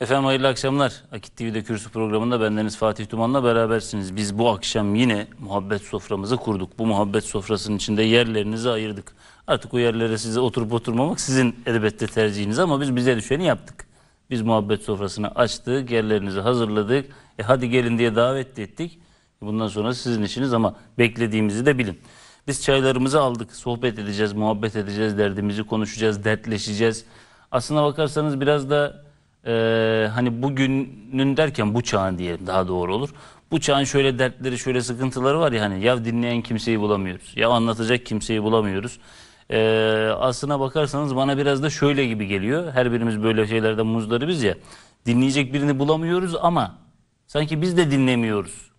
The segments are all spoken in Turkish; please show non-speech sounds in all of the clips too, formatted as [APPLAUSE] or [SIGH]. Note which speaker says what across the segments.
Speaker 1: Efendim hayırlı akşamlar. Akit TV'de kürsü programında bendeniz Fatih Tuman'la berabersiniz. Biz bu akşam yine muhabbet soframızı kurduk. Bu muhabbet sofrasının içinde yerlerinizi ayırdık. Artık o yerlere size oturup oturmamak sizin elbette tercihiniz ama biz bize düşeni yaptık. Biz muhabbet sofrasını açtık, yerlerinizi hazırladık. E hadi gelin diye davet ettik. Bundan sonra sizin işiniz ama beklediğimizi de bilin. Biz çaylarımızı aldık, sohbet edeceğiz, muhabbet edeceğiz, derdimizi konuşacağız, dertleşeceğiz. Aslına bakarsanız biraz da ee, hani bugünün derken bu çağın diyelim daha doğru olur. Bu çağın şöyle dertleri, şöyle sıkıntıları var ya hani ya dinleyen kimseyi bulamıyoruz. Ya anlatacak kimseyi bulamıyoruz. Ee, aslına bakarsanız bana biraz da şöyle gibi geliyor. Her birimiz böyle şeylerden muzdaribiz ya. Dinleyecek birini bulamıyoruz ama sanki biz de dinlemiyoruz.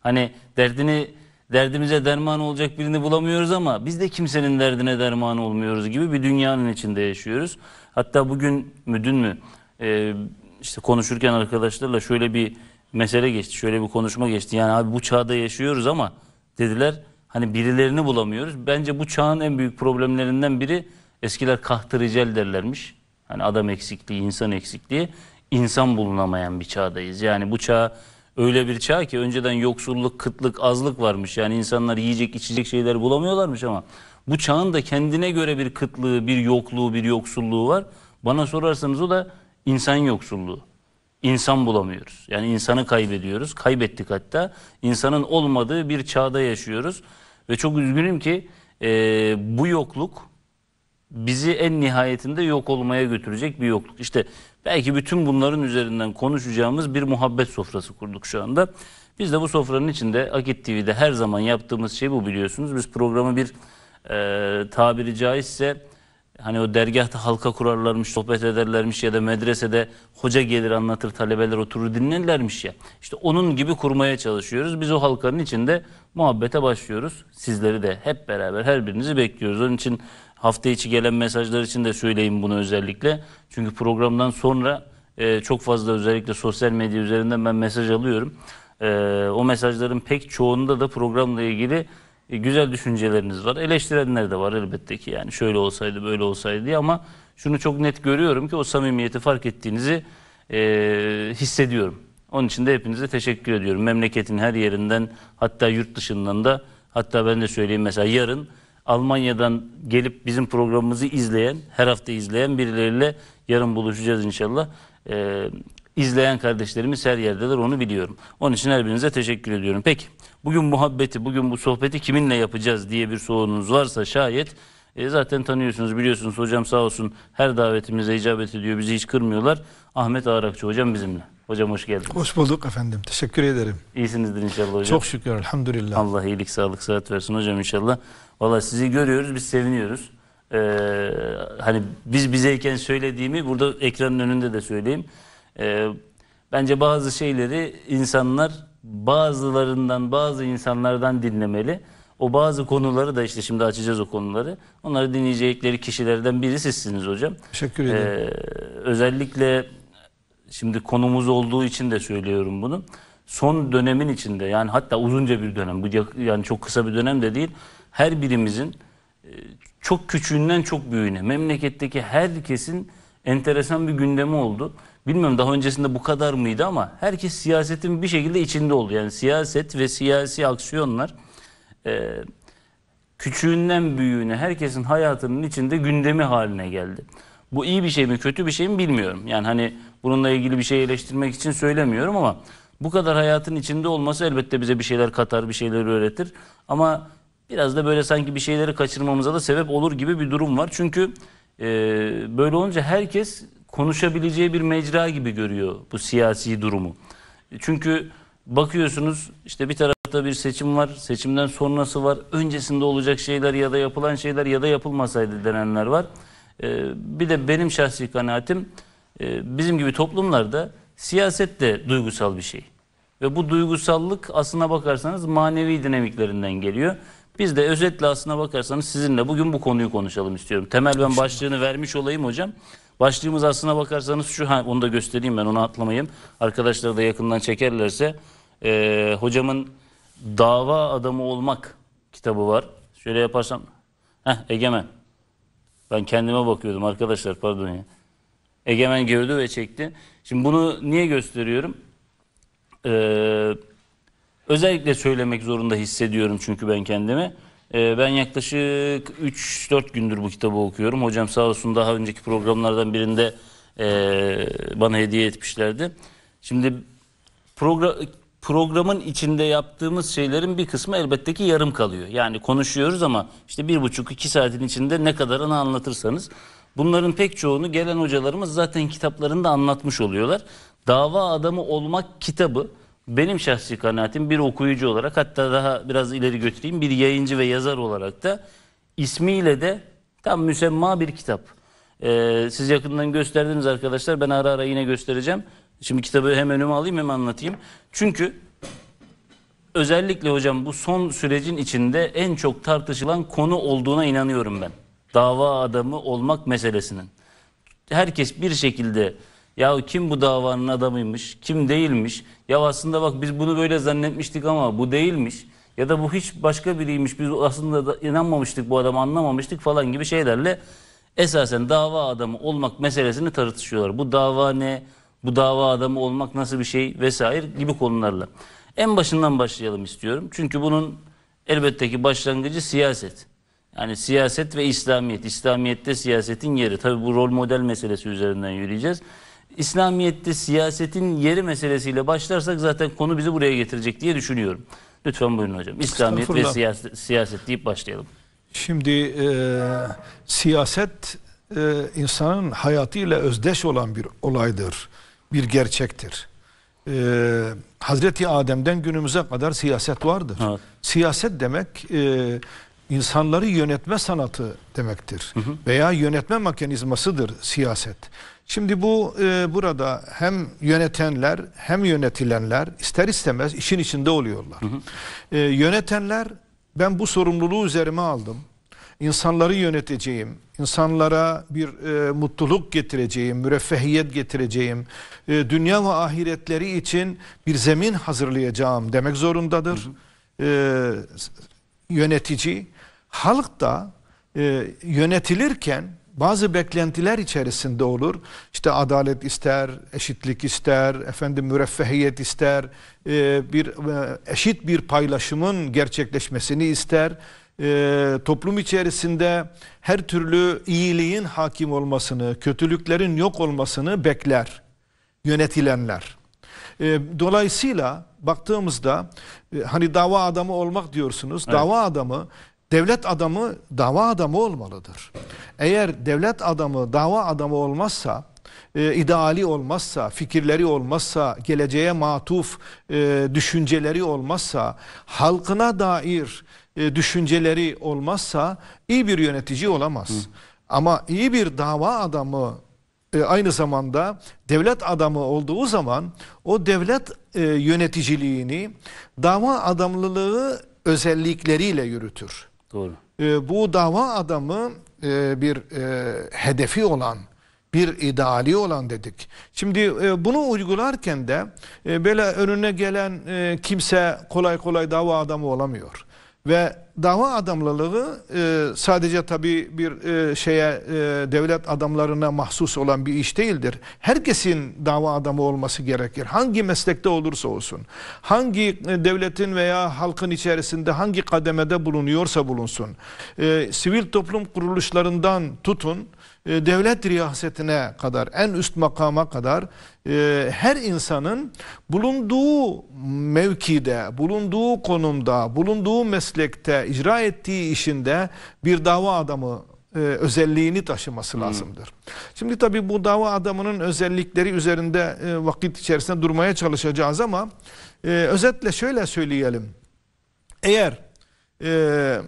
Speaker 1: Hani derdini derdimize derman olacak birini bulamıyoruz ama biz de kimsenin derdine derman olmuyoruz gibi bir dünyanın içinde yaşıyoruz. Hatta bugün mü dün mü e, işte konuşurken arkadaşlarla şöyle bir mesele geçti, şöyle bir konuşma geçti. Yani abi bu çağda yaşıyoruz ama dediler hani birilerini bulamıyoruz. Bence bu çağın en büyük problemlerinden biri eskiler kahtırıcel derlermiş. Hani adam eksikliği, insan eksikliği, insan bulunamayan bir çağdayız. Yani bu çağ öyle bir çağ ki önceden yoksulluk, kıtlık, azlık varmış. Yani insanlar yiyecek, içecek şeyler bulamıyorlarmış ama bu çağın da kendine göre bir kıtlığı, bir yokluğu, bir yoksulluğu var. Bana sorarsanız o da insan yoksulluğu. İnsan bulamıyoruz. Yani insanı kaybediyoruz. Kaybettik hatta. İnsanın olmadığı bir çağda yaşıyoruz. Ve çok üzgünüm ki e, bu yokluk bizi en nihayetinde yok olmaya götürecek bir yokluk. İşte belki bütün bunların üzerinden konuşacağımız bir muhabbet sofrası kurduk şu anda. Biz de bu sofranın içinde Akit TV'de her zaman yaptığımız şey bu biliyorsunuz. Biz programı bir e, tabiri caizse hani o dergahta halka kurarlarmış, sohbet ederlermiş ya da medresede hoca gelir anlatır, talebeler oturur dinlerlermiş ya. İşte onun gibi kurmaya çalışıyoruz. Biz o halkanın içinde muhabbete başlıyoruz. Sizleri de hep beraber her birinizi bekliyoruz. Onun için hafta içi gelen mesajlar için de söyleyeyim bunu özellikle. Çünkü programdan sonra e, çok fazla özellikle sosyal medya üzerinden ben mesaj alıyorum. E, o mesajların pek çoğunda da programla ilgili e, güzel düşünceleriniz var. Eleştirenler de var elbette ki yani şöyle olsaydı böyle olsaydı ama şunu çok net görüyorum ki o samimiyeti fark ettiğinizi e, hissediyorum. Onun için de hepinize teşekkür ediyorum. Memleketin her yerinden hatta yurt dışından da hatta ben de söyleyeyim mesela yarın Almanya'dan gelip bizim programımızı izleyen, her hafta izleyen birileriyle yarın buluşacağız inşallah. Ee, izleyen kardeşlerimiz her yerdeler onu biliyorum. Onun için her birinize teşekkür ediyorum. Peki bugün muhabbeti, bugün bu sohbeti kiminle yapacağız diye bir sorunuz varsa şayet e, zaten tanıyorsunuz biliyorsunuz hocam sağ olsun her davetimize icabet ediyor bizi hiç kırmıyorlar. Ahmet Ağrakçı hocam bizimle. Hocam hoş geldiniz.
Speaker 2: Hoş bulduk efendim. Teşekkür ederim.
Speaker 1: İyisinizdir inşallah hocam.
Speaker 2: Çok şükür elhamdülillah.
Speaker 1: Allah iyilik, sağlık, sıhhat versin hocam inşallah. Valla sizi görüyoruz, biz seviniyoruz. Ee, hani biz bizeyken söylediğimi burada ekranın önünde de söyleyeyim. Ee, bence bazı şeyleri insanlar bazılarından, bazı insanlardan dinlemeli. O bazı konuları da işte şimdi açacağız o konuları. Onları dinleyecekleri kişilerden biri sizsiniz hocam.
Speaker 2: Teşekkür
Speaker 1: Ee,
Speaker 2: ederim.
Speaker 1: özellikle şimdi konumuz olduğu için de söylüyorum bunu. Son dönemin içinde yani hatta uzunca bir dönem bu yani çok kısa bir dönem de değil. Her birimizin e, çok küçüğünden çok büyüğüne memleketteki herkesin enteresan bir gündemi oldu. Bilmiyorum daha öncesinde bu kadar mıydı ama herkes siyasetin bir şekilde içinde oldu. Yani siyaset ve siyasi aksiyonlar e, küçüğünden büyüğüne herkesin hayatının içinde gündemi haline geldi. Bu iyi bir şey mi kötü bir şey mi bilmiyorum. Yani hani bununla ilgili bir şey eleştirmek için söylemiyorum ama bu kadar hayatın içinde olması elbette bize bir şeyler katar, bir şeyler öğretir. Ama biraz da böyle sanki bir şeyleri kaçırmamıza da sebep olur gibi bir durum var. Çünkü e, böyle olunca herkes konuşabileceği bir mecra gibi görüyor bu siyasi durumu. Çünkü bakıyorsunuz işte bir tarafta bir seçim var, seçimden sonrası var, öncesinde olacak şeyler ya da yapılan şeyler ya da yapılmasaydı denenler var. Ee, bir de benim şahsi kanaatim e, bizim gibi toplumlarda siyaset de duygusal bir şey. Ve bu duygusallık aslına bakarsanız manevi dinamiklerinden geliyor. Biz de özetle aslına bakarsanız sizinle bugün bu konuyu konuşalım istiyorum. Temel ben başlığını vermiş olayım hocam. Başlığımız aslına bakarsanız şu, ha, onu da göstereyim ben onu atlamayayım. Arkadaşlar da yakından çekerlerse. Ee, hocamın Dava Adamı Olmak kitabı var. Şöyle yaparsam. Heh Egemen. Ben kendime bakıyordum arkadaşlar pardon ya. Egemen gördü ve çekti. Şimdi bunu niye gösteriyorum? Ee, özellikle söylemek zorunda hissediyorum çünkü ben kendimi. Ee, ben yaklaşık 3-4 gündür bu kitabı okuyorum. Hocam sağ olsun daha önceki programlardan birinde ee, bana hediye etmişlerdi. Şimdi progra- programın içinde yaptığımız şeylerin bir kısmı elbette ki yarım kalıyor. Yani konuşuyoruz ama işte bir buçuk iki saatin içinde ne kadarını anlatırsanız bunların pek çoğunu gelen hocalarımız zaten kitaplarında anlatmış oluyorlar. Dava adamı olmak kitabı benim şahsi kanaatim bir okuyucu olarak hatta daha biraz ileri götüreyim bir yayıncı ve yazar olarak da ismiyle de tam müsemma bir kitap. Ee, siz yakından gösterdiniz arkadaşlar. Ben ara ara yine göstereceğim. Şimdi kitabı hem önüme alayım hem anlatayım. Çünkü özellikle hocam bu son sürecin içinde en çok tartışılan konu olduğuna inanıyorum ben. Dava adamı olmak meselesinin. Herkes bir şekilde ya kim bu davanın adamıymış, kim değilmiş. Ya aslında bak biz bunu böyle zannetmiştik ama bu değilmiş. Ya da bu hiç başka biriymiş. Biz aslında da inanmamıştık bu adamı anlamamıştık falan gibi şeylerle esasen dava adamı olmak meselesini tartışıyorlar. Bu dava ne? Bu dava adamı olmak nasıl bir şey vesaire gibi konularla. En başından başlayalım istiyorum. Çünkü bunun elbette ki başlangıcı siyaset. Yani siyaset ve İslamiyet. İslamiyet'te siyasetin yeri. Tabii bu rol model meselesi üzerinden yürüyeceğiz. İslamiyet'te siyasetin yeri meselesiyle başlarsak zaten konu bizi buraya getirecek diye düşünüyorum. Lütfen buyurun hocam. İslamiyet ve siyaset, siyaset deyip başlayalım.
Speaker 2: Şimdi e, siyaset e, insanın hayatıyla özdeş olan bir olaydır, bir gerçektir. E, Hazreti Adem'den günümüze kadar siyaset vardır.
Speaker 1: Evet.
Speaker 2: Siyaset demek e, insanları yönetme sanatı demektir. Veya yönetme mekanizmasıdır siyaset. Şimdi bu e, burada hem yönetenler hem yönetilenler ister istemez işin içinde oluyorlar. E, yönetenler ben bu sorumluluğu üzerime aldım. İnsanları yöneteceğim, insanlara bir e, mutluluk getireceğim, müreffehiyet getireceğim, e, dünya ve ahiretleri için bir zemin hazırlayacağım demek zorundadır. E, s- yönetici, halk da e, yönetilirken bazı beklentiler içerisinde olur. İşte adalet ister, eşitlik ister, efendim müreffehiyet ister, e, bir e, eşit bir paylaşımın gerçekleşmesini ister. E, toplum içerisinde her türlü iyiliğin hakim olmasını, kötülüklerin yok olmasını bekler yönetilenler. E, dolayısıyla baktığımızda e, hani dava adamı olmak diyorsunuz. Dava adamı devlet adamı dava adamı olmalıdır. Eğer devlet adamı dava adamı olmazsa e, ideali olmazsa, fikirleri olmazsa, geleceğe matuf e, düşünceleri olmazsa, halkına dair e, düşünceleri olmazsa iyi bir yönetici olamaz. Ama iyi bir dava adamı e, aynı zamanda devlet adamı olduğu zaman o devlet e, yöneticiliğini dava adamlılığı özellikleriyle yürütür.
Speaker 1: Doğru.
Speaker 2: E, bu dava adamı e, bir e, hedefi olan, bir ideali olan dedik. Şimdi e, bunu uygularken de e, böyle önüne gelen e, kimse kolay kolay dava adamı olamıyor. Ve dava adamlılığı e, sadece tabii bir e, şeye e, devlet adamlarına mahsus olan bir iş değildir. Herkesin dava adamı olması gerekir. Hangi meslekte olursa olsun. Hangi e, devletin veya halkın içerisinde hangi kademede bulunuyorsa bulunsun. E, sivil toplum kuruluşlarından tutun e, devlet riyasetine kadar en üst makama kadar e, her insanın bulunduğu mevkide, bulunduğu konumda, bulunduğu meslekte, icra ettiği işinde bir dava adamı e, özelliğini taşıması lazımdır. Şimdi tabii bu dava adamının özellikleri üzerinde e, vakit içerisinde durmaya çalışacağız ama e, özetle şöyle söyleyelim. Eğer e,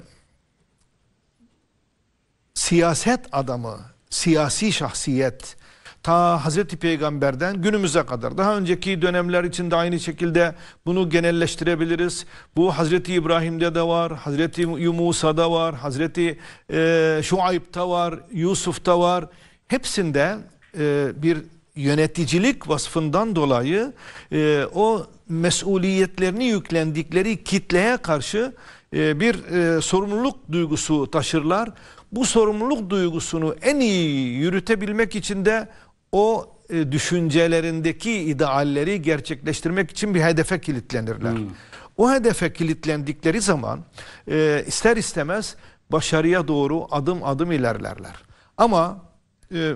Speaker 2: siyaset adamı, siyasi şahsiyet ta Hazreti Peygamber'den günümüze kadar daha önceki dönemler içinde aynı şekilde bunu genelleştirebiliriz. Bu Hazreti İbrahim'de de var, Hazreti Musa'da var, Hazreti e, Şuayb'ta var, Yusuf'ta var. Hepsinde e, bir yöneticilik vasfından dolayı e, o mesuliyetlerini yüklendikleri kitleye karşı e, bir e, sorumluluk duygusu taşırlar. Bu sorumluluk duygusunu en iyi yürütebilmek için de o e, düşüncelerindeki idealleri gerçekleştirmek için bir hedefe kilitlenirler. O hedefe kilitlendikleri zaman e, ister istemez başarıya doğru adım adım ilerlerler. Ama e,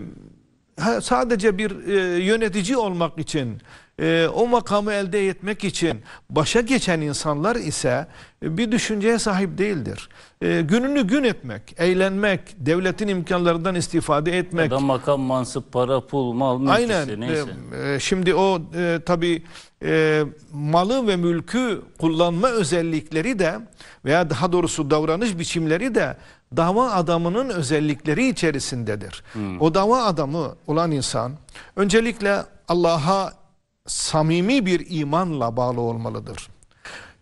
Speaker 2: sadece bir e, yönetici olmak için, e, o makamı elde etmek için başa geçen insanlar ise e, bir düşünceye sahip değildir. E, gününü gün etmek, eğlenmek, devletin imkanlarından istifade etmek,
Speaker 1: Ya da makam, mansıp, para, pul, mal, mülk
Speaker 2: Aynen.
Speaker 1: ise neyse.
Speaker 2: Ee, e, şimdi o e, tabii e, malı ve mülkü kullanma özellikleri de veya daha doğrusu davranış biçimleri de dava adamının özellikleri içerisindedir. O dava adamı olan insan öncelikle Allah'a samimi bir imanla bağlı olmalıdır.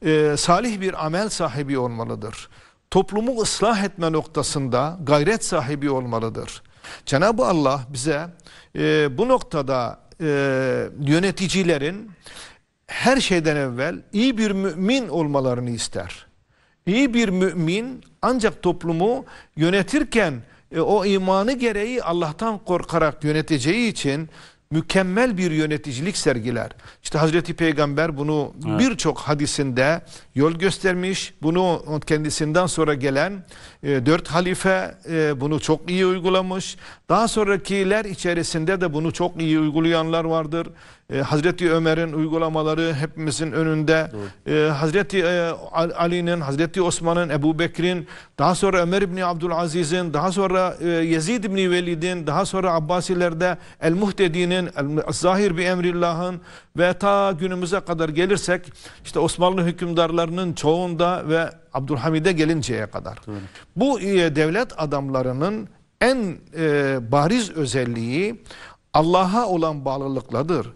Speaker 2: Ee, salih bir amel sahibi olmalıdır. Toplumu ıslah etme noktasında gayret sahibi olmalıdır. Cenab-ı Allah bize e, bu noktada e, yöneticilerin her şeyden evvel iyi bir mümin olmalarını ister. İyi bir mümin ancak toplumu yönetirken e, o imanı gereği Allah'tan korkarak yöneteceği için mükemmel bir yöneticilik sergiler. İşte Hazreti Peygamber bunu birçok hadisinde yol göstermiş. Bunu kendisinden sonra gelen e, dört halife e, bunu çok iyi uygulamış. Daha sonrakiler içerisinde de bunu çok iyi uygulayanlar vardır. E, Hazreti Ömer'in uygulamaları hepimizin önünde. E, Hazreti e, Al- Ali'nin, Hazreti Osman'ın, Ebu Bekir'in, daha sonra Ömer İbni Abdülaziz'in, daha sonra e, Yezid İbni Velid'in, daha sonra Abbasilerde El Muhtedi'nin, El Zahir bi Emrillah'ın ve ta günümüze kadar gelirsek işte Osmanlı hükümdarlarının çoğunda ve Abdülhamid'e gelinceye kadar. Bu e, devlet adamlarının en e, bariz özelliği Allah'a olan bağlılıkladır.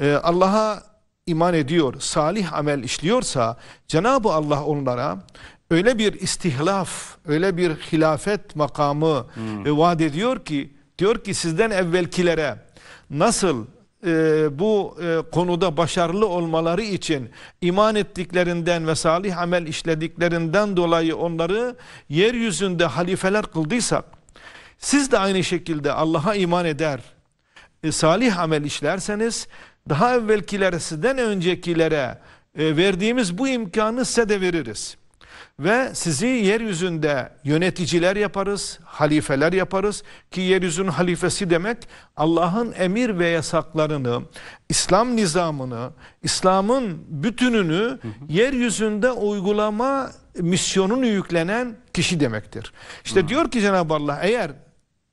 Speaker 2: Ee, Allah'a iman ediyor, salih amel işliyorsa Cenab-ı Allah onlara öyle bir istihlaf, öyle bir hilafet makamı e, vaat ediyor ki diyor ki sizden evvelkilere nasıl e, bu e, konuda başarılı olmaları için iman ettiklerinden ve salih amel işlediklerinden dolayı onları yeryüzünde halifeler kıldıysak siz de aynı şekilde Allah'a iman eder, e, salih amel işlerseniz daha evvelkilere sizden öncekilere e, verdiğimiz bu imkanı size de veririz. Ve sizi yeryüzünde yöneticiler yaparız, halifeler yaparız ki yeryüzünün halifesi demek Allah'ın emir ve yasaklarını, İslam nizamını, İslam'ın bütününü yeryüzünde uygulama misyonunu yüklenen kişi demektir. İşte diyor ki Cenab-ı Allah eğer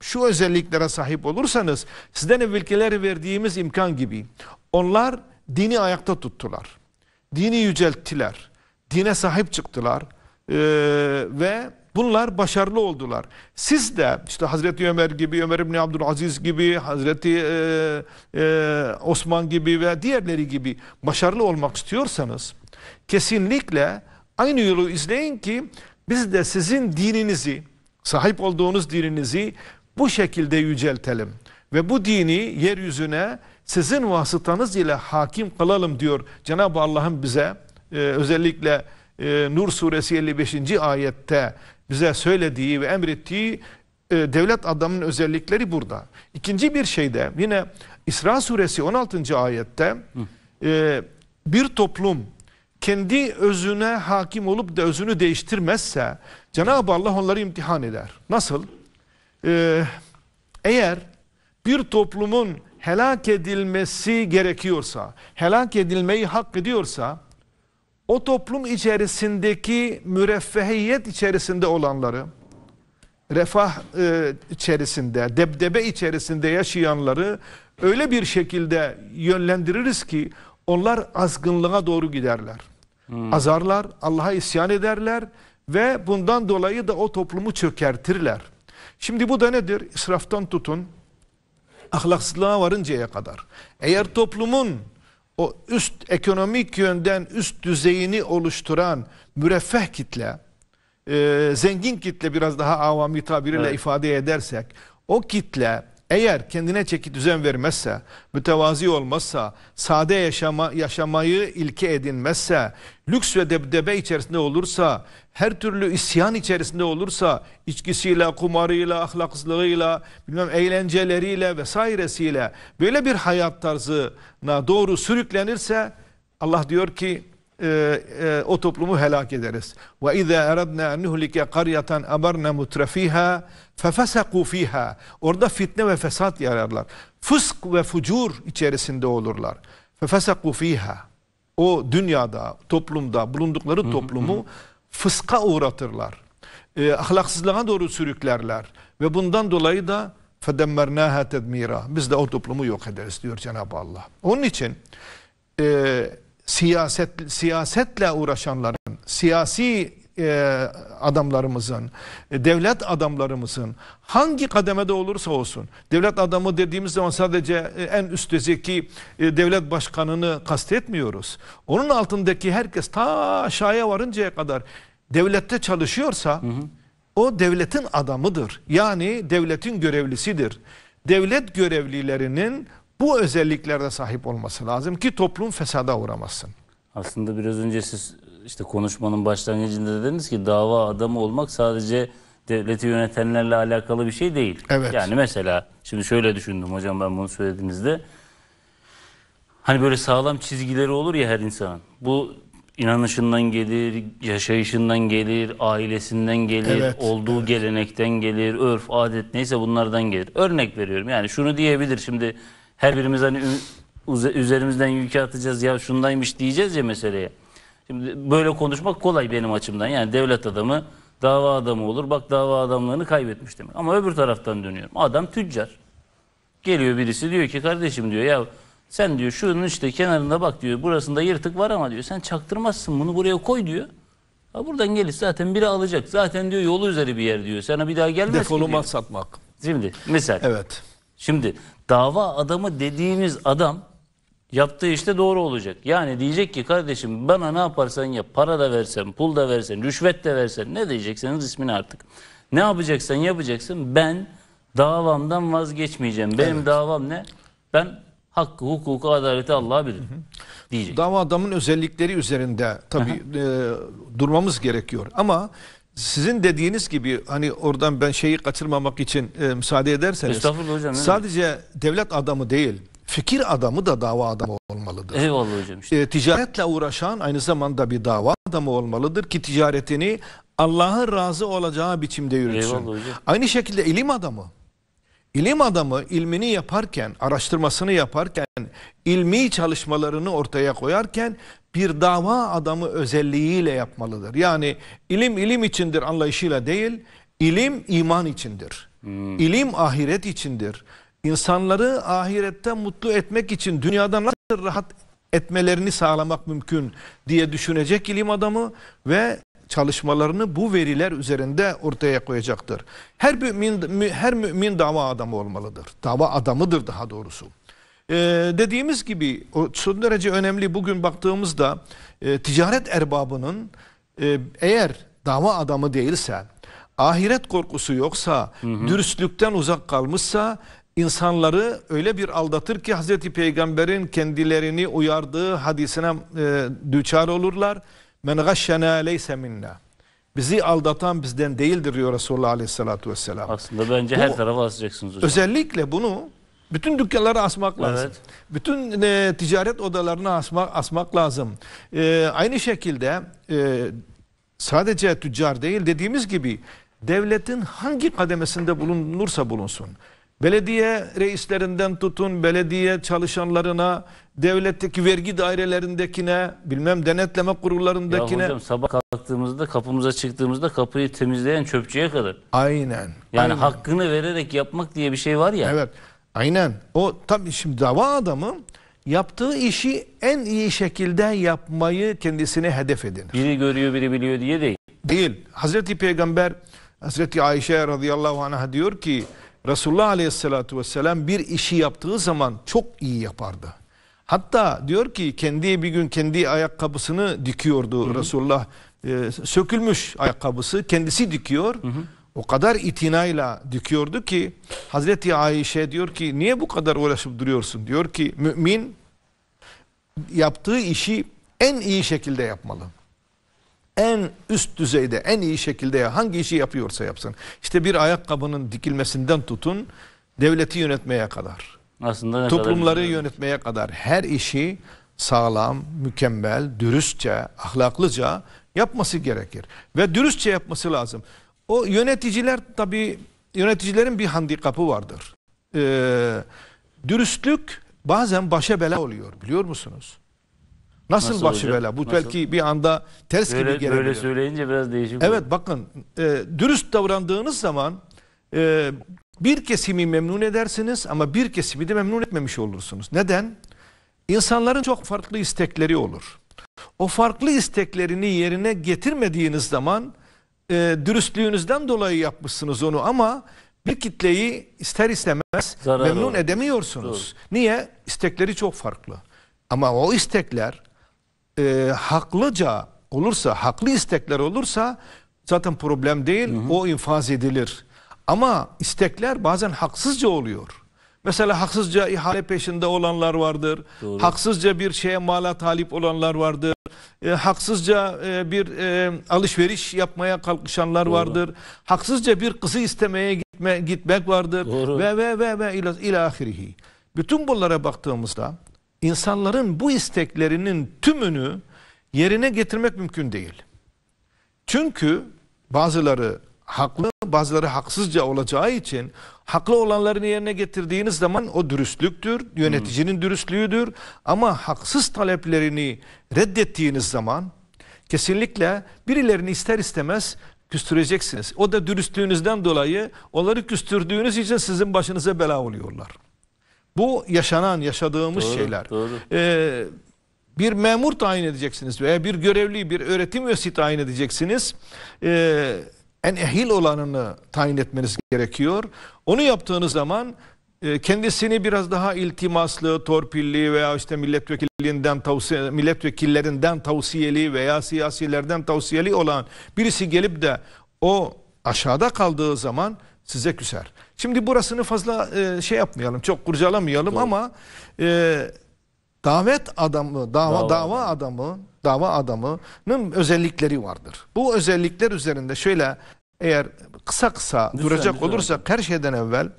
Speaker 2: şu özelliklere sahip olursanız sizden evvelkileri verdiğimiz imkan gibi onlar dini ayakta tuttular. Dini yücelttiler. Dine sahip çıktılar. Ee, ve bunlar başarılı oldular. Siz de işte Hazreti Ömer gibi, Ömer İbni Abdülaziz gibi, Hazreti e, e, Osman gibi ve diğerleri gibi başarılı olmak istiyorsanız kesinlikle aynı yolu izleyin ki biz de sizin dininizi, sahip olduğunuz dininizi bu şekilde yüceltelim. Ve bu dini yeryüzüne sizin vasıtanız ile hakim kılalım diyor Cenab-ı Allah'ın bize e, özellikle e, Nur suresi 55. ayette bize söylediği ve emrettiği e, devlet adamının özellikleri burada. İkinci bir şey de yine İsra suresi 16. ayette e, bir toplum kendi özüne hakim olup da özünü değiştirmezse Cenab-ı Allah onları imtihan eder. Nasıl? Ee, eğer bir toplumun helak edilmesi gerekiyorsa, helak edilmeyi hak ediyorsa, o toplum içerisindeki müreffehiyet içerisinde olanları, refah e, içerisinde, debdebe içerisinde yaşayanları öyle bir şekilde yönlendiririz ki onlar azgınlığa doğru giderler. Azarlar, Allah'a isyan ederler ve bundan dolayı da o toplumu çökertirler. Şimdi bu da nedir? İsraftan tutun, ahlaksızlığa varıncaya kadar. Eğer toplumun o üst ekonomik yönden üst düzeyini oluşturan müreffeh kitle, e, zengin kitle biraz daha avami tabiriyle
Speaker 1: Evet.
Speaker 2: ifade edersek, o kitle eğer kendine çeki düzen vermezse, mütevazi olmazsa, sade yaşama, yaşamayı ilke edinmezse, lüks ve debdebe içerisinde olursa, her türlü isyan içerisinde olursa, içkisiyle, kumarıyla, ahlaksızlığıyla, bilmem eğlenceleriyle vesairesiyle böyle bir hayat tarzına doğru sürüklenirse Allah diyor ki e, e, o toplumu helak ederiz. Ve izâ eradna en nuhlike qaryatan amarna mutrafiha fefesaku fiha. Orada fitne ve fesat yararlar. Fısk ve fucur içerisinde olurlar. Fefesaku fiha. O dünyada, toplumda, bulundukları toplumu fıska uğratırlar. E, ahlaksızlığa doğru sürüklerler. Ve bundan dolayı da fedemmernaha tedmira. Biz de o toplumu yok ederiz diyor Cenab-ı Allah. Onun için e, siyaset siyasetle uğraşanların, siyasi e, adamlarımızın, e, devlet adamlarımızın hangi kademede olursa olsun, devlet adamı dediğimiz zaman sadece e, en üstteki e, devlet başkanını kastetmiyoruz. Onun altındaki herkes ta aşağıya varıncaya kadar devlette çalışıyorsa o devletin adamıdır. Yani devletin görevlisidir. Devlet görevlilerinin bu özelliklerde sahip olması lazım ki toplum fesada uğramasın.
Speaker 1: Aslında biraz önce siz işte konuşmanın başlangıcında dediniz ki dava adamı olmak sadece devleti yönetenlerle alakalı bir şey değil.
Speaker 2: Evet.
Speaker 1: Yani mesela şimdi şöyle düşündüm hocam ben bunu söylediğinizde. Hani böyle sağlam çizgileri olur ya her insanın. Bu inanışından gelir, yaşayışından gelir, ailesinden gelir,
Speaker 2: Evet,
Speaker 1: olduğu gelenekten gelir, örf, adet neyse bunlardan gelir. Örnek veriyorum yani şunu diyebilir şimdi her birimiz hani üzerimizden yükü atacağız ya şundaymış diyeceğiz ya meseleye. Şimdi böyle konuşmak kolay benim açımdan. Yani devlet adamı dava adamı olur. Bak dava adamlığını kaybetmiş demek. Ama öbür taraftan dönüyorum. Adam tüccar. Geliyor birisi diyor ki kardeşim diyor ya sen diyor şunun işte kenarında bak diyor burasında yırtık var ama diyor sen çaktırmazsın bunu buraya koy diyor. Ha buradan gelir zaten biri alacak. Zaten diyor yolu üzeri bir yer diyor. Sana bir daha gelmez
Speaker 2: Defolu mal satmak.
Speaker 1: Şimdi misal.
Speaker 2: Evet.
Speaker 1: Şimdi dava adamı dediğimiz adam yaptığı işte doğru olacak. Yani diyecek ki kardeşim bana ne yaparsan yap para da versen pul da versen rüşvet de versen ne diyecekseniz ismini artık. Ne yapacaksan yapacaksın ben davamdan vazgeçmeyeceğim. Benim davam ne? Ben hakkı hukuku adaleti Allah'a bilirim diyecek.
Speaker 2: Dava adamın özellikleri üzerinde tabii e, durmamız gerekiyor. Ama sizin dediğiniz gibi hani oradan ben şeyi kaçırmamak için e, müsaade ederseniz
Speaker 1: Estağfurullah hocam,
Speaker 2: sadece devlet adamı değil fikir adamı da dava adamı olmalıdır.
Speaker 1: Eyvallah hocam işte.
Speaker 2: E, ticaretle uğraşan aynı zamanda bir dava adamı olmalıdır ki ticaretini Allah'ın razı olacağı biçimde yürütsün.
Speaker 1: Eyvallah hocam.
Speaker 2: Aynı şekilde ilim adamı. İlim adamı ilmini yaparken, araştırmasını yaparken, ilmi çalışmalarını ortaya koyarken bir dava adamı özelliğiyle yapmalıdır. Yani ilim ilim içindir anlayışıyla değil, ilim iman içindir. İlim ahiret içindir. İnsanları ahirette mutlu etmek için dünyada nasıl rahat etmelerini sağlamak mümkün diye düşünecek ilim adamı ve çalışmalarını bu veriler üzerinde ortaya koyacaktır. Her mümin mü- her mümin dava adamı olmalıdır. Dava adamıdır daha doğrusu. Ee, dediğimiz gibi o son derece önemli bugün baktığımızda e, ticaret erbabının e, eğer dava adamı değilse, ahiret korkusu yoksa, dürüstlükten uzak kalmışsa insanları öyle bir aldatır ki Hazreti Peygamber'in kendilerini uyardığı hadisine e, düçar olurlar. Men gashşena leyse minna. Bizi aldatan bizden değildir diyor Resulullah Aleyhisselatü Vesselam.
Speaker 1: Aslında bence
Speaker 2: Bu-
Speaker 1: her tarafa asacaksınız hocam.
Speaker 2: Özellikle bunu bütün dükkanlara asmak lazım.
Speaker 1: Evet.
Speaker 2: Bütün e, ticaret odalarına asmak, asmak lazım. E, aynı şekilde e, sadece tüccar değil dediğimiz gibi devletin hangi kademesinde bulunursa bulunsun. Belediye reislerinden tutun, belediye çalışanlarına, devletteki vergi dairelerindekine, bilmem denetleme
Speaker 1: Ya
Speaker 2: kurullarındakine.
Speaker 1: hocam sabah kalktığımızda kapımıza çıktığımızda kapıyı temizleyen çöpçüye kadar.
Speaker 2: Aynen.
Speaker 1: Yani
Speaker 2: aynen.
Speaker 1: hakkını vererek yapmak diye bir şey var ya.
Speaker 2: Evet. Aynen. O tabii şimdi dava adamı yaptığı işi en iyi şekilde yapmayı kendisine hedef edinir.
Speaker 1: Biri görüyor biri biliyor diye değil.
Speaker 2: Değil. Hazreti Peygamber Hazreti Ayşe radıyallahu anh'a diyor ki Resulullah aleyhissalatu vesselam bir işi yaptığı zaman çok iyi yapardı. Hatta diyor ki kendi bir gün kendi ayakkabısını dikiyordu Resulullah. Ee, sökülmüş ayakkabısı kendisi dikiyor. O kadar itinayla dikiyordu ki Hazreti Ayşe diyor ki niye bu kadar uğraşıp duruyorsun? Diyor ki mümin yaptığı işi en iyi şekilde yapmalı. En üst düzeyde, en iyi şekilde hangi işi yapıyorsa yapsın. İşte bir ayakkabının dikilmesinden tutun devleti yönetmeye kadar.
Speaker 1: Aslında
Speaker 2: Toplumları
Speaker 1: kadar
Speaker 2: yönetmeye kadar her işi sağlam, mükemmel, dürüstçe, ahlaklıca yapması gerekir. Ve dürüstçe yapması lazım. O yöneticiler tabii yöneticilerin bir handikapı vardır. Ee, dürüstlük bazen başa bela oluyor biliyor musunuz? Nasıl,
Speaker 1: Nasıl
Speaker 2: başı
Speaker 1: hocam?
Speaker 2: bela? Bu
Speaker 1: Nasıl?
Speaker 2: belki bir anda ters gibi
Speaker 1: Böyle,
Speaker 2: gelebilir.
Speaker 1: böyle söyleyince biraz değişik
Speaker 2: Evet bakın e, dürüst davrandığınız zaman e, bir kesimi memnun edersiniz ama bir kesimi de memnun etmemiş olursunuz. Neden? İnsanların çok farklı istekleri olur. O farklı isteklerini yerine getirmediğiniz zaman e, dürüstlüğünüzden dolayı yapmışsınız onu ama bir kitleyi ister istemez
Speaker 1: Zararı
Speaker 2: memnun
Speaker 1: olur.
Speaker 2: edemiyorsunuz. Niye? İstekleri çok farklı. Ama o istekler e, haklıca olursa, haklı istekler olursa zaten problem değil, o infaz edilir. Ama istekler bazen haksızca oluyor. Mesela haksızca ihale peşinde olanlar vardır.
Speaker 1: Doğru.
Speaker 2: Haksızca bir şeye mala talip olanlar vardır. E, haksızca e, bir e, alışveriş yapmaya kalkışanlar vardır. Haksızca bir kızı istemeye gitme, gitmek vardır.
Speaker 1: Doğru.
Speaker 2: Ve ve ve ve ila, ila ahirihi. Bütün bunlara baktığımızda insanların bu isteklerinin tümünü yerine getirmek mümkün değil. Çünkü bazıları haklı, bazıları haksızca olacağı için haklı olanların yerine getirdiğiniz zaman o dürüstlüktür, yöneticinin dürüstlüğüdür. Ama haksız taleplerini reddettiğiniz zaman kesinlikle birilerini ister istemez küstüreceksiniz. O da dürüstlüğünüzden dolayı onları küstürdüğünüz için sizin başınıza bela oluyorlar. Bu yaşanan, yaşadığımız
Speaker 1: Doğru,
Speaker 2: şeyler.
Speaker 1: doğru.
Speaker 2: Ee, bir memur tayin edeceksiniz veya bir görevli, bir öğretim üyesi tayin edeceksiniz. Ee, en ehil olanını tayin etmeniz gerekiyor. Onu yaptığınız zaman e, kendisini biraz daha iltimaslı, torpilli veya işte milletvekillerinden tavsiye milletvekillerinden tavsiyeli veya siyasilerden tavsiyeli olan birisi gelip de o aşağıda kaldığı zaman size küser. Şimdi burasını fazla e, şey yapmayalım, çok kurcalamayalım ama e, davet adamı, dava,
Speaker 1: Dava
Speaker 2: dava adamı, dava adamının özellikleri vardır. Bu özellikler üzerinde şöyle eğer kısa kısa
Speaker 1: Lütfen,
Speaker 2: duracak
Speaker 1: lütfen
Speaker 2: olursak her şeyden evvel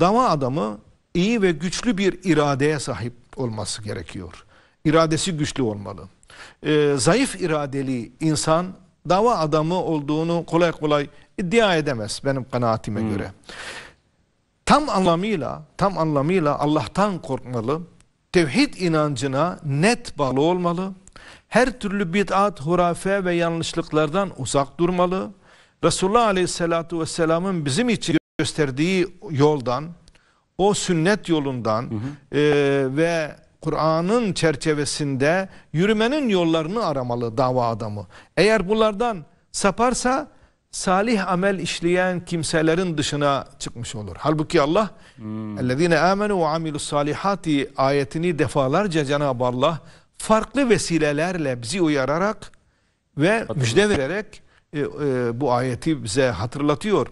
Speaker 2: dava adamı iyi ve güçlü bir iradeye sahip olması gerekiyor. İradesi güçlü olmalı. Ee, zayıf iradeli insan dava adamı olduğunu kolay kolay iddia edemez benim kanaatime göre. Tam anlamıyla, tam anlamıyla Allah'tan korkmalı. Tevhid inancına net bağlı olmalı. Her türlü bid'at, hurafe ve yanlışlıklardan uzak durmalı. Resulullah Aleyhisselatü Vesselam'ın bizim için gösterdiği yoldan, o sünnet yolundan e, ve Kur'an'ın çerçevesinde yürümenin yollarını aramalı dava adamı. Eğer bunlardan saparsa salih amel işleyen kimselerin dışına çıkmış olur. Halbuki Allah hmm. ellezine amenu ve amilus salihati ayetini defalarca Cenab-ı Allah farklı vesilelerle bizi uyararak ve Hatırladım. müjde vererek e, e, bu ayeti bize hatırlatıyor.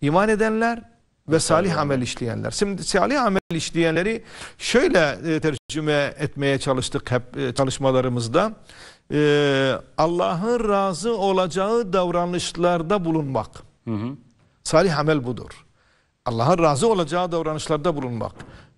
Speaker 2: İman edenler ve salih amel işleyenler. Şimdi salih amel işleyenleri şöyle e, tercüme etmeye çalıştık hep e, çalışmalarımızda. E, Allah'ın razı olacağı davranışlarda bulunmak.
Speaker 1: Hı hı.
Speaker 2: Salih amel budur. Allah'ın razı olacağı davranışlarda bulunmak.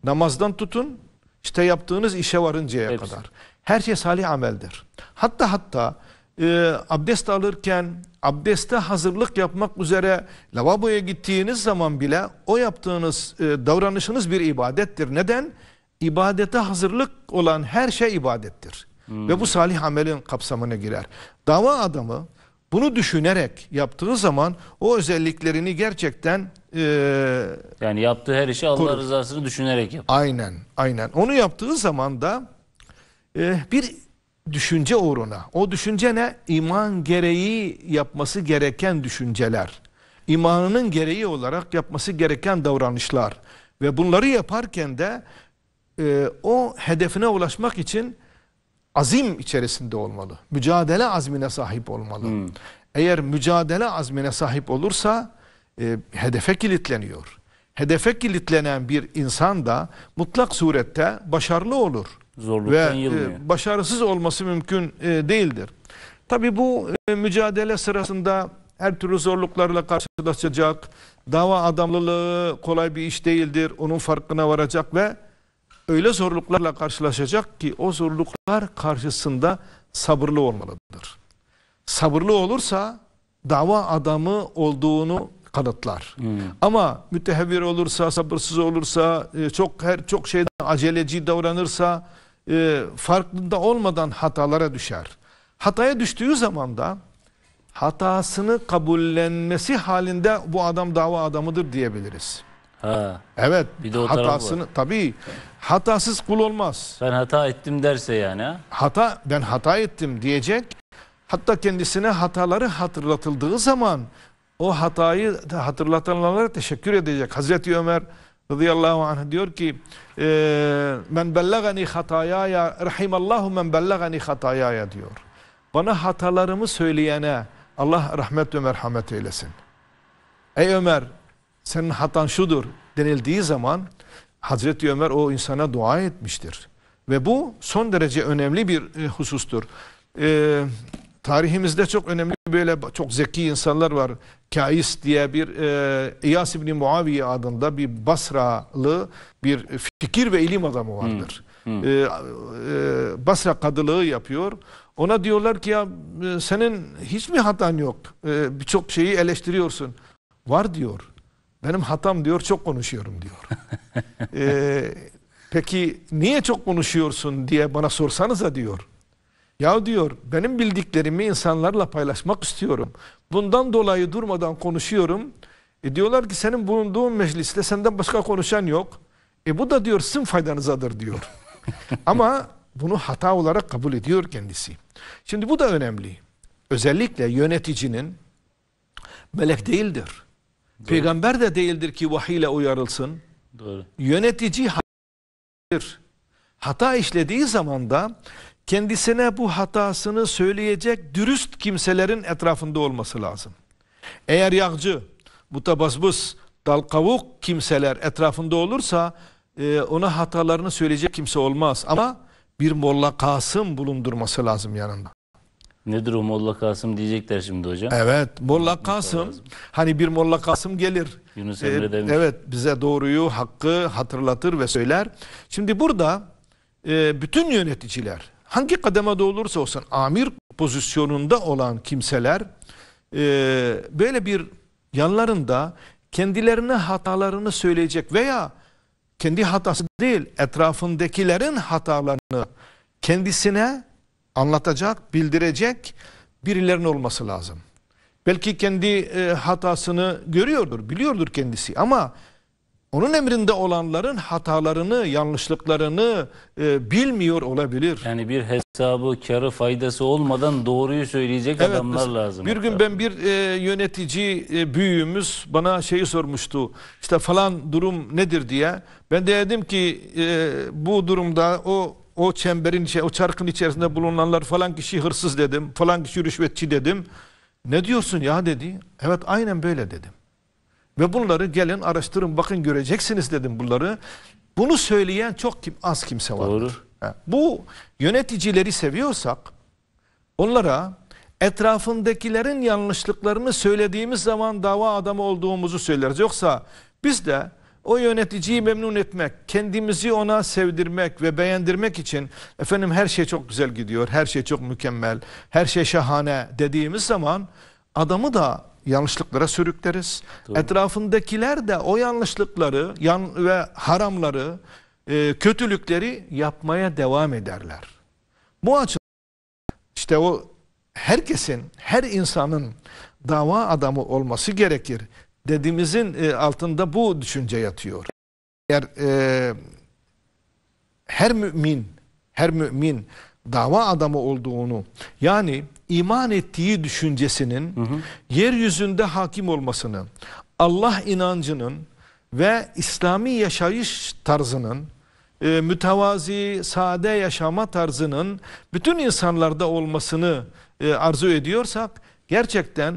Speaker 2: Namazdan tutun, işte yaptığınız işe varıncaya
Speaker 1: Hepsi.
Speaker 2: kadar. Her şey salih ameldir. Hatta hatta e, abdest alırken, abdeste hazırlık yapmak üzere lavaboya gittiğiniz zaman bile o yaptığınız e, davranışınız bir ibadettir. Neden? İbadete hazırlık olan her şey ibadettir. Ve bu salih amelin kapsamına girer. Dava adamı bunu düşünerek yaptığı zaman o özelliklerini gerçekten e,
Speaker 1: Yani yaptığı her işi Allah
Speaker 2: Korur.
Speaker 1: rızasını düşünerek yap.
Speaker 2: aynen aynen onu yaptığı zaman da e, bir düşünce uğruna o düşünce ne iman gereği yapması gereken düşünceler imanının gereği olarak yapması gereken davranışlar ve bunları yaparken de e, o hedefine ulaşmak için azim içerisinde olmalı. Mücadele azmine sahip olmalı. Eğer mücadele azmine sahip olursa e, hedefe kilitleniyor. Hedefe kilitlenen bir insan da mutlak surette başarılı olur ve
Speaker 1: Zorluktan
Speaker 2: e,
Speaker 1: yılmıyor.
Speaker 2: başarısız olması mümkün e, değildir. Tabi bu e, mücadele sırasında her türlü zorluklarla karşılaşacak. Dava adamlılığı kolay bir iş değildir. Onun farkına varacak ve öyle zorluklarla karşılaşacak ki o zorluklar karşısında sabırlı olmalıdır. Sabırlı olursa dava adamı olduğunu kanıtlar.
Speaker 1: Hmm.
Speaker 2: Ama mütehevvir olursa, sabırsız olursa, e, çok her çok şeyden aceleci davranırsa, e, farkında olmadan hatalara düşer. Hataya düştüğü zaman da hatasını kabullenmesi halinde bu adam dava adamıdır diyebiliriz.
Speaker 1: Ha.
Speaker 2: Evet,
Speaker 1: Bir de o
Speaker 2: hatasını tabii hatasız kul olmaz.
Speaker 1: Ben hata ettim derse yani ha.
Speaker 2: Hata ben hata ettim diyecek. Hatta kendisine hataları hatırlatıldığı zaman o hatayı hatırlatanlara teşekkür edecek. Hazreti Ömer radıyallahu anh diyor ki eee, men bellagani hatayaya rahimallahu men bellagani hatayaya diyor. Bana hatalarımı söyleyene Allah rahmet ve merhamet eylesin. Ey Ömer senin hatan şudur denildiği zaman Hazreti Ömer o insana dua etmiştir. Ve bu son derece önemli bir e, husustur. E, tarihimizde çok önemli böyle çok zeki insanlar var. Kais diye bir e, İyas İbni Muaviye adında bir Basralı bir fikir ve ilim adamı vardır. E, e, Basra kadılığı yapıyor. Ona diyorlar ki ya e, senin hiç mi hatan yok? E, Birçok şeyi eleştiriyorsun. Var diyor. Benim hatam diyor çok konuşuyorum diyor. [LAUGHS] Ee, peki niye çok konuşuyorsun diye bana sorsanıza diyor. Ya diyor benim bildiklerimi insanlarla paylaşmak istiyorum. Bundan dolayı durmadan konuşuyorum. E diyorlar ki senin bulunduğun mecliste senden başka konuşan yok. E bu da diyor sizin faydanızadır diyor. [LAUGHS] Ama bunu hata olarak kabul ediyor kendisi. Şimdi bu da önemli. Özellikle yöneticinin melek değildir. Peygamber de değildir ki vahiy ile uyarılsın.
Speaker 1: Doğru.
Speaker 2: Yönetici hatadır. Hata işlediği zaman da kendisine bu hatasını söyleyecek dürüst kimselerin etrafında olması lazım. Eğer yağcı, mutabazbız, dal kavuk kimseler etrafında olursa e, ona hatalarını söyleyecek kimse olmaz. Ama bir Molla Kasım bulundurması lazım yanında.
Speaker 1: Nedir o Molla Kasım diyecekler şimdi hocam.
Speaker 2: Evet, Molla Kasım hani bir Molla Kasım gelir.
Speaker 1: Yunus
Speaker 2: Ee,
Speaker 1: Emre demiş.
Speaker 2: evet, bize doğruyu, hakkı hatırlatır ve söyler. Şimdi burada e, bütün yöneticiler hangi kademede olursa olsun amir pozisyonunda olan kimseler e, böyle bir yanlarında kendilerine hatalarını söyleyecek veya kendi hatası değil etrafındakilerin hatalarını kendisine anlatacak, bildirecek birilerinin olması lazım. Belki kendi e, hatasını görüyordur, biliyordur kendisi ama onun emrinde olanların hatalarını, yanlışlıklarını e, bilmiyor olabilir.
Speaker 1: Yani bir hesabı, karı, faydası olmadan doğruyu söyleyecek
Speaker 2: Evet,
Speaker 1: adamlar lazım.
Speaker 2: Bir gün ben bir e, yönetici e, büyüğümüz bana şeyi sormuştu. İşte falan durum nedir diye. Ben de dedim ki e, bu durumda o o çemberin içi, o çarkın içerisinde bulunanlar falan kişi hırsız dedim. Falan kişi rüşvetçi dedim. Ne diyorsun ya dedi. Evet aynen böyle dedim. Ve bunları gelin araştırın bakın göreceksiniz dedim bunları. Bunu söyleyen çok kim, az kimse vardır.
Speaker 1: Doğru.
Speaker 2: Ha, Bu yöneticileri seviyorsak onlara etrafındakilerin yanlışlıklarını söylediğimiz zaman dava adamı olduğumuzu söyleriz. Yoksa biz de o yöneticiyi memnun etmek, kendimizi ona sevdirmek ve beğendirmek için efendim her şey çok güzel gidiyor, her şey çok mükemmel, her şey şahane dediğimiz zaman adamı da yanlışlıklara sürükleriz. Etrafındakiler de o yanlışlıkları yan ve haramları, e, kötülükleri yapmaya devam ederler. Bu açıdan işte o herkesin, her insanın dava adamı olması gerekir. Dediğimizin e, altında bu düşünce yatıyor. Eğer e, her mümin, her mümin dava adamı olduğunu yani iman ettiği düşüncesinin yeryüzünde hakim olmasını, Allah inancının ve İslami yaşayış tarzının e, mütevazi, sade yaşama tarzının bütün insanlarda olmasını e, arzu ediyorsak gerçekten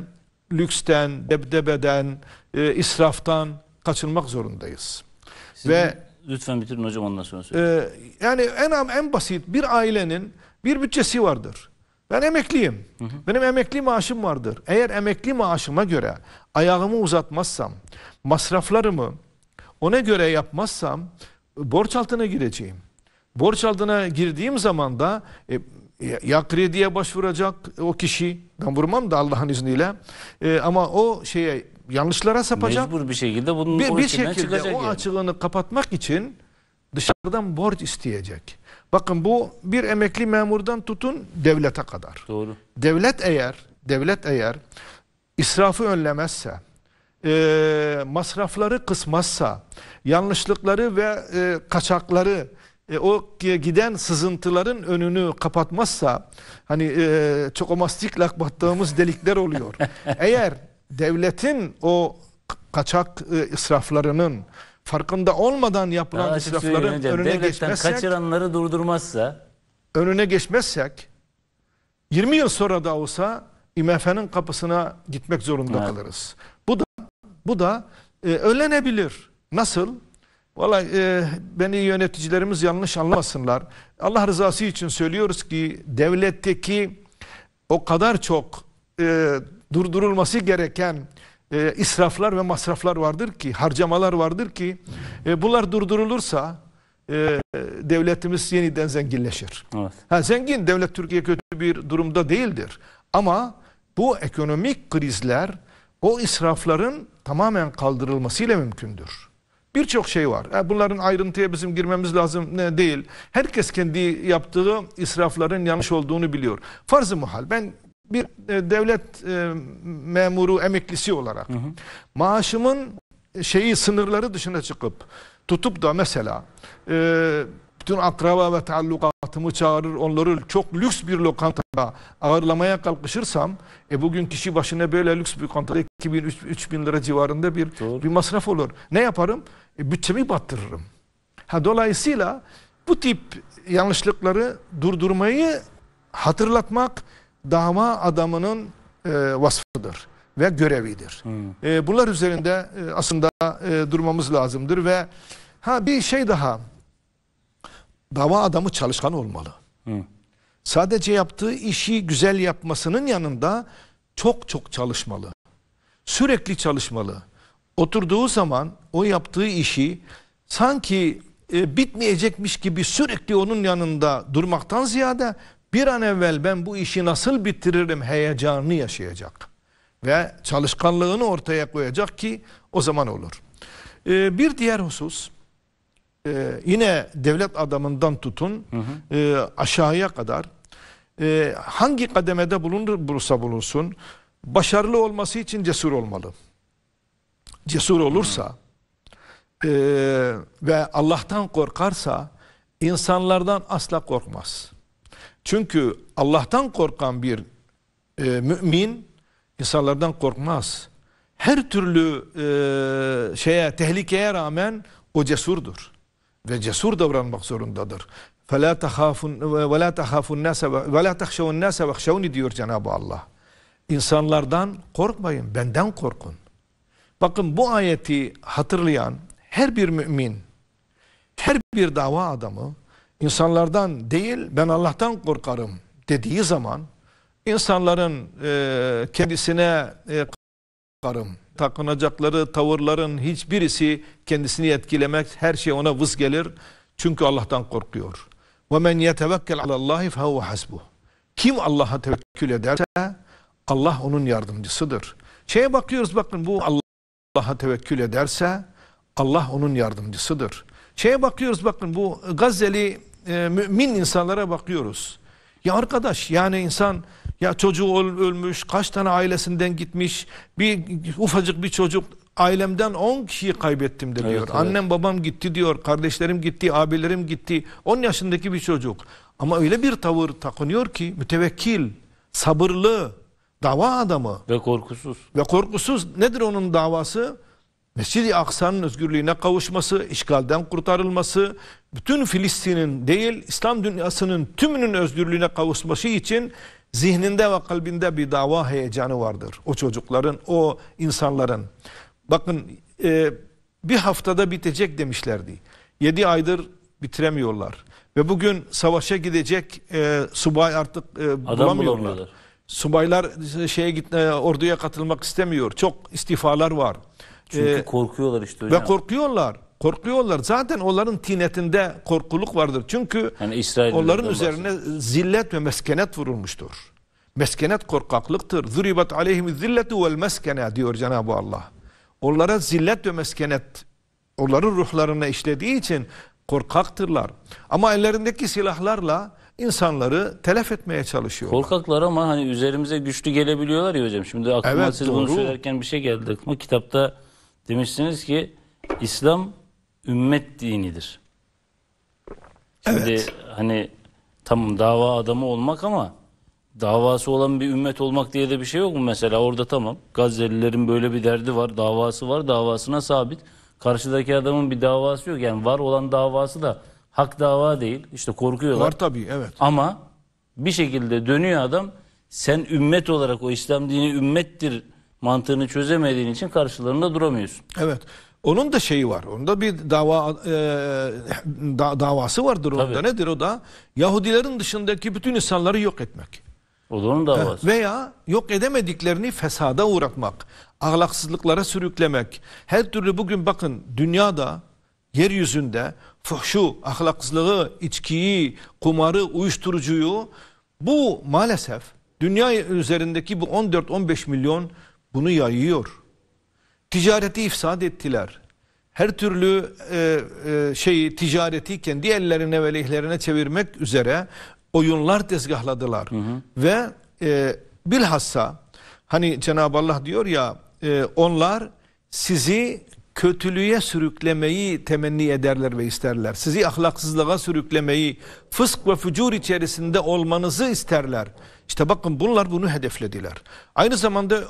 Speaker 2: lüksten, debdebeden, e, israftan kaçınmak zorundayız.
Speaker 1: Siz
Speaker 2: Ve
Speaker 1: lütfen bitirin hocam ondan sonra söyleyin.
Speaker 2: ee, yani en en basit bir ailenin bir bütçesi vardır. Ben emekliyim. Benim emekli maaşım vardır. Eğer emekli maaşıma göre ayağımı uzatmazsam, masraflarımı ona göre yapmazsam borç altına gireceğim. Borç altına girdiğim zaman da e, ya krediye başvuracak o kişi, ben vurmam da Allah'ın izniyle, E, ama o şeye yanlışlara sapacak
Speaker 1: Mecbur bir şekilde bunun
Speaker 2: bir, bir şekilde o
Speaker 1: yani.
Speaker 2: açığını kapatmak için dışarıdan borç isteyecek. Bakın bu bir emekli memurdan tutun devlete kadar.
Speaker 1: Doğru.
Speaker 2: Devlet eğer devlet eğer israfı önlemezse, e, masrafları kısmazsa, yanlışlıkları ve e, kaçakları e, o giden sızıntıların önünü kapatmazsa hani e, çokomastikle battığımız delikler oluyor. [LAUGHS] Eğer devletin o kaçak e, israflarının farkında olmadan
Speaker 1: Daha
Speaker 2: yapılan
Speaker 1: söyleyeyim
Speaker 2: israfların önüne geçmezsek
Speaker 1: kaçıranları durdurmazsa
Speaker 2: önüne geçmezsek 20 yıl sonra da olsa IMF'nin kapısına gitmek zorunda
Speaker 1: Evet.
Speaker 2: kalırız. Bu da bu da e, önlenebilir. Nasıl? Vallahi e, beni yöneticilerimiz yanlış anlamasınlar. Allah rızası için söylüyoruz ki devletteki o kadar çok e, durdurulması gereken e, israflar ve masraflar vardır ki, harcamalar vardır ki e, bunlar durdurulursa e, devletimiz yeniden zenginleşir.
Speaker 1: evet.
Speaker 2: Ha, zengin devlet Türkiye kötü bir durumda değildir. Ama bu ekonomik krizler o israfların tamamen kaldırılmasıyla mümkündür. Birçok şey var. Ha, bunların ayrıntıya bizim girmemiz lazım ne değil. Herkes kendi yaptığı israfların yanlış olduğunu biliyor. Farz-ı muhal ben bir e, devlet e, memuru emeklisi olarak maaşımın şeyi sınırları dışına çıkıp tutup da mesela e, bütün akraba ve taallukatımı çağırır onları çok lüks bir lokantada ağırlamaya kalkışırsam e bugün kişi başına böyle lüks bir lokantada 2000 3000 lira civarında bir
Speaker 1: Doğru.
Speaker 2: bir masraf olur. Ne yaparım? E, bütçemi battırırım. Ha dolayısıyla bu tip yanlışlıkları durdurmayı hatırlatmak dava adamının e, vasfıdır ve görevidir. E, bunlar üzerinde e, aslında e, durmamız lazımdır ve ha bir şey daha dava adamı çalışkan olmalı.
Speaker 1: Hı.
Speaker 2: Sadece yaptığı işi güzel yapmasının yanında çok çok çalışmalı. Sürekli çalışmalı. Oturduğu zaman o yaptığı işi sanki e, bitmeyecekmiş gibi sürekli onun yanında durmaktan ziyade bir an evvel ben bu işi nasıl bitiririm heyecanını yaşayacak. Ve çalışkanlığını ortaya koyacak ki o zaman olur. E, bir diğer husus e, yine devlet adamından tutun e, aşağıya kadar e, hangi kademede bulunur bulursa bulunsun başarılı olması için cesur olmalı Cesur olursa e, ve Allah'tan korkarsa insanlardan asla korkmaz. Çünkü Allah'tan korkan bir e, mümin insanlardan korkmaz. Her türlü e, şeye tehlikeye rağmen o cesurdur ve cesur davranmak zorundadır. فَلَا تَخَافُنْ وَلَا تَخَافُ النَّاسَ وَلَا تَخْشَوُ النَّاسَ وَخْشَوْنِ diyor Cenab-ı Allah. İnsanlardan korkmayın, benden korkun. Bakın bu ayeti hatırlayan her bir mümin, her bir dava adamı insanlardan değil ben Allah'tan korkarım dediği zaman insanların e, kendisine e, korkarım takınacakları tavırların hiçbirisi kendisini etkilemek her şey ona vız gelir. Çünkü Allah'tan korkuyor. Ve men yetevekkel alallahi fehuve hasbuh. Kim Allah'a tevekkül ederse Allah onun yardımcısıdır. Şeye bakıyoruz bakın bu Allah Allah'a tevekkül ederse Allah onun yardımcısıdır. Şeye bakıyoruz bakın bu Gazze'li e, mümin insanlara bakıyoruz. Ya arkadaş yani insan ya çocuğu öl- ölmüş, kaç tane ailesinden gitmiş, bir ufacık bir çocuk ailemden 10 kişiyi kaybettim de
Speaker 1: Evet,
Speaker 2: diyor.
Speaker 1: evet.
Speaker 2: Annem babam gitti diyor, kardeşlerim gitti, abilerim gitti. 10 yaşındaki bir çocuk. Ama öyle bir tavır takınıyor ki mütevekkil, sabırlı, dava adamı
Speaker 1: Ve korkusuz.
Speaker 2: ve korkusuz nedir onun davası? Mescid-i Aksa'nın özgürlüğüne kavuşması, işgalden kurtarılması, bütün Filistin'in değil İslam dünyasının tümünün özgürlüğüne kavuşması için zihninde ve kalbinde bir dava heyecanı vardır. O çocukların, o insanların. Bakın e, bir haftada bitecek demişlerdi. 7 aydır bitiremiyorlar. Ve bugün savaşa gidecek e, subay artık e,
Speaker 1: Adam
Speaker 2: bulamıyorlar.
Speaker 1: bulamıyorlar.
Speaker 2: Subaylar şeye gitme orduya katılmak istemiyor. Çok istifalar var.
Speaker 1: Çünkü
Speaker 2: Ee,
Speaker 1: korkuyorlar işte
Speaker 2: ve
Speaker 1: hocam.
Speaker 2: korkuyorlar. Korkuyorlar. Zaten onların tinetinde korkuluk vardır. Çünkü
Speaker 1: Yani
Speaker 2: onların
Speaker 1: bahsediyor.
Speaker 2: üzerine zillet ve meskenet vurulmuştur. Meskenet korkaklıktır. Zuribat aleyhim zilletu vel meskene diyor Cenab-ı Allah. Onlara zillet ve meskenet onların ruhlarına işlediği için korkaktırlar. Ama ellerindeki silahlarla insanları telef etmeye çalışıyorlar.
Speaker 1: Korkaklar ama hani üzerimize güçlü gelebiliyorlar ya hocam. Şimdi aklıma
Speaker 2: Evet,
Speaker 1: siz bunu
Speaker 2: doğru.
Speaker 1: söylerken bir şey geldi aklıma. Kitapta demiştiniz ki İslam ümmet dinidir. Şimdi
Speaker 2: Evet.
Speaker 1: hani tamam dava adamı olmak ama davası olan bir ümmet olmak diye de bir şey yok mu mesela orada tamam Gazze'lilerin böyle bir derdi var davası var davasına sabit karşıdaki adamın bir davası yok yani var olan davası da hak dava değil işte korkuyorlar
Speaker 2: Var tabii evet.
Speaker 1: ama bir şekilde dönüyor adam sen ümmet olarak o İslam dini ümmettir mantığını çözemediğin için karşılarında duramıyorsun.
Speaker 2: Evet. Onun da şeyi var. Onda bir dava e, da- davası vardır onda.
Speaker 1: Tabii.
Speaker 2: Nedir o da? Yahudilerin dışındaki bütün insanları yok etmek.
Speaker 1: O da onun davası.
Speaker 2: Veya yok edemediklerini fesada uğratmak, ahlaksızlıklara sürüklemek. Her türlü bugün bakın dünyada, yeryüzünde fuhşu, ahlaksızlığı, içkiyi, kumarı, uyuşturucuyu bu maalesef dünya üzerindeki bu 14-15 milyon bunu yayıyor. Ticareti ifsad ettiler. Her türlü e, e, şeyi ticareti kendi ellerine ve lehlerine çevirmek üzere oyunlar tezgahladılar. Ve e, bilhassa hani Cenab-ı Allah diyor ya e, onlar sizi kötülüğe sürüklemeyi temenni ederler ve isterler. Sizi ahlaksızlığa sürüklemeyi, fısk ve fücur içerisinde olmanızı isterler. İşte bakın bunlar bunu hedeflediler. Aynı zamanda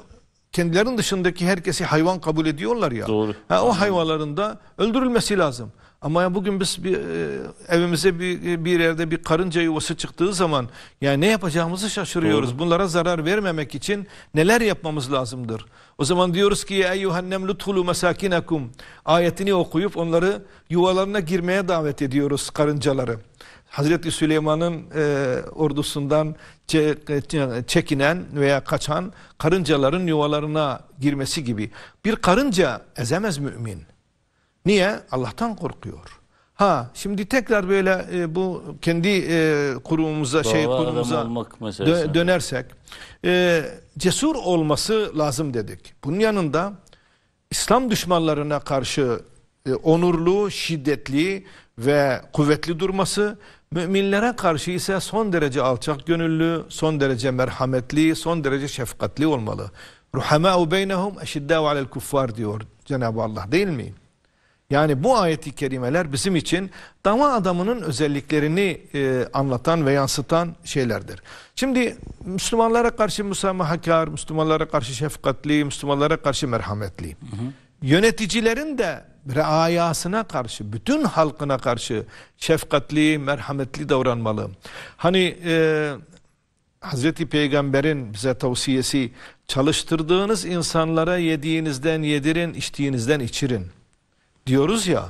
Speaker 2: kendilerinin dışındaki herkesi hayvan kabul ediyorlar ya.
Speaker 1: Doğru.
Speaker 2: Ha, o hayvanların da öldürülmesi lazım. Ama ya bugün biz bir, e, evimize bir, bir yerde bir karınca yuvası çıktığı zaman yani ne yapacağımızı şaşırıyoruz. Bunlara zarar vermemek için neler yapmamız lazımdır? O zaman diyoruz ki ya eyyuhannem luthulu mesakinakum ayetini okuyup onları yuvalarına girmeye davet ediyoruz karıncaları. Hazreti Süleyman'ın e, ordusundan e, çekinen veya kaçan karıncaların yuvalarına girmesi gibi. Bir karınca ezemez mümin. Niye? Allah'tan korkuyor. Ha şimdi tekrar böyle e, bu kendi e, kurumumuza şey
Speaker 1: Dava adamı
Speaker 2: kurumumuza dö- dönersek e, cesur olması lazım dedik. Bunun yanında İslam düşmanlarına karşı e, onurlu, şiddetli ve kuvvetli durması, müminlere karşı ise son derece alçak gönüllü, son derece merhametli, son derece şefkatli olmalı. Ruhamâ'u beynehum eşiddâ'u alel kuffar diyor Cenab-ı Allah değil mi? Yani bu ayeti kerimeler bizim için dava adamının özelliklerini e, anlatan ve yansıtan şeylerdir. Şimdi Müslümanlara karşı müsamahakar, Müslümanlara karşı şefkatli, Müslümanlara karşı merhametli. Yöneticilerin de reayasına karşı, bütün halkına karşı şefkatli, merhametli davranmalı. Hani e, Hazreti Peygamber'in bize tavsiyesi çalıştırdığınız insanlara yediğinizden yedirin, içtiğinizden içirin diyoruz ya.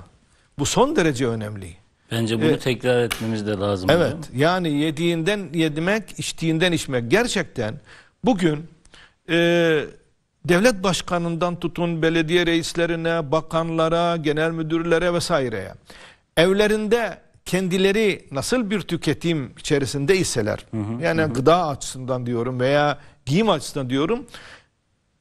Speaker 2: Bu son derece önemli.
Speaker 1: Bence bunu
Speaker 2: E,
Speaker 1: tekrar etmemiz de lazım.
Speaker 2: Evet.
Speaker 1: hocam.
Speaker 2: Yani yediğinden yedirmek, içtiğinden içmek. Gerçekten bugün e, devlet başkanından tutun belediye reislerine, bakanlara, genel müdürlere vesaireye evlerinde kendileri nasıl bir tüketim içerisinde iseler yani gıda açısından diyorum veya giyim açısından diyorum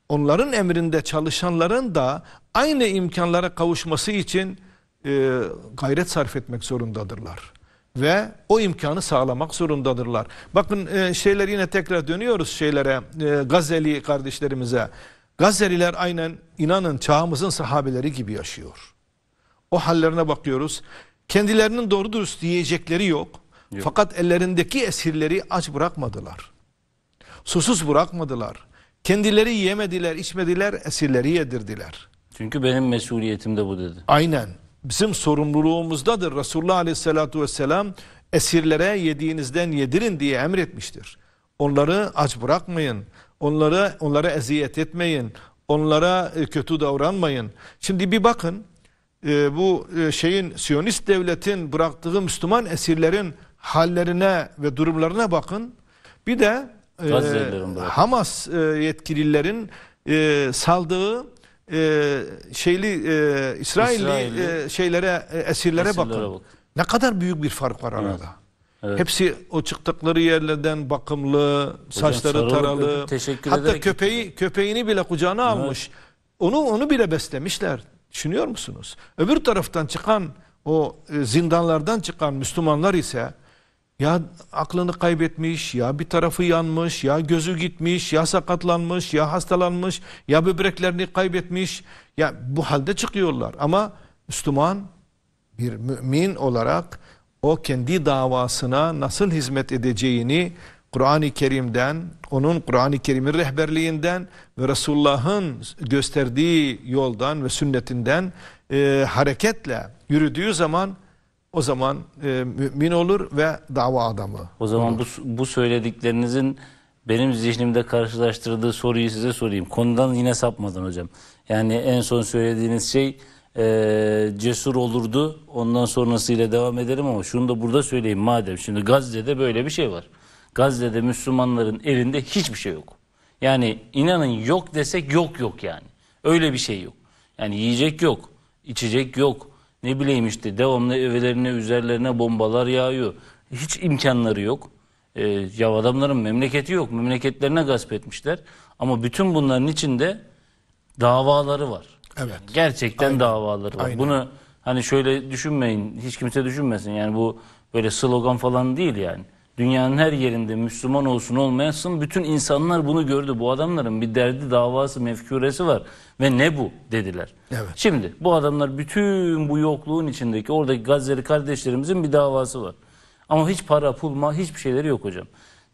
Speaker 2: onların emrinde çalışanların da aynı imkanlara kavuşması için e, gayret sarf etmek zorundadırlar. Ve o imkanı sağlamak zorundadırlar. Bakın e, şeyler yine tekrar dönüyoruz şeylere e, Gazeli kardeşlerimize. Gazeliler aynen inanın çağımızın sahabeleri gibi yaşıyor. O hallerine bakıyoruz. Kendilerinin doğru dürüst yiyecekleri yok. Fakat ellerindeki esirleri aç bırakmadılar. Susuz bırakmadılar. Kendileri yemediler, içmediler, esirleri yedirdiler.
Speaker 1: Çünkü benim mesuliyetim de bu dedi.
Speaker 2: Aynen. Bizim sorumluluğumuzdadır. Resulullah Aleyhisselatü Vesselam esirlere yediğinizden yedirin diye emretmiştir. Onları aç bırakmayın. Onlara onlara eziyet etmeyin. Onlara e, kötü davranmayın. Şimdi bir bakın e, bu e, şeyin Siyonist devletin bıraktığı Müslüman esirlerin hallerine ve durumlarına bakın. Bir de
Speaker 1: Gazze'lilerin bırakın.
Speaker 2: Hamas e, yetkililerin e, saldığı e, şeyli e, İsrailli,
Speaker 1: İsrailli
Speaker 2: e, şeylere e, esirlere,
Speaker 1: esirlere
Speaker 2: bakın.
Speaker 1: bak.
Speaker 2: Ne kadar büyük bir fark var arada.
Speaker 1: Evet.
Speaker 2: Hepsi o çıktıkları yerlerden bakımlı, saçları
Speaker 1: sarılıp
Speaker 2: taralı.
Speaker 1: teşekkür
Speaker 2: Hatta köpeği köpeğini bile kucağına almış. Onu onu bile beslemişler. Düşünüyor musunuz? Öbür taraftan çıkan o e, zindanlardan çıkan Müslümanlar ise ya aklını kaybetmiş, ya bir tarafı yanmış, ya gözü gitmiş, ya sakatlanmış, ya hastalanmış, ya böbreklerini kaybetmiş. Ya bu halde çıkıyorlar. Ama Müslüman bir mümin olarak o kendi davasına nasıl hizmet edeceğini Kur'an-ı Kerim'den, onun Kur'an-ı Kerim'in rehberliğinden ve Resulullah'ın gösterdiği yoldan ve sünnetinden e, hareketle yürüdüğü zaman o zaman e, mümin olur ve dava adamı.
Speaker 1: O zaman bu, bu söylediklerinizin benim zihnimde karşılaştırdığı soruyu size sorayım. Konudan yine sapmadan hocam. Yani en son söylediğiniz şey e, cesur olurdu. Ondan sonrasıyla devam ederim ama şunu da burada söyleyeyim madem. Şimdi Gazze'de böyle bir şey var. Gazze'de Müslümanların elinde hiçbir şey yok. Yani inanın yok desek yok yok yani. Öyle bir şey yok. Yani yiyecek yok, içecek yok. Ne bileyim işte devamlı evlerine, üzerlerine bombalar yağıyor. Hiç imkanları yok. Ee, ya adamların memleketi yok. Memleketlerine gasp etmişler. Ama bütün bunların içinde davaları var.
Speaker 2: Evet.
Speaker 1: Gerçekten davaları var.
Speaker 2: Aynen.
Speaker 1: Bunu hani şöyle düşünmeyin. Hiç kimse düşünmesin. Yani bu böyle slogan falan değil yani. Dünyanın her yerinde Müslüman olsun olmayasın bütün insanlar bunu gördü. Bu adamların bir derdi, davası, mefkuresi var. Ve ne bu dediler.
Speaker 2: Evet.
Speaker 1: Şimdi bu adamlar bütün bu yokluğun içindeki oradaki Gazze'li kardeşlerimizin bir davası var. Ama hiç para, pul, ma hiçbir şeyleri yok hocam.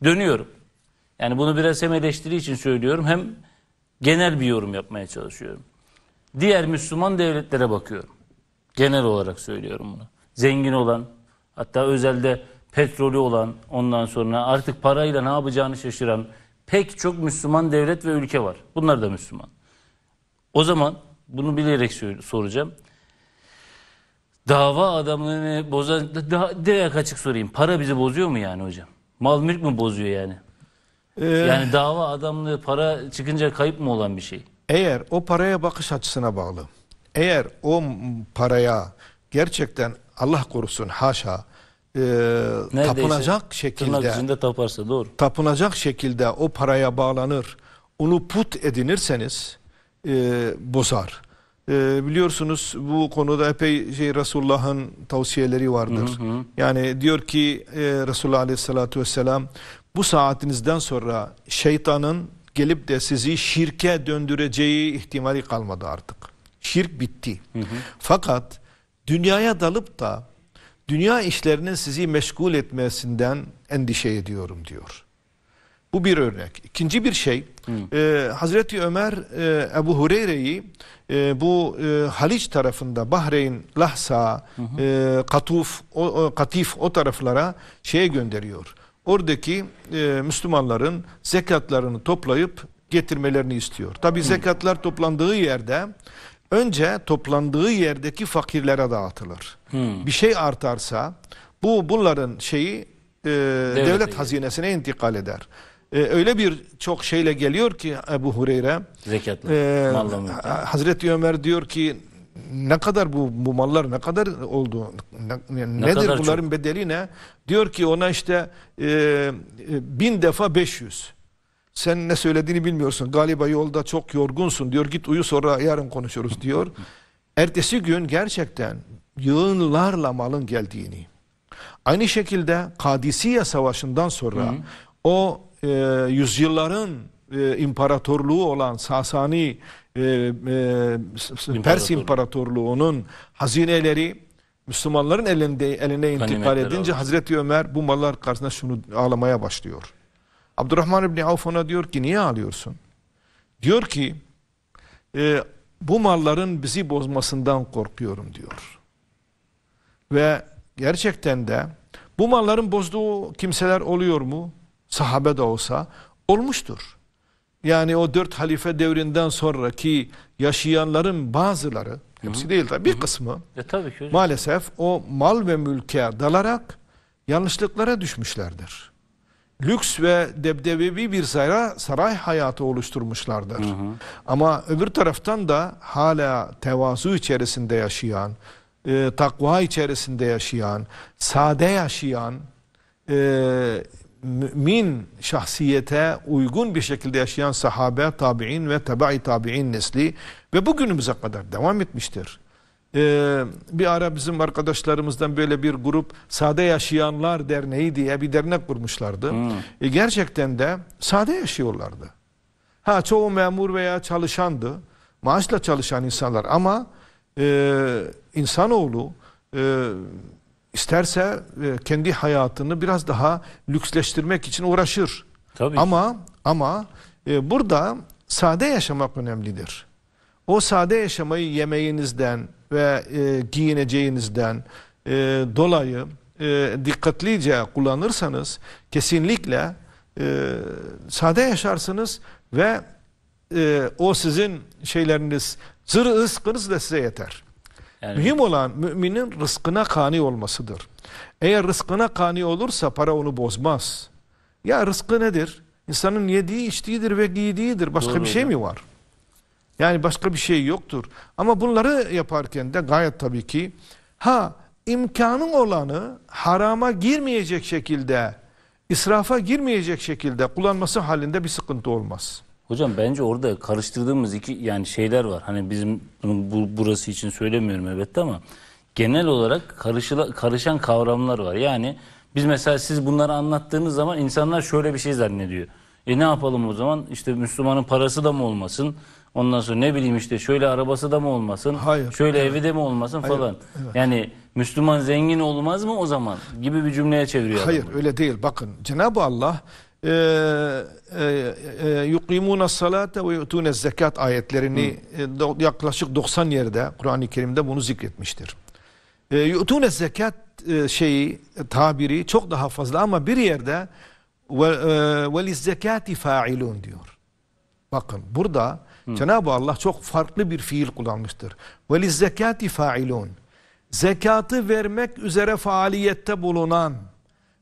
Speaker 1: Dönüyorum. Yani bunu biraz hem eleştiri için söylüyorum hem genel bir yorum yapmaya çalışıyorum. Diğer Müslüman devletlere bakıyorum. Genel olarak söylüyorum bunu. Zengin olan, hatta özelde petrolü olan, ondan sonra artık parayla ne yapacağını şaşıran pek çok Müslüman devlet ve ülke var. Bunlar da Müslüman. O zaman bunu bilerek soracağım. Dava adamını bozan, daha direkt açık sorayım. Para bizi bozuyor mu yani hocam? Mal mülk mü bozuyor yani?
Speaker 2: Ee,
Speaker 1: Yani dava adamlığı para çıkınca kayıp mı olan bir şey?
Speaker 2: Eğer o paraya bakış açısına bağlı. Eğer o paraya gerçekten Allah korusun haşa e,
Speaker 1: Neredeyse
Speaker 2: tapınacak şekilde
Speaker 1: taparsa doğru.
Speaker 2: tapınacak şekilde o paraya bağlanır, onu put edinirseniz e, bozar. E, biliyorsunuz bu konuda epey şey Resulullah'ın tavsiyeleri vardır. Yani diyor ki e, Resulullah Aleyhisselatü Vesselam bu saatinizden sonra şeytanın gelip de sizi şirke döndüreceği ihtimali kalmadı artık. Şirk bitti. Fakat dünyaya dalıp da dünya işlerinin sizi meşgul etmesinden endişe ediyorum diyor. Bu bir örnek. İkinci bir şey, e, Hazreti Ömer e, Ebu Hureyre'yi e, bu e, Haliç tarafında Bahreyn, Lahsa, e, Katuf, o, o, Katif o taraflara şeye gönderiyor. Oradaki e, Müslümanların zekatlarını toplayıp getirmelerini istiyor. Tabi zekatlar toplandığı yerde önce toplandığı yerdeki fakirlere dağıtılır. Bir şey artarsa bu bunların şeyi e, devlet
Speaker 1: gelir.
Speaker 2: hazinesine intikal eder. E, öyle bir çok şeyle geliyor ki Ebu Hureyre
Speaker 1: Zekatla.
Speaker 2: e, Hazreti Ömer diyor ki ne kadar bu, bu mallar ne kadar oldu? Ne- nedir
Speaker 1: kadar
Speaker 2: bunların bedeli ne? Diyor ki ona işte e, e, bin defa 500. Sen ne söylediğini bilmiyorsun. Galiba yolda çok yorgunsun diyor. Git uyu sonra yarın konuşuruz diyor. Ertesi gün gerçekten yığınlarla malın geldiğini. Aynı şekilde Kadisiye Savaşı'ndan sonra o e, yüzyılların e, imparatorluğu olan Sasani e, e, s- Pers
Speaker 1: İmparatorluğu.
Speaker 2: İmparatorluğu'nun hazineleri Müslümanların elinde eline intikal edince. Hazreti Ömer bu mallar karşısında şunu ağlamaya başlıyor. Abdurrahman İbni Avf ona diyor ki niye ağlıyorsun? Diyor ki e, bu malların bizi bozmasından korkuyorum diyor. Ve gerçekten de bu malların bozduğu kimseler oluyor mu? sahabe de olsa olmuştur. Yani o dört halife devrinden sonraki yaşayanların bazıları, hepsi değil tabii bir kısmı
Speaker 1: E tabii ki
Speaker 2: maalesef o mal ve mülke dalarak yanlışlıklara düşmüşlerdir. Lüks ve debdebevi bir saray, saray hayatı oluşturmuşlardır. Ama öbür taraftan da hala tevazu içerisinde yaşayan, e, takva içerisinde yaşayan, sade yaşayan, e, mümin şahsiyete uygun bir şekilde yaşayan sahabe, tabi'in ve tebai tabi'in nesli ve bugünümüze kadar devam etmiştir. Ee, bir ara bizim arkadaşlarımızdan böyle bir grup Sade Yaşayanlar Derneği diye bir dernek kurmuşlardı. E, gerçekten de sade yaşıyorlardı. Ha çoğu memur veya çalışandı. Maaşla çalışan insanlar ama e, insanoğlu e, isterse e, kendi hayatını biraz daha lüksleştirmek için uğraşır.
Speaker 1: Tabii.
Speaker 2: Ama ama e, burada sade yaşamak önemlidir. O sade yaşamayı yemeğinizden ve e, giyineceğinizden e, dolayı e, dikkatlice kullanırsanız kesinlikle e, sade yaşarsınız ve e, o sizin şeyleriniz, zır rızkınız da size yeter.
Speaker 1: Yani
Speaker 2: Mühim olan müminin rızkına kani olmasıdır. Eğer rızkına kani olursa para onu bozmaz. Ya rızkı nedir? İnsanın yediği, içtiğidir ve giydiğidir. Başka
Speaker 1: Doğru
Speaker 2: bir şey mi var? Yani başka bir şey yoktur. Ama bunları yaparken de gayet tabii ki ha imkanın olanı harama girmeyecek şekilde, israfa girmeyecek şekilde kullanması halinde bir sıkıntı olmaz.
Speaker 1: Hocam bence orada karıştırdığımız iki yani şeyler var. Hani bizim bunun bu, burası için söylemiyorum evet ama genel olarak karışıla, karışan kavramlar var. Yani biz mesela siz bunları anlattığınız zaman insanlar şöyle bir şey zannediyor. E ne yapalım o zaman? İşte Müslümanın parası da mı olmasın? Ondan sonra ne bileyim işte şöyle arabası da mı olmasın?
Speaker 2: Hayır,
Speaker 1: Şöyle evi de mi olmasın falan. Yani Müslüman zengin olmaz mı o zaman? Gibi bir cümleye çeviriyor.
Speaker 2: Hayır
Speaker 1: adam.
Speaker 2: öyle değil. Bakın Cenab-ı Allah e, yukimuna salate ve yu'tune zekat ayetlerini e, do- yaklaşık 90 yerde Kur'an-ı Kerim'de bunu zikretmiştir. E, yu'tune zekat e, şeyi tabiri çok daha fazla ama bir yerde ve e, ve zekati failun diyor. Bakın burada Cenab-ı Allah çok farklı bir fiil kullanmıştır. Ve zekati failun. Zekatı vermek üzere faaliyette bulunan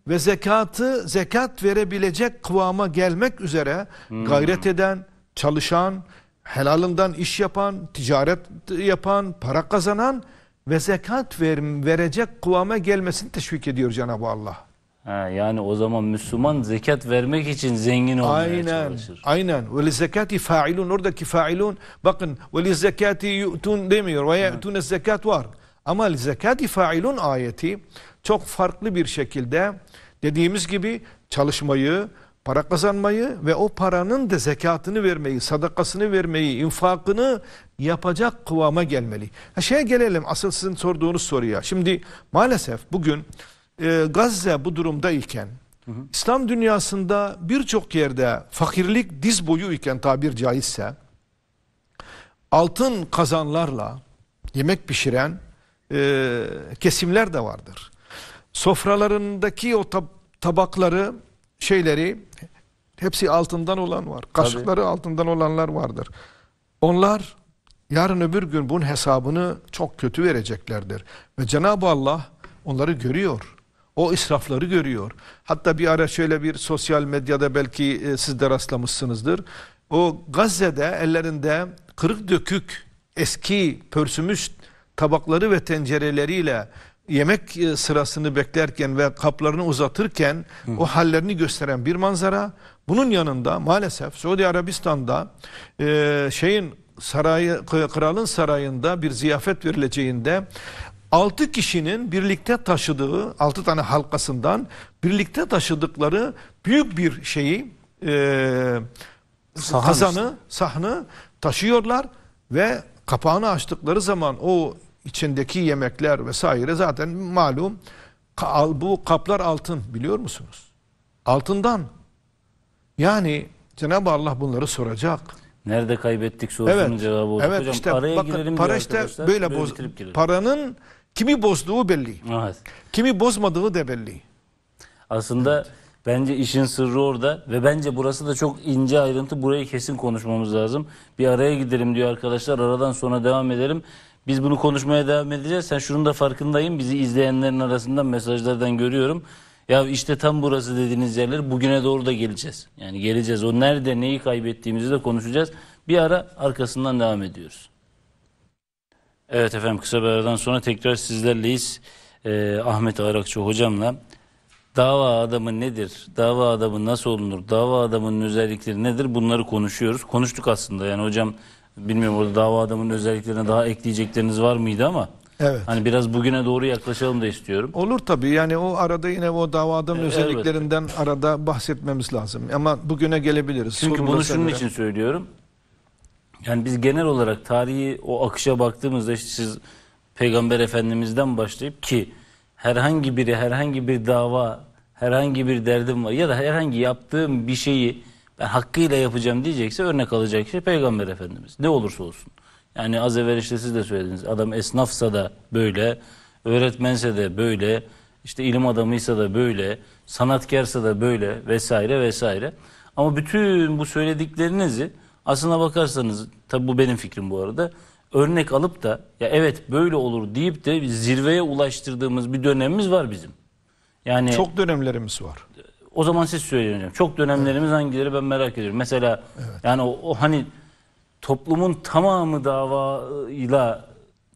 Speaker 2: ve zekatı zekat verebilecek kıvama gelmek üzere gayret eden, çalışan, helalından iş yapan, ticaret yapan, para kazanan ve zekat ver, verecek kıvama gelmesini teşvik ediyor Cenab-ı Allah.
Speaker 1: Ha, yani o zaman Müslüman zekat vermek için zengin olmaya
Speaker 2: Aynen.
Speaker 1: çalışır.
Speaker 2: Aynen. Ve zekati failun. Oradaki failun bakın ve zekati yu'tun demiyor. Ve yu'tun zekat var. Ama zekati failun ayeti çok farklı bir şekilde dediğimiz gibi çalışmayı, para kazanmayı ve o paranın da zekatını vermeyi, sadakasını vermeyi, infakını yapacak kıvama gelmeli. Ha şeye gelelim asıl sizin sorduğunuz soruya. Şimdi maalesef bugün e, Gazze bu durumdayken İslam dünyasında birçok yerde fakirlik diz boyu iken tabir caizse altın kazanlarla yemek pişiren e, kesimler de vardır. Sofralarındaki o tab- tabakları şeyleri hepsi altından olan var. Kaşıkları altından olanlar vardır. Onlar yarın öbür gün bunun hesabını çok kötü vereceklerdir. Ve Cenab-ı Allah onları görüyor. O israfları görüyor. Hatta bir ara şöyle bir sosyal medyada belki e, siz de rastlamışsınızdır. O Gazze'de ellerinde kırık dökük eski pörsümüş tabakları ve tencereleriyle yemek e, sırasını beklerken ve kaplarını uzatırken o hallerini gösteren bir manzara. Bunun yanında maalesef Suudi Arabistan'da e, şeyin sarayı kralın sarayında bir ziyafet verileceğinde altı kişinin birlikte taşıdığı altı tane halkasından birlikte taşıdıkları büyük bir şeyi e,
Speaker 1: Sahan
Speaker 2: kazanı sahnı taşıyorlar ve kapağını açtıkları zaman o içindeki yemekler vesaire zaten malum bu kaplar altın biliyor musunuz? Altından. Yani Cenab-ı Allah bunları soracak.
Speaker 1: Nerede kaybettik sorusunun
Speaker 2: Evet.
Speaker 1: cevabı o.
Speaker 2: Evet
Speaker 1: Hocam
Speaker 2: işte
Speaker 1: araya
Speaker 2: bakın
Speaker 1: girelim
Speaker 2: para işte
Speaker 1: arkadaşlar.
Speaker 2: böyle boz paranın kimi bozduğu belli.
Speaker 1: Evet.
Speaker 2: Kimi bozmadığı da belli.
Speaker 1: Aslında Bence işin sırrı orada ve bence burası da çok ince ayrıntı. Burayı kesin konuşmamız lazım. Bir araya gidelim diyor arkadaşlar. Aradan sonra devam edelim. Biz bunu konuşmaya devam edeceğiz. Sen şunun da farkındayım. Bizi izleyenlerin arasından mesajlardan görüyorum. Ya işte tam burası dediğiniz yerler bugüne doğru da geleceğiz. Yani geleceğiz. O nerede neyi kaybettiğimizi de konuşacağız. Bir ara arkasından devam ediyoruz. Evet efendim kısa bir aradan sonra tekrar sizlerleyiz. Ee, Ahmet Arakçı hocamla. Dava adamı nedir? Dava adamı nasıl olunur? Dava adamının özellikleri nedir? Bunları konuşuyoruz. Konuştuk aslında yani hocam bilmiyorum orada dava adamının özelliklerine daha ekleyecekleriniz var mıydı ama
Speaker 2: Evet.
Speaker 1: hani biraz bugüne doğru yaklaşalım da istiyorum.
Speaker 2: Olur tabii yani o arada yine o davadan
Speaker 1: E,
Speaker 2: özelliklerinden arada bahsetmemiz lazım. Ama bugüne gelebiliriz.
Speaker 1: Çünkü
Speaker 2: Sorulursa
Speaker 1: bunu şunun
Speaker 2: göre.
Speaker 1: için söylüyorum. Yani biz genel olarak tarihi o akışa baktığımızda işte siz Peygamber Efendimiz'den başlayıp ki herhangi biri herhangi bir dava herhangi bir derdim var ya da herhangi yaptığım bir şeyi ben hakkıyla yapacağım diyecekse örnek alacak şey Peygamber Efendimiz. Ne olursa olsun. Yani az evvel işte siz de söylediniz. Adam esnafsa da böyle, öğretmense de böyle, işte ilim adamıysa da böyle, sanatkarsa da böyle vesaire vesaire. Ama bütün bu söylediklerinizi aslına bakarsanız tabi bu benim fikrim bu arada örnek alıp da ya evet böyle olur deyip de zirveye ulaştırdığımız bir dönemimiz var bizim. Yani
Speaker 2: Çok dönemlerimiz var.
Speaker 1: o zaman siz söyleyin. Çok dönemlerimiz hangileri ben merak ediyorum. Mesela yani o, o hani toplumun tamamı davayla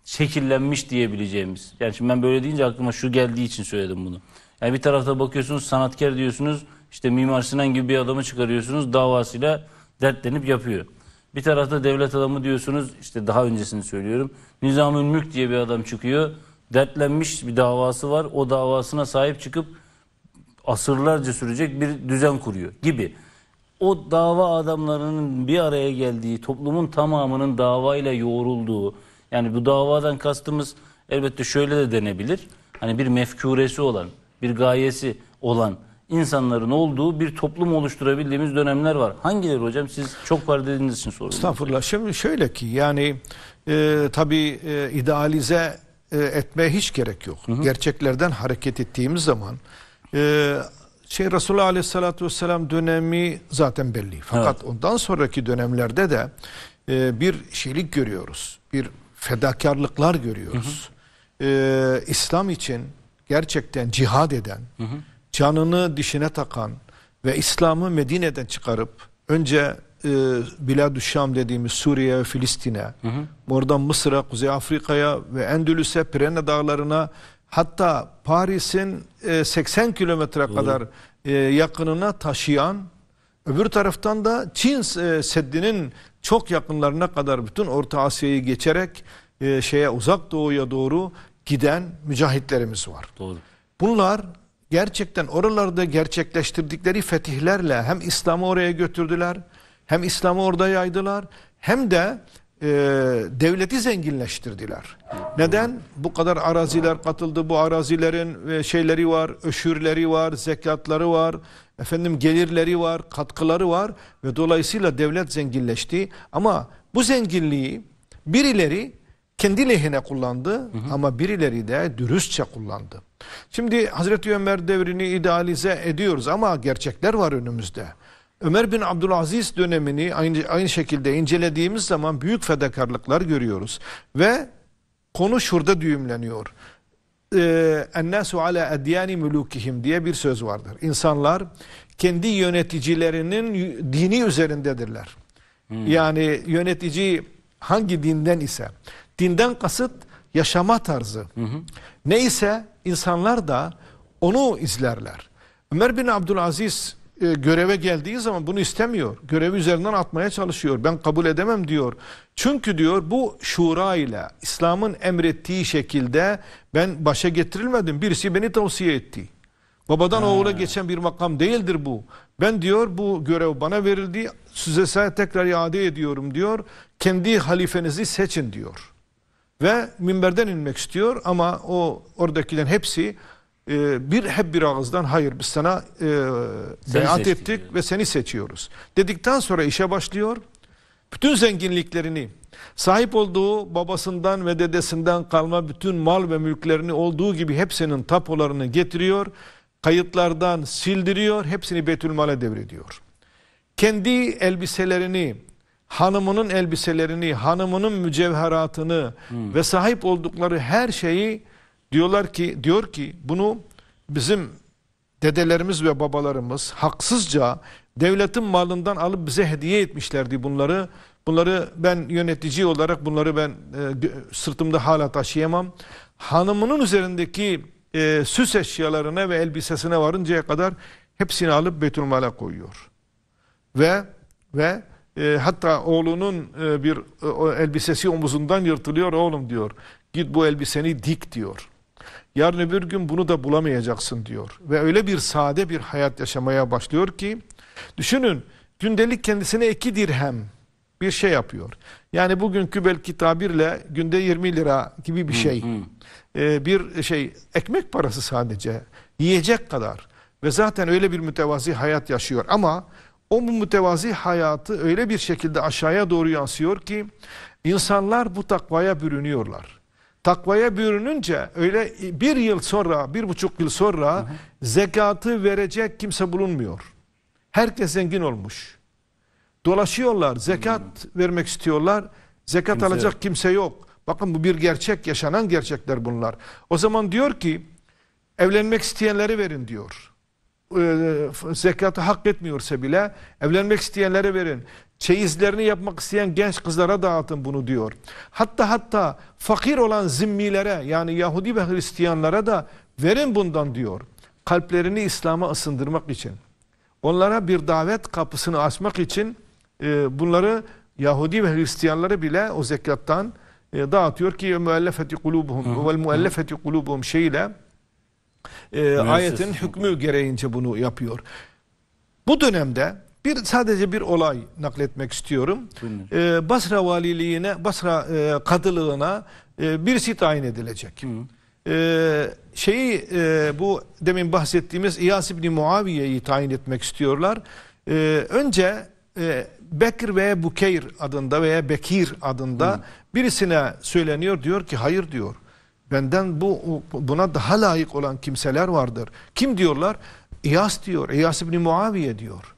Speaker 1: şekillenmiş diyebileceğimiz. Yani şimdi ben böyle deyince aklıma şu geldiği için söyledim bunu. Yani bir tarafta bakıyorsunuz sanatkar diyorsunuz. işte Mimar Sinan gibi bir adamı çıkarıyorsunuz davasıyla dertlenip yapıyor. Bir tarafta devlet adamı diyorsunuz işte daha öncesini söylüyorum. Nizamül Mülk diye bir adam çıkıyor. Dertlenmiş bir davası var. O davasına sahip çıkıp asırlarca sürecek bir düzen kuruyor gibi. O dava adamlarının bir araya geldiği, toplumun tamamının davayla yoğrulduğu, yani bu davadan kastımız elbette şöyle de denebilir. Hani bir mefkuresi olan, bir gayesi olan insanların olduğu bir toplum oluşturabildiğimiz dönemler var. Hangileri hocam? Siz çok var dediğiniz için soruyorum.
Speaker 2: Estağfurullah. Şimdi şöyle ki yani e, tabii e, idealize e, etmeye hiç gerek yok. Gerçeklerden hareket ettiğimiz zaman e, şey Resulullah Aleyhisselatü Vesselam dönemi zaten belli. Fakat ondan sonraki dönemlerde de e, bir şeylik görüyoruz. Bir fedakarlıklar görüyoruz. E, İslam için gerçekten cihad eden, canını dişine takan ve İslam'ı Medine'den çıkarıp önce e, Biladü Şam dediğimiz Suriye ve Filistin'e, oradan Mısır'a, Kuzey Afrika'ya ve Endülüs'e, Pirene Dağları'na hatta Paris'in e, 80 kilometre kadar e, yakınına taşıyan Öbür taraftan da Çin e, Seddi'nin çok yakınlarına kadar bütün Orta Asya'yı geçerek e, şeye uzak doğuya doğru giden mücahitlerimiz var.
Speaker 1: Doğru.
Speaker 2: Bunlar gerçekten oralarda gerçekleştirdikleri fetihlerle hem İslam'ı oraya götürdüler, hem İslam'ı orada yaydılar, hem de e, devleti zenginleştirdiler. Neden? Bu kadar araziler katıldı. Bu arazilerin e, şeyleri var, öşürleri var, zekatları var, efendim gelirleri var, katkıları var ve dolayısıyla devlet zenginleşti. Ama bu zenginliği birileri kendi lehine kullandı ama birileri de dürüstçe kullandı. Şimdi Hazreti Ömer devrini idealize ediyoruz ama gerçekler var önümüzde. Ömer bin Abdülaziz dönemini aynı, aynı şekilde incelediğimiz zaman büyük fedakarlıklar görüyoruz. Ve konu şurada düğümleniyor. Ee, Ennâsu ala edyâni mulukihim diye bir söz vardır. İnsanlar kendi yöneticilerinin dini üzerindedirler. Yani yönetici hangi dinden ise dinden kasıt yaşama tarzı. Neyse insanlar da onu izlerler. Ömer bin Abdülaziz e, göreve geldiği zaman bunu istemiyor. Görevi üzerinden atmaya çalışıyor. Ben kabul edemem diyor. Çünkü diyor bu şura ile İslam'ın emrettiği şekilde ben başa getirilmedim. Birisi beni tavsiye etti. Babadan oğula geçen bir makam değildir bu. Ben diyor bu görev bana verildi. Size tekrar iade ediyorum diyor. Kendi halifenizi seçin diyor. Ve minberden inmek istiyor ama o oradakilerin hepsi e, bir hep bir ağızdan hayır biz sana e, beyat ettik
Speaker 1: diyor.
Speaker 2: ve seni seçiyoruz. Dedikten sonra işe başlıyor. Bütün zenginliklerini, sahip olduğu babasından ve dedesinden kalma bütün mal ve mülklerini olduğu gibi hepsinin tapolarını getiriyor. kayıtlardan sildiriyor, hepsini Betülmal'e devrediyor. Kendi elbiselerini, hanımının elbiselerini, hanımının mücevheratını ve sahip oldukları her şeyi diyorlar ki diyor ki bunu bizim dedelerimiz ve babalarımız haksızca devletin malından alıp bize hediye etmişlerdi bunları. Bunları ben yönetici olarak bunları ben e, sırtımda hala taşıyamam. Hanımının üzerindeki e, süs eşyalarına ve elbisesine varıncaya kadar hepsini alıp Betülmal'e koyuyor. Ve ve e, hatta oğlunun e, bir e, elbisesi omuzundan yırtılıyor oğlum diyor. Git bu elbiseni dik diyor. Yarın öbür gün bunu da bulamayacaksın diyor. Ve öyle bir sade bir hayat yaşamaya başlıyor ki düşünün gündelik kendisine iki dirhem bir şey yapıyor. Yani bugünkü belki tabirle günde 20 lira gibi bir şey. Ee, bir şey ekmek parası sadece yiyecek kadar ve zaten öyle bir mütevazi hayat yaşıyor ama o bu mütevazi hayatı öyle bir şekilde aşağıya doğru yansıyor ki insanlar bu takvaya bürünüyorlar. Takvaya bürününce öyle bir yıl sonra, bir buçuk yıl sonra zekatı verecek kimse bulunmuyor. Herkes zengin olmuş. Dolaşıyorlar, zekat vermek istiyorlar. Zekat
Speaker 1: Kimse
Speaker 2: alacak
Speaker 1: yok.
Speaker 2: kimse yok. Bakın bu bir gerçek, yaşanan gerçekler bunlar. O zaman diyor ki evlenmek isteyenleri verin diyor. Ee, zekatı hak etmiyorsa bile evlenmek isteyenlere verin. Çeyizlerini yapmak isteyen genç kızlara dağıtın bunu diyor. Hatta hatta fakir olan zimmilere yani Yahudi ve Hristiyanlara da verin bundan diyor. Kalplerini İslam'a ısındırmak için. Onlara bir davet kapısını açmak için e, bunları Yahudi ve Hristiyanları bile o zekattan e, dağıtıyor ki müellefeti kulubuhum vel müellefeti kulubuhum şeyle e, ayetin hükmü gereğince bunu yapıyor. Bu dönemde bir sadece bir olay nakletmek istiyorum.
Speaker 1: Buyurun.
Speaker 2: E, Basra valiliğine, Basra e, kadılığına e, birisi tayin edilecek. E, şeyi e, bu demin bahsettiğimiz İyas İbni Muaviye'yi tayin etmek istiyorlar. E, önce e, Bekir veya Bukeyr adında veya Bekir adında birisine söyleniyor diyor ki hayır diyor. Benden bu buna daha layık olan kimseler vardır. Kim diyorlar? İyas diyor. İyas İbni Muaviye diyor.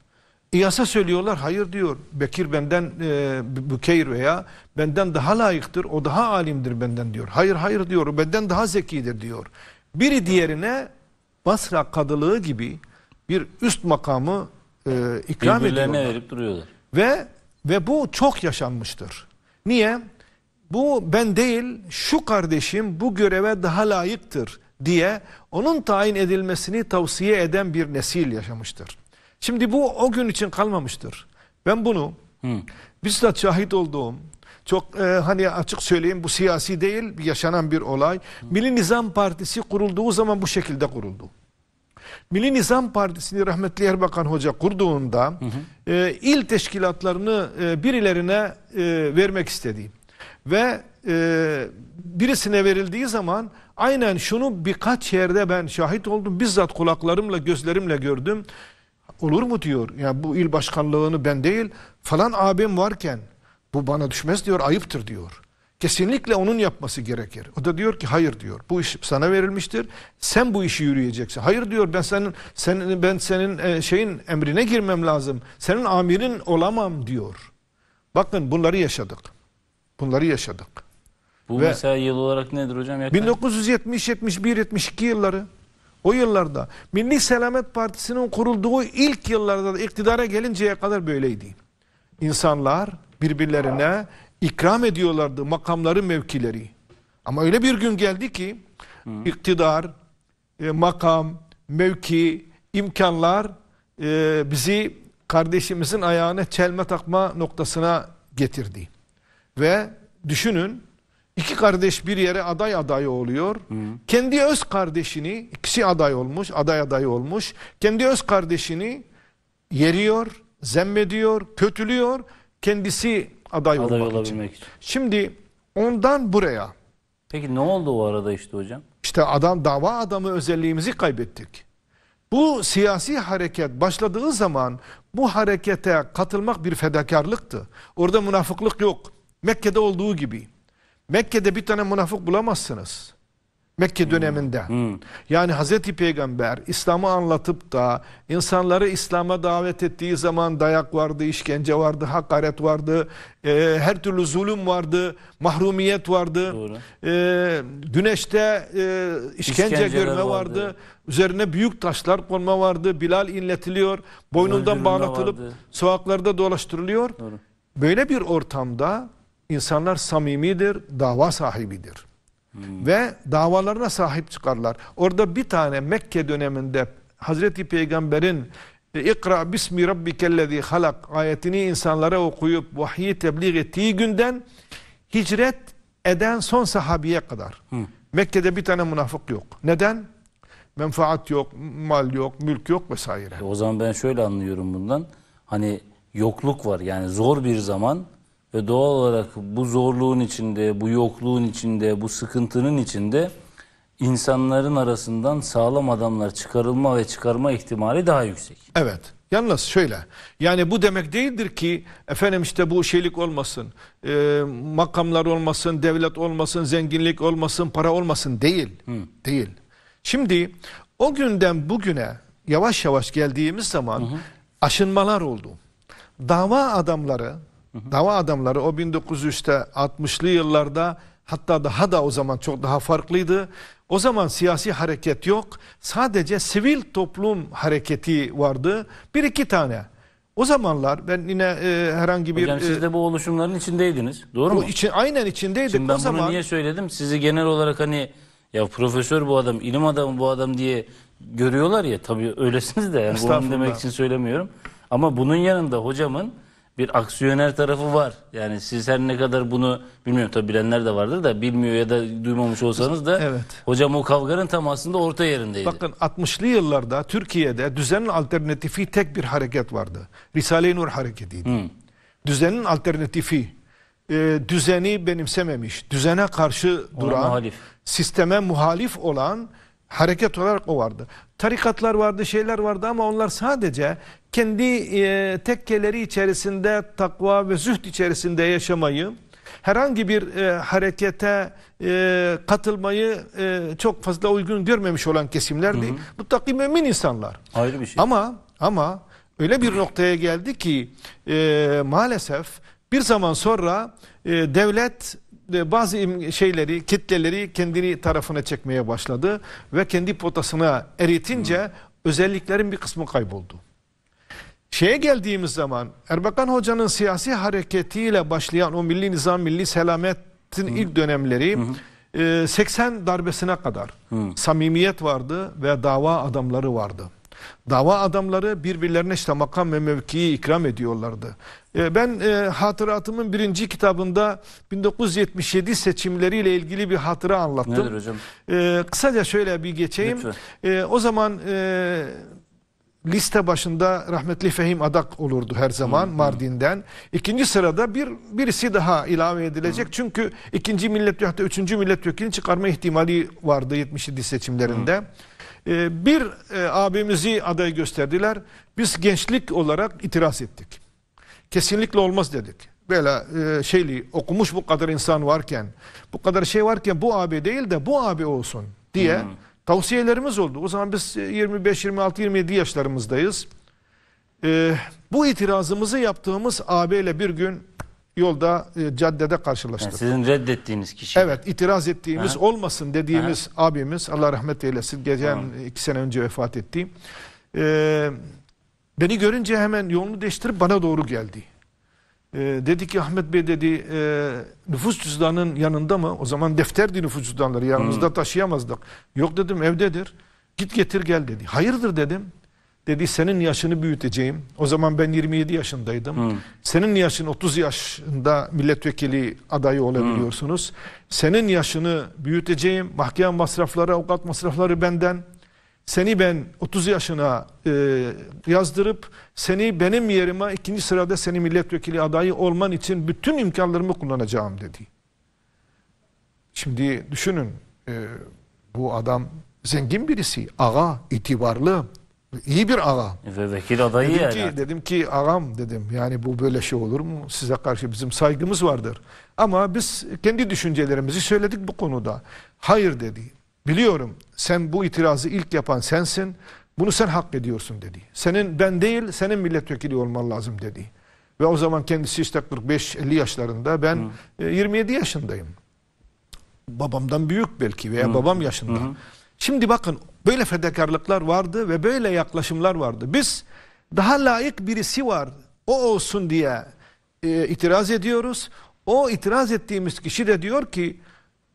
Speaker 2: İyas'a söylüyorlar hayır diyor. Bekir benden e, Bükeyr veya benden daha layıktır. O daha alimdir benden diyor. Hayır hayır diyor. O benden daha zekidir diyor. Biri diğerine Basra kadılığı gibi bir üst makamı e, ikram ediyorlar.
Speaker 1: verip duruyorlar.
Speaker 2: Ve ve bu çok yaşanmıştır. Niye? Bu ben değil, şu kardeşim bu göreve daha layıktır diye onun tayin edilmesini tavsiye eden bir nesil yaşamıştır. Şimdi bu o gün için kalmamıştır. Ben bunu
Speaker 1: Hı.
Speaker 2: bizzat şahit olduğum çok e, hani açık söyleyeyim bu siyasi değil yaşanan bir olay. Milli Nizam Partisi kurulduğu zaman bu şekilde kuruldu. Milli Nizam Partisi'ni rahmetli Erbakan Hoca kurduğunda e, il teşkilatlarını e, birilerine e, vermek istedi. Ve e, birisine verildiği zaman aynen şunu birkaç yerde ben şahit oldum. Bizzat kulaklarımla gözlerimle gördüm. Olur mu diyor. Ya bu il başkanlığını ben değil falan abim varken bu bana düşmez diyor ayıptır diyor. Kesinlikle onun yapması gerekir. O da diyor ki hayır diyor. Bu iş sana verilmiştir. Sen bu işi yürüyeceksin. Hayır diyor ben senin senin ben senin e, şeyin emrine girmem lazım. Senin amirin olamam diyor. Bakın bunları yaşadık. Bunları yaşadık.
Speaker 1: Bu
Speaker 2: Ve-
Speaker 1: mesela yıl olarak nedir hocam? Yakın.
Speaker 2: 1970, 71, 72 yılları o yıllarda Milli Selamet Partisi'nin kurulduğu ilk yıllarda da iktidara gelinceye kadar böyleydi. İnsanlar birbirlerine ikram ediyorlardı makamları, mevkileri. Ama öyle bir gün geldi ki iktidar, e, makam, mevki, imkanlar e, bizi kardeşimizin ayağına çelme takma noktasına getirdi. Ve düşünün iki kardeş bir yere aday adayı oluyor. Kendi öz kardeşini ikisi aday olmuş, aday adayı olmuş. Kendi öz kardeşini yeriyor, zemmediyor, kötülüyor. Kendisi aday,
Speaker 1: Aday
Speaker 2: olmak için.
Speaker 1: olabilmek için.
Speaker 2: Şimdi ondan buraya
Speaker 1: Peki ne oldu o arada işte hocam?
Speaker 2: işte adam dava adamı özelliğimizi kaybettik. Bu siyasi hareket başladığı zaman bu harekete katılmak bir fedakarlıktı. Orada münafıklık yok. Mekke'de olduğu gibi. Mekke'de bir tane münafık bulamazsınız. Mekke döneminde. Yani Hazreti Peygamber İslam'ı anlatıp da insanları İslam'a davet ettiği zaman dayak vardı, işkence vardı, hakaret vardı, e, her türlü zulüm vardı, mahrumiyet vardı.
Speaker 1: Doğru.
Speaker 2: E, güneşte e, işkence görme vardı.
Speaker 1: vardı.
Speaker 2: Üzerine büyük taşlar konma vardı. Bilal inletiliyor. Boynundan
Speaker 1: Öldürülme
Speaker 2: bağlatılıp
Speaker 1: vardı.
Speaker 2: sokaklarda dolaştırılıyor.
Speaker 1: Doğru.
Speaker 2: Böyle bir ortamda insanlar samimidir, dava sahibidir. Ve davalarına sahip çıkarlar. Orada bir tane Mekke döneminde Hazreti Peygamber'in e, İkra bismi rabbikellezi halak ayetini insanlara okuyup vahyi tebliğ ettiği günden hicret eden son sahabiye kadar. Mekke'de bir tane münafık yok. Neden? Menfaat yok, mal yok, mülk yok vesaire.
Speaker 1: E, O zaman ben şöyle anlıyorum bundan. Hani yokluk var yani zor bir zaman ve doğal olarak bu zorluğun içinde, bu yokluğun içinde, bu sıkıntının içinde insanların arasından sağlam adamlar çıkarılma ve çıkarma ihtimali daha yüksek.
Speaker 2: Evet. Yalnız şöyle. Yani bu demek değildir ki efendim işte bu şeylik olmasın, e, makamlar olmasın, devlet olmasın, zenginlik olmasın, para olmasın değil. Değil. Şimdi o günden bugüne yavaş yavaş geldiğimiz zaman aşınmalar oldu. Dava adamları, dava adamları o 1900'te 60'lı yıllarda hatta daha da o zaman çok daha farklıydı. O zaman siyasi hareket yok. Sadece sivil toplum hareketi vardı. Bir iki tane. O zamanlar ben yine e, herhangi bir
Speaker 1: Hocam
Speaker 2: e,
Speaker 1: siz de bu oluşumların içindeydiniz. Doğru
Speaker 2: bu
Speaker 1: mu?
Speaker 2: için aynen içindeydik.
Speaker 1: Şimdi ben
Speaker 2: o zaman
Speaker 1: bunu niye söyledim? Sizi genel olarak hani ya profesör bu adam, ilim adamı bu adam diye görüyorlar ya tabii öylesiniz de yani bunu demek için söylemiyorum. Ama bunun yanında hocamın bir aksiyoner tarafı var. Yani siz her ne kadar bunu bilmiyorum tabii bilenler de vardır da bilmiyor ya da duymamış olsanız da
Speaker 2: Evet.
Speaker 1: hocam o kavganın tam aslında orta yerindeydi.
Speaker 2: Bakın 60'lı yıllarda Türkiye'de düzenin alternatifi tek bir hareket vardı. Risale-i Nur hareketiydi. Düzenin alternatifi. e, düzeni benimsememiş, düzene karşı
Speaker 1: Ona
Speaker 2: duran,
Speaker 1: muhalif.
Speaker 2: sisteme muhalif olan hareket olarak o vardı. Tarikatlar vardı, şeyler vardı ama onlar sadece kendi e, tekkeleri içerisinde takva ve zühd içerisinde yaşamayı, herhangi bir e, harekete e, katılmayı e, çok fazla uygun görmemiş olan kesimlerdi. Muttaki mümin insanlar.
Speaker 1: Ayrı bir şey.
Speaker 2: Ama ama öyle bir noktaya geldi ki e, maalesef bir zaman sonra e, devlet bazı im- şeyleri, kitleleri kendini tarafına çekmeye başladı ve kendi potasına eritince özelliklerin bir kısmı kayboldu. Şeye geldiğimiz zaman Erbakan Hoca'nın siyasi hareketiyle başlayan o milli nizam, milli selametin ilk dönemleri e, 80 darbesine kadar samimiyet vardı ve dava adamları vardı. Dava adamları birbirlerine işte makam ve mevkiyi ikram ediyorlardı. E, Ben e, hatıratımın birinci kitabında 1977 seçimleriyle ilgili bir hatıra anlattım.
Speaker 1: Nedir hocam?
Speaker 2: E, kısaca şöyle bir geçeyim. E, o zaman e, liste başında rahmetli Fehim Adak olurdu her zaman Mardin'den. İkinci sırada bir birisi daha ilave edilecek. Çünkü ikinci milletvekili hatta üçüncü milletvekili çıkarma ihtimali vardı 77 seçimlerinde. E, bir e, abimizi aday gösterdiler. Biz gençlik olarak itiraz ettik. Kesinlikle olmaz dedik. Böyle e, şeyli okumuş bu kadar insan varken, bu kadar şey varken bu abi değil de bu abi olsun diye tavsiyelerimiz oldu. O zaman biz e, 25, 26, 27 yaşlarımızdayız. E, bu itirazımızı yaptığımız abiyle bir gün yolda e, caddede
Speaker 1: Yani
Speaker 2: karşılaştık.
Speaker 1: sizin reddettiğiniz kişi.
Speaker 2: Evet itiraz ettiğimiz
Speaker 1: Ha.
Speaker 2: olmasın dediğimiz abimiz Allah rahmet eylesin geçen iki sene önce vefat etti. Ee, beni görünce hemen yolunu değiştirip bana doğru geldi. Ee, dedi ki Ahmet Bey dedi e, nüfus cüzdanının yanında mı? O zaman defterdi nüfus cüzdanları yanımızda taşıyamazdık. Yok dedim evdedir. Git getir gel dedi. Hayırdır dedim. Dedi senin yaşını büyüteceğim. O zaman ben 27 yaşındaydım. Senin yaşın 30 yaşında milletvekili adayı olabiliyorsunuz. Senin yaşını büyüteceğim. Mahkeme masrafları, avukat masrafları benden. Seni ben 30 yaşına e, yazdırıp seni benim yerime ikinci sırada seni milletvekili adayı olman için bütün imkanlarımı kullanacağım dedi. Şimdi düşünün e, bu adam zengin birisi, ağa, itibarlı, iyi bir ağa.
Speaker 1: Ve vekil adayı
Speaker 2: Dedim
Speaker 1: yani.
Speaker 2: ki, dedim ki ağam dedim yani bu böyle şey olur mu? Size karşı bizim saygımız vardır. Ama biz kendi düşüncelerimizi söyledik bu konuda. Hayır dedi. biliyorum sen bu itirazı ilk yapan sensin. Bunu sen hak ediyorsun dedi. Senin ben değil senin milletvekili olman lazım dedi. Ve o zaman kendisi işte 45-50 yaşlarında ben e, 27 yaşındayım. Babamdan büyük belki veya babam yaşında. Şimdi bakın böyle fedakarlıklar vardı ve böyle yaklaşımlar vardı. Biz daha layık birisi var o olsun diye e, itiraz ediyoruz. O itiraz ettiğimiz kişi de diyor ki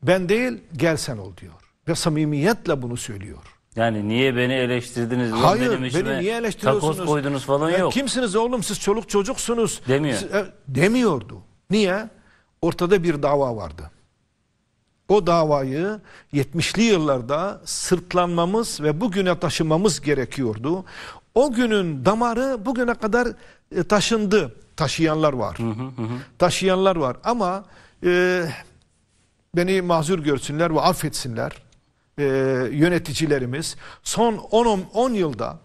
Speaker 2: ben değil gel sen ol diyor. Ve samimiyetle bunu söylüyor.
Speaker 1: Yani niye beni eleştirdiniz?
Speaker 2: Hayır
Speaker 1: benim
Speaker 2: beni niye eleştiriyorsunuz?
Speaker 1: Takoz koydunuz falan
Speaker 2: Ya
Speaker 1: yok.
Speaker 2: Kimsiniz oğlum siz çoluk çocuksunuz.
Speaker 1: Demiyor.
Speaker 2: Siz- e, demiyordu. Niye? Ortada bir dava vardı. O davayı 70'li yıllarda sırtlanmamız ve bugüne taşımamız gerekiyordu. O günün damarı bugüne kadar e, taşındı. Taşıyanlar var. Taşıyanlar var ama e, beni mazur görsünler ve affetsinler e, yöneticilerimiz son 10 10 yılda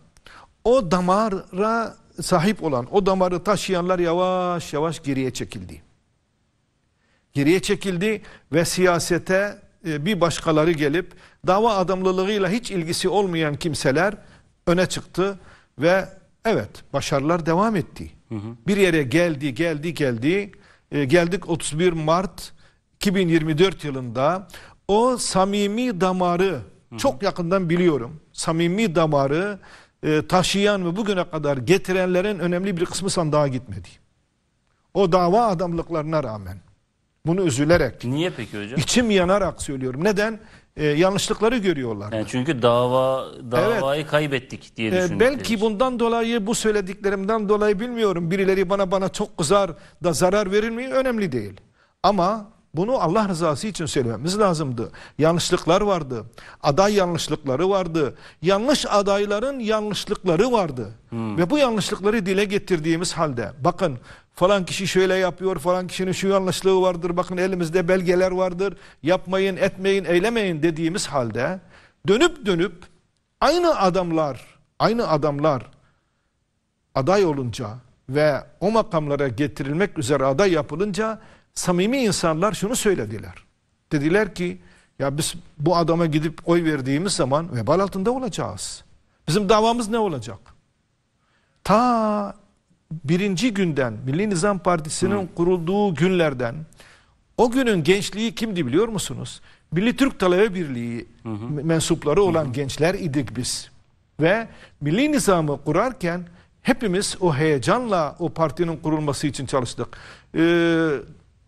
Speaker 2: o damara sahip olan o damarı taşıyanlar yavaş yavaş geriye çekildi. Geriye çekildi ve siyasete e, bir başkaları gelip dava adamlılığıyla hiç ilgisi olmayan kimseler öne çıktı ve evet başarılar devam etti. Bir yere geldi geldi geldi E, geldik 31 Mart 2024 yılında o samimi damarı çok yakından biliyorum. Samimi damarı e, taşıyan ve bugüne kadar getirenlerin önemli bir kısmı sandığa gitmedi. O dava adamlıklarına rağmen. Bunu üzülerek,
Speaker 1: Niye peki hocam?
Speaker 2: içim yanarak söylüyorum. Neden? E, yanlışlıkları görüyorlar.
Speaker 1: Yani çünkü dava davayı kaybettik diye
Speaker 2: Ee,
Speaker 1: düşündükleri
Speaker 2: belki
Speaker 1: için.
Speaker 2: bundan dolayı bu söylediklerimden dolayı bilmiyorum. Birileri bana bana çok kızar da zarar verir mi? Önemli değil. Ama bunu Allah rızası için söylememiz lazımdı. Yanlışlıklar vardı. Aday yanlışlıkları vardı. Yanlış adayların yanlışlıkları vardı. Ve bu yanlışlıkları dile getirdiğimiz halde bakın falan kişi şöyle yapıyor falan kişinin şu yanlışlığı vardır. Bakın elimizde belgeler vardır. Yapmayın, etmeyin, eylemeyin dediğimiz halde dönüp dönüp aynı adamlar, aynı adamlar aday olunca ve o makamlara getirilmek üzere aday yapılınca samimi insanlar şunu söylediler. Dediler ki ya biz bu adama gidip oy verdiğimiz zaman vebal altında olacağız. Bizim davamız ne olacak? Ta birinci günden Milli Nizam Partisi'nin kurulduğu günlerden o günün gençliği kimdi biliyor musunuz? Milli Türk Talebe Birliği mensupları olan gençler idik biz. Ve milli nizamı kurarken hepimiz o heyecanla o partinin kurulması için çalıştık. Ee,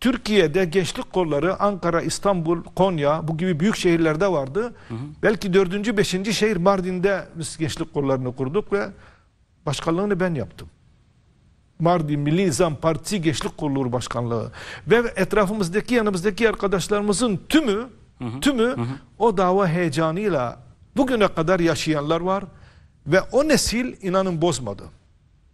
Speaker 2: Türkiye'de gençlik kolları Ankara, İstanbul, Konya bu gibi büyük şehirlerde vardı. Belki dördüncü, beşinci şehir Mardin'de biz gençlik kollarını kurduk ve başkanlığını ben yaptım. Mardin Milli Nizam Partisi Gençlik Kolları Başkanlığı ve etrafımızdaki yanımızdaki arkadaşlarımızın tümü tümü o dava heyecanıyla bugüne kadar yaşayanlar var ve o nesil inanın bozmadı.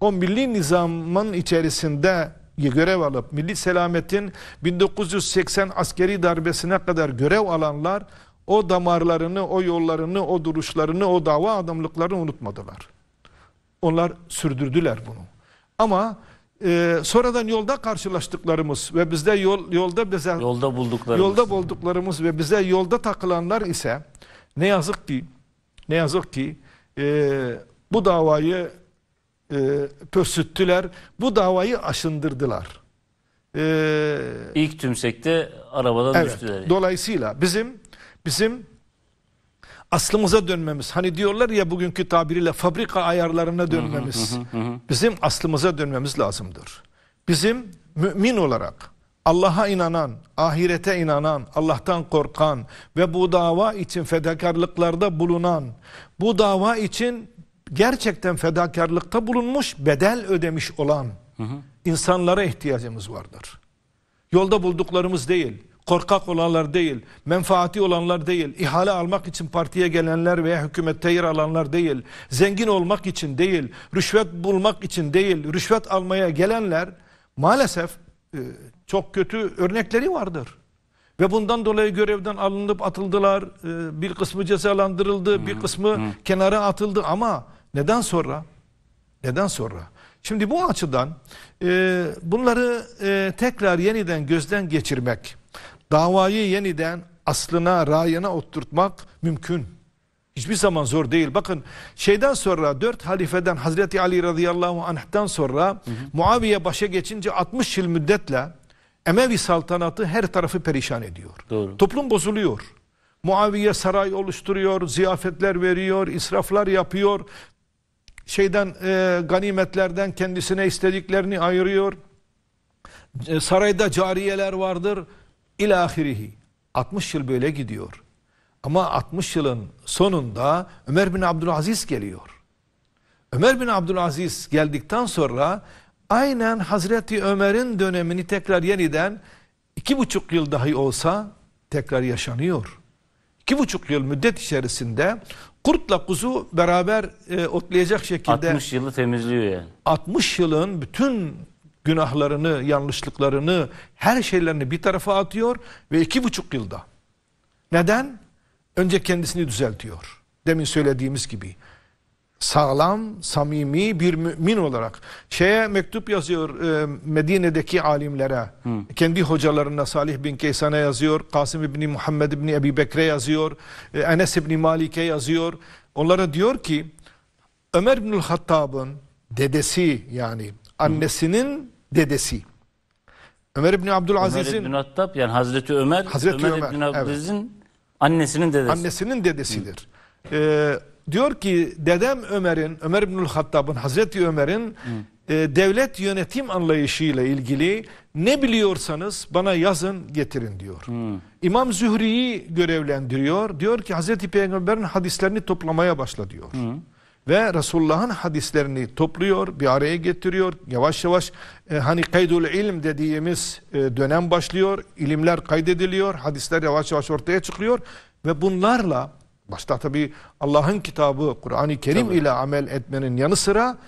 Speaker 2: O milli nizamın içerisinde görev alıp milli selametin 1980 askeri darbesine kadar görev alanlar o damarlarını, o yollarını, o duruşlarını, o dava adamlıklarını unutmadılar. Onlar sürdürdüler bunu. Ama e, sonradan yolda karşılaştıklarımız ve bizde yol, yolda bize
Speaker 1: Yolda bulduklarımız.
Speaker 2: yolda bulduklarımız ve bize yolda takılanlar ise ne yazık ki ne yazık ki e, bu davayı e, pörsüttüler. Bu davayı aşındırdılar. E,
Speaker 1: İlk tümsekte arabadan
Speaker 2: evet.
Speaker 1: düştüler. yani.
Speaker 2: Dolayısıyla bizim bizim aslımıza dönmemiz. Hani diyorlar ya bugünkü tabiriyle fabrika ayarlarına dönmemiz. Bizim aslımıza dönmemiz lazımdır. Bizim mümin olarak Allah'a inanan, ahirete inanan, Allah'tan korkan ve bu dava için fedakarlıklarda bulunan, bu dava için gerçekten fedakarlıkta bulunmuş, bedel ödemiş olan insanlara ihtiyacımız vardır. Yolda bulduklarımız değil, korkak olanlar değil, menfaati olanlar değil, ihale almak için partiye gelenler veya hükümette yer alanlar değil, zengin olmak için değil, rüşvet bulmak için değil, rüşvet almaya gelenler maalesef e, çok kötü örnekleri vardır. Ve bundan dolayı görevden alınıp atıldılar, e, bir kısmı cezalandırıldı, bir kısmı kenara atıldı ama neden sonra? Neden sonra? Şimdi bu açıdan e, bunları e, tekrar yeniden gözden geçirmek, davayı yeniden aslına, rayına oturtmak mümkün. Hiçbir zaman zor değil. Bakın şeyden sonra dört halifeden Hazreti Ali radıyallahu anh'tan sonra Muaviye başa geçince 60 yıl müddetle Emevi saltanatı her tarafı perişan ediyor.
Speaker 1: Doğru.
Speaker 2: Toplum bozuluyor. Muaviye saray oluşturuyor, ziyafetler veriyor, israflar yapıyor. Şeyden e, ganimetlerden kendisine istediklerini ayırıyor. E, sarayda cariyeler vardır. İlahirihi. 60 yıl böyle gidiyor. Ama 60 yılın sonunda Ömer bin Abdülaziz geliyor. Ömer bin Abdülaziz geldikten sonra aynen Hazreti Ömer'in dönemini tekrar yeniden iki buçuk yıl dahi olsa tekrar yaşanıyor. İki buçuk yıl müddet içerisinde kurtla kuzu beraber e, otlayacak şekilde
Speaker 1: 60 yılı temizliyor yani.
Speaker 2: 60 yılın bütün günahlarını, yanlışlıklarını, her şeylerini bir tarafa atıyor ve iki buçuk yılda. Neden? Önce kendisini düzeltiyor. Demin söylediğimiz gibi. Sağlam, samimi bir mümin olarak. Şeye mektup yazıyor e, Medine'deki alimlere. Kendi hocalarına Salih bin Kaysan'a yazıyor. Kasım İbni Muhammed İbni Ebi Bekre yazıyor. e, Enes İbni Malik'e yazıyor. Onlara diyor ki Ömer bin Hattab'ın dedesi yani annesinin dedesi. Ömer bin
Speaker 1: Ömer
Speaker 2: Abdülaziz'in
Speaker 1: İbn Hattab yani Hazreti Ömer,
Speaker 2: Hazreti
Speaker 1: Ömer,
Speaker 2: Ömer,
Speaker 1: İbn Abdülaziz'in annesinin dedesi.
Speaker 2: annesinin dedesidir. Ee, diyor ki dedem Ömer'in, Ömer bin Hattab'ın, Hazreti Ömer'in e, devlet yönetim anlayışıyla ilgili ne biliyorsanız bana yazın getirin diyor. İmam Zühri'yi görevlendiriyor. Diyor ki Hazreti Peygamber'in hadislerini toplamaya başla diyor. Ve Resulullah'ın hadislerini topluyor, bir araya getiriyor. Yavaş yavaş e, hani kaydul ilm dediğimiz e, dönem başlıyor. İlimler kaydediliyor, hadisler yavaş yavaş ortaya çıkıyor. Ve bunlarla başta tabi Allah'ın kitabı Kur'an-ı Kerim ile amel etmenin yanı sıra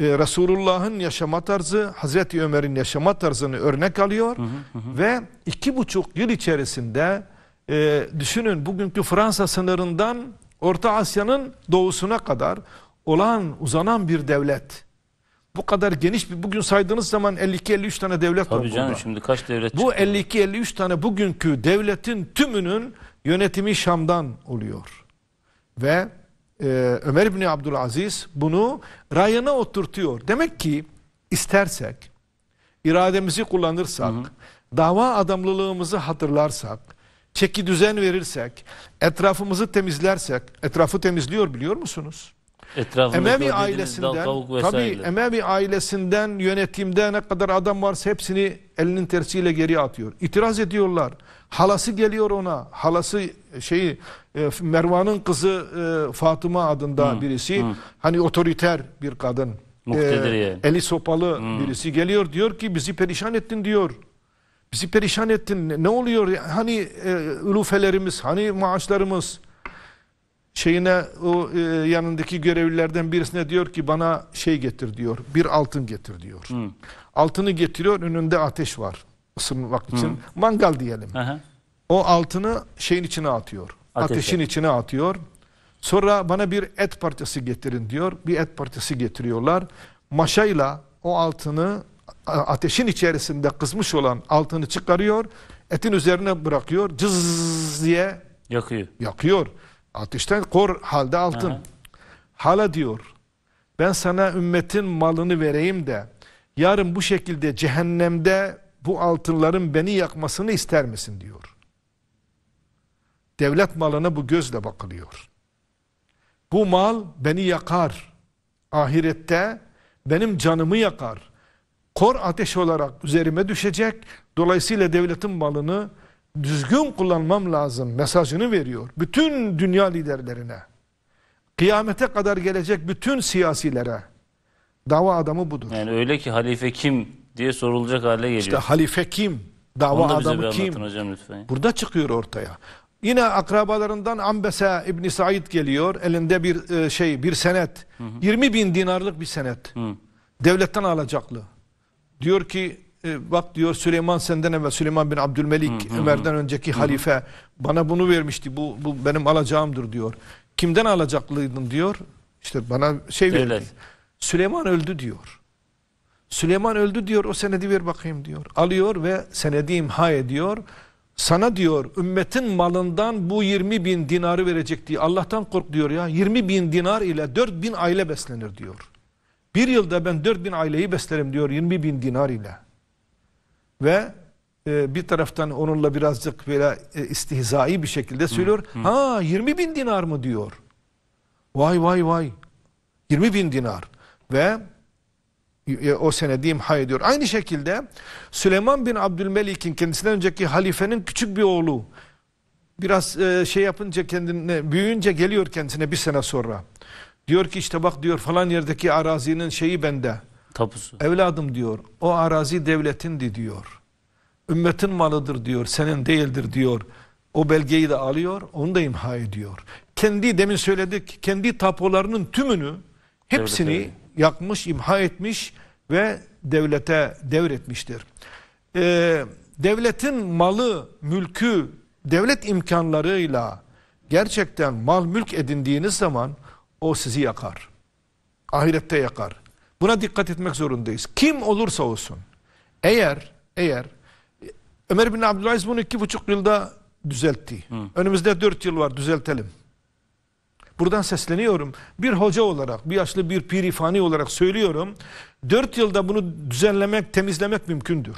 Speaker 2: e, Resulullah'ın yaşama tarzı, Hazreti Ömer'in yaşama tarzını örnek alıyor. Ve iki buçuk yıl içerisinde e, düşünün bugünkü Fransa sınırından Orta Asya'nın doğusuna kadar olan uzanan bir devlet. Bu kadar geniş bir bugün saydığınız zaman 52-53 tane devlet var
Speaker 1: Tabii canım
Speaker 2: burada.
Speaker 1: şimdi kaç devlet
Speaker 2: Bu
Speaker 1: çıktı?
Speaker 2: 52-53 tane bugünkü devletin tümünün yönetimi Şam'dan oluyor. Ve e, Ömer bin Abdülaziz bunu rayına oturtuyor. Demek ki istersek, irademizi kullanırsak, dava adamlılığımızı hatırlarsak, çeki düzen verirsek, etrafımızı temizlersek, etrafı temizliyor biliyor musunuz? Emevi ailesinden
Speaker 1: vesaire.
Speaker 2: Emevi ailesinden yönetimde ne kadar adam varsa hepsini elinin tersiyle geri atıyor. İtiraz ediyorlar. Halası geliyor ona. Halası şeyi e, Mervan'ın kızı e, Fatıma adında birisi. Hani otoriter bir kadın.
Speaker 1: Muktedir yani.
Speaker 2: Eli sopalı birisi geliyor diyor ki bizi perişan ettin diyor. Bizi perişan ettin. Ne- oluyor? Hani e, ülufelerimiz, hani maaşlarımız şeyine o e, yanındaki görevlilerden birisine diyor ki bana şey getir diyor. Bir altın getir diyor. Altını getiriyor önünde ateş var ısınmak için. Mangal diyelim.
Speaker 1: Aha.
Speaker 2: O altını şeyin içine atıyor.
Speaker 1: Ateşe.
Speaker 2: Ateşin içine atıyor. Sonra bana bir et parçası getirin diyor. Bir et parçası getiriyorlar. Maşayla o altını ateşin içerisinde kızmış olan altını çıkarıyor. Etin üzerine bırakıyor. Cız diye
Speaker 1: Yakıyor.
Speaker 2: yakıyor. Ateşten kor halde altın.
Speaker 1: Aha.
Speaker 2: Hala diyor. Ben sana ümmetin malını vereyim de yarın bu şekilde cehennemde bu altınların beni yakmasını ister misin diyor. Devlet malına bu gözle bakılıyor. Bu mal beni yakar. Ahirette benim canımı yakar. Kor ateş olarak üzerime düşecek. Dolayısıyla devletin malını düzgün kullanmam lazım mesajını veriyor. Bütün dünya liderlerine. Kıyamete kadar gelecek bütün siyasilere. Dava adamı budur.
Speaker 1: Yani öyle ki halife kim diye sorulacak hale geliyor.
Speaker 2: İşte halife kim? Dava
Speaker 1: Onu da bize
Speaker 2: adamı kim?
Speaker 1: hocam lütfen.
Speaker 2: Burada çıkıyor ortaya. Yine akrabalarından Ambese İbni Said geliyor. Elinde bir e, şey, bir senet. 20 bin dinarlık bir senet. Devletten alacaklı. Diyor ki e, bak diyor Süleyman senden evvel Süleyman bin Abdülmelik Ömer'den önceki halife bana bunu vermişti. Bu, bu benim alacağımdır diyor. Kimden alacaklıydın diyor. İşte bana şey verdi.
Speaker 1: Devlet.
Speaker 2: Süleyman öldü diyor. Süleyman öldü diyor o senedi ver bakayım diyor. Alıyor ve senedi imha ediyor. sana diyor ümmetin malından bu 20 bin dinarı verecek diye Allah'tan kork diyor ya 20 bin dinar ile 4 bin aile beslenir diyor. Bir yılda ben 4 bin aileyi beslerim diyor 20 bin dinar ile. Ve e, bir taraftan onunla birazcık böyle e, istihzai bir şekilde söylüyor. Ha 20 bin dinar mı diyor. Vay vay vay. 20 bin dinar. Ve o sene diyeyim hay ediyor. Aynı şekilde Süleyman bin Abdülmelik'in kendisinden önceki halifenin küçük bir oğlu biraz e, şey yapınca kendine büyüyünce geliyor kendisine bir sene sonra. Diyor ki işte bak diyor falan yerdeki arazinin şeyi bende.
Speaker 1: Tapusu.
Speaker 2: Evladım diyor o arazi devletindi diyor. Ümmetin malıdır diyor senin değildir diyor. O belgeyi de alıyor onu da imha ediyor. Kendi demin söyledik kendi tapularının tümünü hepsini
Speaker 1: Devlete.
Speaker 2: Yakmış imha etmiş ve devlete devretmiştir. Ee, devletin malı mülkü devlet imkanlarıyla gerçekten mal mülk edindiğiniz zaman o sizi yakar ahirette yakar. Buna dikkat etmek zorundayız. Kim olursa olsun. Eğer eğer Ömer bin Abdülaziz bunu iki buçuk yılda düzeltti. Önümüzde dört yıl var düzeltelim. Buradan sesleniyorum. Bir hoca olarak, bir yaşlı bir pirifani olarak söylüyorum. Dört yılda bunu düzenlemek, temizlemek mümkündür.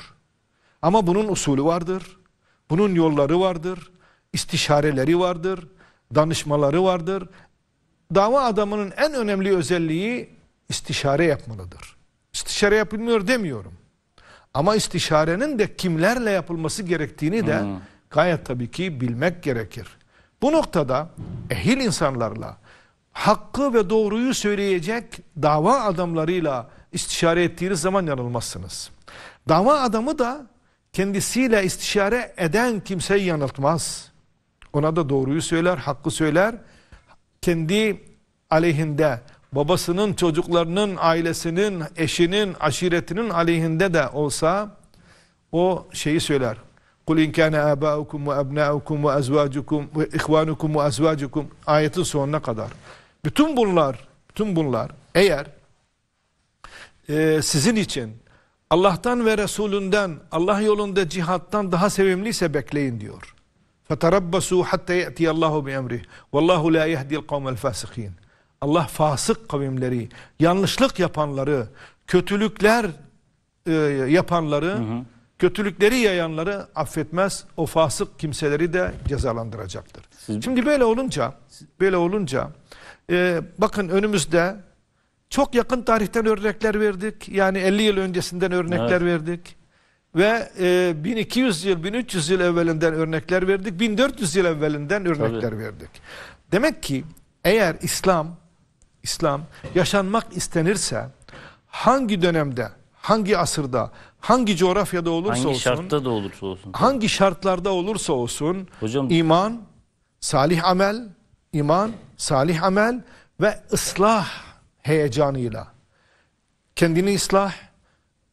Speaker 2: Ama bunun usulü vardır. Bunun yolları vardır. istişareleri vardır. Danışmaları vardır. Dava adamının en önemli özelliği istişare yapmalıdır. İstişare yapılmıyor demiyorum. Ama istişarenin de kimlerle yapılması gerektiğini de
Speaker 1: Hmm.
Speaker 2: gayet tabii ki bilmek gerekir. Bu noktada ehil insanlarla hakkı ve doğruyu söyleyecek dava adamlarıyla istişare ettiğiniz zaman yanılmazsınız. Dava adamı da kendisiyle istişare eden kimseyi yanıltmaz. Ona da doğruyu söyler, hakkı söyler. Kendi aleyhinde, babasının, çocuklarının, ailesinin, eşinin, aşiretinin aleyhinde de olsa o şeyi söyler. Kul in kana abaukum ve abnaukum ve azvacukum ve ihvanukum ve azvacukum ayetin sonuna kadar. Bütün bunlar, bütün bunlar eğer e, sizin için Allah'tan ve Resulünden, Allah yolunda cihattan daha sevimliyse bekleyin diyor. فَتَرَبَّسُوا حَتَّى يَأْتِيَ اللّٰهُ بِاَمْرِهِ وَاللّٰهُ لَا يَهْدِي الْقَوْمَ الْفَاسِقِينَ Allah fasık kavimleri, yanlışlık yapanları, kötülükler e, yapanları, kötülükleri yayanları affetmez. O fasık kimseleri de cezalandıracaktır.
Speaker 1: Siz-
Speaker 2: Şimdi böyle olunca, böyle olunca e, bakın önümüzde çok yakın tarihten örnekler verdik. Yani 50 yıl öncesinden örnekler verdik. Ve e, 1200 yıl, 1300 yıl evvelinden örnekler verdik. 1400 yıl evvelinden örnekler verdik. Demek ki eğer İslam İslam yaşanmak istenirse hangi dönemde, hangi asırda, hangi coğrafyada olursa
Speaker 1: Hangi
Speaker 2: olsun,
Speaker 1: şartta da olursa olsun.
Speaker 2: hangi şartlarda olursa olsun
Speaker 1: Hocam
Speaker 2: iman, salih amel, iman, salih amel ve ıslah heyecanıyla kendini ıslah,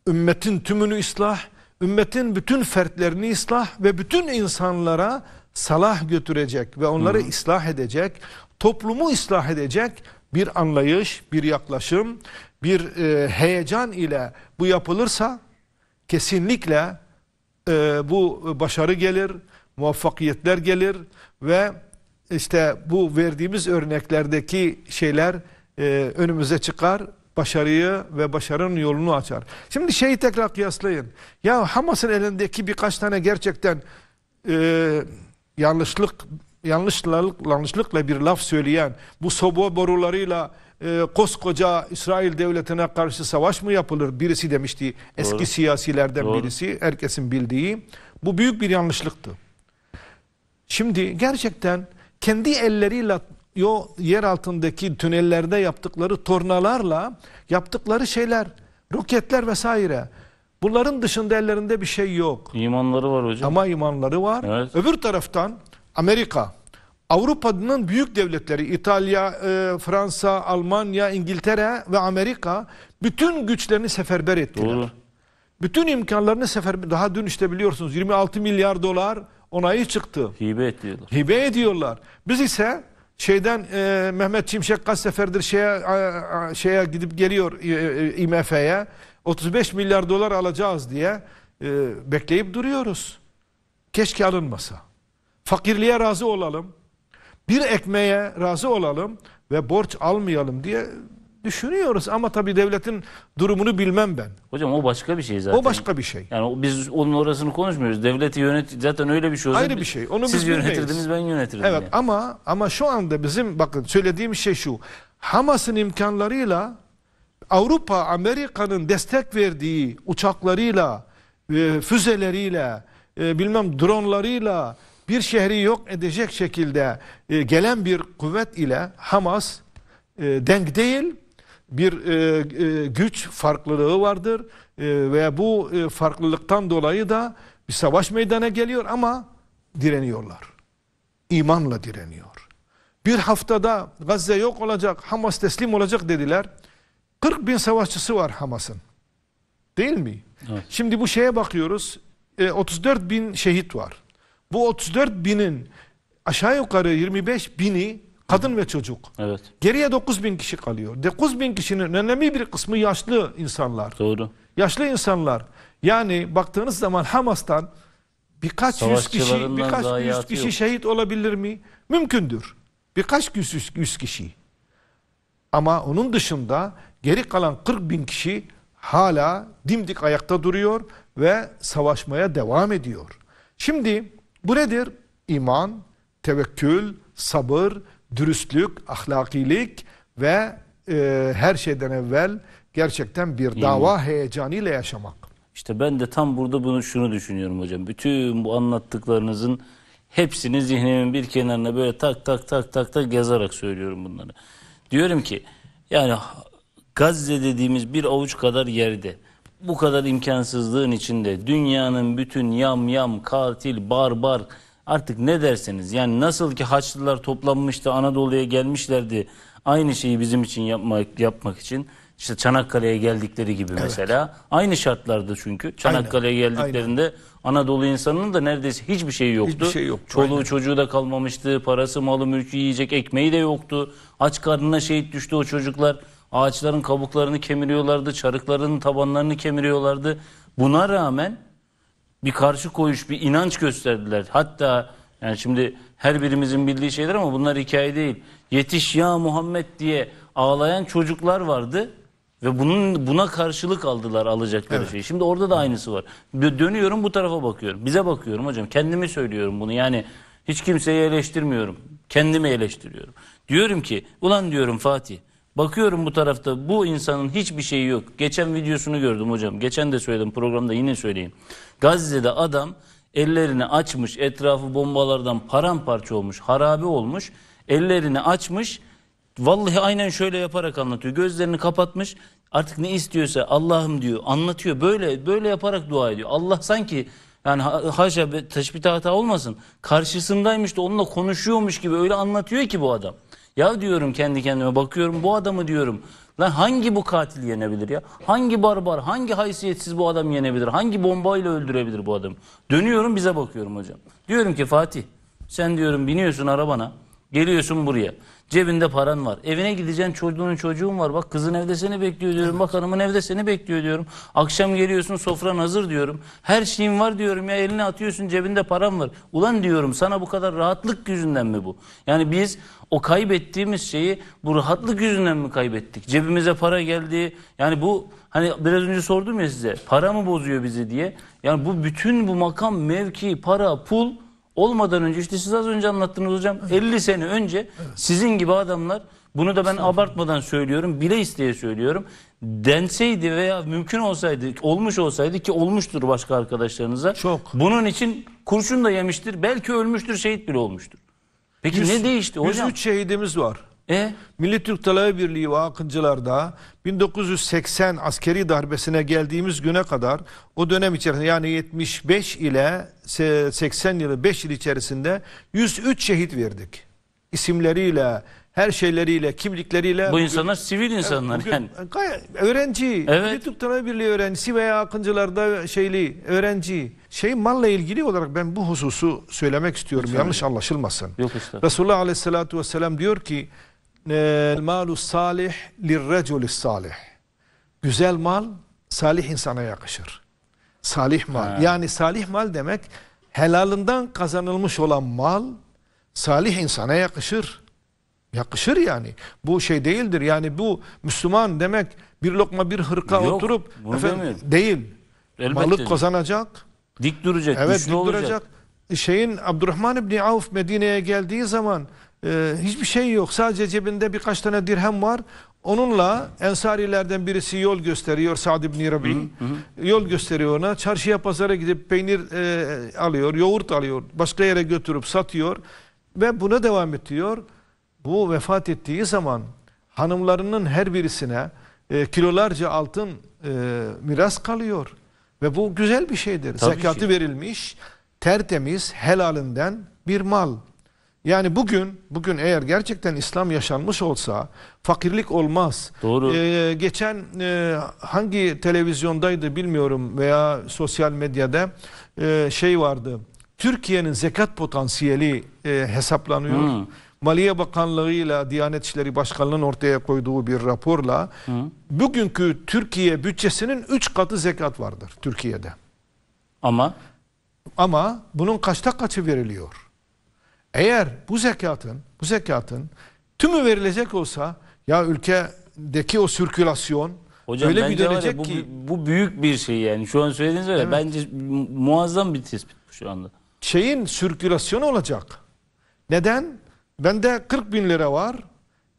Speaker 2: ümmetin tümünü ıslah, ümmetin bütün fertlerini ıslah ve bütün insanlara salah götürecek ve onları ıslah edecek, toplumu ıslah edecek bir anlayış, bir yaklaşım, bir e, heyecan ile bu yapılırsa kesinlikle e, bu başarı gelir, muvaffakiyetler gelir ve işte bu verdiğimiz örneklerdeki şeyler e, önümüze çıkar, başarıyı ve başarının yolunu açar. Şimdi şeyi tekrar kıyaslayın. Ya Hamas'ın elindeki birkaç tane gerçekten e, yanlışlık yanlışlık, yanlışlıkla bir laf söyleyen bu soba borularıyla e, koskoca İsrail devletine karşı savaş mı yapılır? Birisi demişti eski
Speaker 1: Doğru.
Speaker 2: siyasilerden
Speaker 1: Doğru.
Speaker 2: birisi herkesin bildiği. Bu büyük bir yanlışlıktı. Şimdi gerçekten kendi elleriyle o yer altındaki tünellerde yaptıkları tornalarla yaptıkları şeyler, roketler vesaire. Bunların dışında ellerinde bir şey yok.
Speaker 1: imanları var hocam.
Speaker 2: Ama imanları var.
Speaker 1: Evet.
Speaker 2: Öbür taraftan Amerika, Avrupa'nın büyük devletleri İtalya, e, Fransa, Almanya, İngiltere ve Amerika bütün güçlerini seferber ettiler.
Speaker 1: Doğru.
Speaker 2: Bütün imkanlarını seferber. Daha dün işte biliyorsunuz 26 milyar dolar onayı çıktı.
Speaker 1: Hibe et diyorlar.
Speaker 2: Hibe ediyorlar. Biz ise şeyden e, Mehmet Çimşek kaç seferdir şeye a- a- şeye gidip geliyor e, e, IMF'ye 35 milyar dolar alacağız diye e, bekleyip duruyoruz. keşke alınmasa. Fakirliğe razı olalım. Bir ekmeğe razı olalım ve borç almayalım diye düşünüyoruz ama tabii devletin durumunu bilmem ben.
Speaker 1: Hocam o başka bir şey zaten.
Speaker 2: O başka bir şey.
Speaker 1: Yani biz onun orasını konuşmuyoruz. Devleti yönet zaten öyle bir şey
Speaker 2: Ayrı bir şey. Onu
Speaker 1: siz
Speaker 2: biz bilmeyiz.
Speaker 1: yönetirdiniz ben yönetirdim.
Speaker 2: Evet
Speaker 1: yani.
Speaker 2: ama ama şu anda bizim bakın söylediğim şey şu. Hamas'ın imkanlarıyla Avrupa Amerika'nın destek verdiği uçaklarıyla, e, füzeleriyle, e, bilmem dronlarıyla bir şehri yok edecek şekilde e, gelen bir kuvvet ile Hamas e, denk değil. Bir e, e, güç farklılığı vardır e, ve bu e, farklılıktan dolayı da bir savaş meydana geliyor ama direniyorlar imanla direniyor. Bir haftada Gazze yok olacak, Hamas teslim olacak dediler. 40 bin savaşçısı var Hamas'ın. Değil mi?
Speaker 1: Evet.
Speaker 2: Şimdi bu şeye bakıyoruz. e, 34 bin şehit var. Bu 34 binin aşağı yukarı 25 bini kadın ve çocuk.
Speaker 1: Evet.
Speaker 2: Geriye 9 bin kişi kalıyor. 9 bin kişinin önemli bir kısmı yaşlı insanlar.
Speaker 1: Doğru.
Speaker 2: Yaşlı insanlar. Yani baktığınız zaman Hamas'tan birkaç yüz kişi, birkaç yüz kişi
Speaker 1: yok.
Speaker 2: şehit olabilir mi? Mümkündür. Birkaç yüz, yüz, yüz kişi. Ama onun dışında geri kalan 40 bin kişi hala dimdik ayakta duruyor ve savaşmaya devam ediyor. Şimdi bu nedir? İman, tevekkül, sabır, dürüstlük, ahlakilik ve e, her şeyden evvel gerçekten bir dava heyecanıyla yaşamak.
Speaker 1: İşte ben de tam burada bunu şunu düşünüyorum hocam. Bütün bu anlattıklarınızın hepsini zihnimin bir kenarına böyle tak tak tak tak tak yazarak söylüyorum bunları. Diyorum ki yani Gazze dediğimiz bir avuç kadar yerde bu kadar imkansızlığın içinde dünyanın bütün yam yam katil barbar artık ne derseniz yani nasıl ki Haçlılar toplanmıştı Anadolu'ya gelmişlerdi aynı şeyi bizim için yapmak yapmak için işte Çanakkale'ye geldikleri gibi mesela aynı şartlarda çünkü Çanakkale'ye
Speaker 2: Aynen,
Speaker 1: geldiklerinde Anadolu insanının da neredeyse hiçbir şeyi yoktu.
Speaker 2: Hiçbir şey yoktu,
Speaker 1: Çoluğu
Speaker 2: aynen.
Speaker 1: çocuğu da kalmamıştı. Parası malı mülkü yiyecek ekmeği de yoktu. Aç karnına şehit düştü o çocuklar. Ağaçların kabuklarını kemiriyorlardı. Çarıklarının tabanlarını kemiriyorlardı. Buna rağmen bir karşı koyuş, bir inanç gösterdiler. Hatta yani şimdi her birimizin bildiği şeyler ama bunlar hikaye değil. Yetiş ya Muhammed diye ağlayan çocuklar vardı ve bunun buna karşılık aldılar alacakları şeyi. Şimdi orada da aynısı var. Dö- Dönüyorum bu tarafa bakıyorum. Bize bakıyorum hocam. Kendime söylüyorum bunu. Yani hiç kimseyi eleştirmiyorum. Kendimi eleştiriyorum. Diyorum ki ulan diyorum Fatih Bakıyorum bu tarafta bu insanın hiçbir şeyi yok. Geçen videosunu gördüm hocam. Geçen de söyledim programda yine söyleyeyim. Gazze'de adam ellerini açmış etrafı bombalardan paramparça olmuş harabe olmuş. Ellerini açmış vallahi aynen şöyle yaparak anlatıyor. Gözlerini kapatmış artık ne istiyorsa Allah'ım diyor anlatıyor. Böyle böyle yaparak dua ediyor. Allah sanki yani ha- haşa teşbih hata olmasın. Karşısındaymış da onunla konuşuyormuş gibi öyle anlatıyor ki bu adam. Ya diyorum kendi kendime bakıyorum bu adamı diyorum. Lan hangi bu katil yenebilir ya? Hangi barbar, hangi haysiyetsiz bu adam yenebilir? Hangi bombayla öldürebilir bu adam? Dönüyorum bize bakıyorum hocam. Diyorum ki Fatih sen diyorum biniyorsun arabana. Geliyorsun buraya. Cebinde paran var. Evine gideceksin çocuğun çocuğun var. Bak kızın evde seni bekliyor diyorum. Bak hanımın evde seni bekliyor diyorum. Akşam geliyorsun sofran hazır diyorum. Her şeyin var diyorum ya eline atıyorsun cebinde param var. Ulan diyorum sana bu kadar rahatlık yüzünden mi bu? Yani biz o kaybettiğimiz şeyi bu rahatlık yüzünden mi kaybettik? Cebimize para geldi. Yani bu hani biraz önce sordum ya size para mı bozuyor bizi diye. Yani bu bütün bu makam, mevki, para, pul olmadan önce işte siz az önce anlattınız hocam 50 sene önce sizin gibi adamlar bunu da ben abartmadan söylüyorum bile isteye söylüyorum denseydi veya mümkün olsaydı olmuş olsaydı ki olmuştur başka arkadaşlarınıza
Speaker 2: Çok.
Speaker 1: bunun için kurşun da yemiştir belki ölmüştür şehit bile olmuştur. Peki ne değişti hocam?
Speaker 2: 103 şehidimiz var.
Speaker 1: E
Speaker 2: Milli Türk Talebe Birliği ve Akıncılar'da 1980 askeri darbesine geldiğimiz güne kadar o dönem içerisinde yani 75 ile 80 yılı 5 yıl içerisinde 103 şehit verdik. İsimleriyle, her şeyleriyle, kimlikleriyle.
Speaker 1: bu insanlar sivil insanlar
Speaker 2: Bugün
Speaker 1: yani.
Speaker 2: gayet öğrenci,
Speaker 1: Evet.
Speaker 2: Milli Türk Talebe Birliği öğrencisi veya Akıncılar'da şeyli öğrenci. Şey malla ilgili olarak ben bu hususu söylemek istiyorum. Yanlış anlaşılmasın.
Speaker 1: Yok usta.
Speaker 2: Resulullah Aleyhisselatü Vesselam diyor ki "El malu salih lirreculis salih. Güzel mal salih insana yakışır. Salih mal.
Speaker 1: Ha.
Speaker 2: Yani salih mal demek helalından kazanılmış olan mal salih insana yakışır. Yakışır yani. Bu şey değildir. Yani bu Müslüman demek bir lokma bir hırka
Speaker 1: Yok,
Speaker 2: oturup efendim,
Speaker 1: demiyorum.
Speaker 2: değil.
Speaker 1: Elbette değil.
Speaker 2: kazanacak.
Speaker 1: Dik duracak,
Speaker 2: Evet dik
Speaker 1: olacak.
Speaker 2: duracak. Şeyin Abdurrahman İbni Avf Medine'ye geldiği zaman e, hiçbir şey yok. Sadece cebinde birkaç tane dirhem var. Onunla Ensarilerden birisi yol gösteriyor Sa'd ibn Rabi. Yol gösteriyor ona. Çarşıya pazara gidip peynir e, alıyor, yoğurt alıyor. Başka yere götürüp satıyor ve buna devam ediyor. Bu vefat ettiği zaman hanımlarının her birisine e, kilolarca altın e, miras kalıyor. Ve bu güzel bir şeydir.
Speaker 1: Tabii
Speaker 2: Zekatı
Speaker 1: ki.
Speaker 2: verilmiş, tertemiz, helalinden bir mal. Yani bugün bugün eğer gerçekten İslam yaşanmış olsa fakirlik olmaz.
Speaker 1: Doğru.
Speaker 2: Ee, geçen e, hangi televizyondaydı bilmiyorum veya sosyal medyada e, şey vardı. Türkiye'nin zekat potansiyeli e, hesaplanıyor.
Speaker 1: Hmm.
Speaker 2: Maliye Bakanlığı ile Diyanet İşleri Başkanlığı'nın ortaya koyduğu bir raporla bugünkü Türkiye bütçesinin 3 katı zekat vardır Türkiye'de.
Speaker 1: Ama
Speaker 2: Ama bunun kaçta kaçı veriliyor? Eğer bu zekatın, bu zekatın tümü verilecek olsa ya ülkedeki o sirkülasyon
Speaker 1: hocam
Speaker 2: öyle bir
Speaker 1: var ya,
Speaker 2: dönecek
Speaker 1: bu,
Speaker 2: ki
Speaker 1: bu büyük bir şey yani. Şu an söylediğiniz öyle.
Speaker 2: Evet.
Speaker 1: Bence mu- muazzam bir tespit bu şu anda.
Speaker 2: şeyin sirkülasyonu olacak. Neden? Bende 40 bin lira var.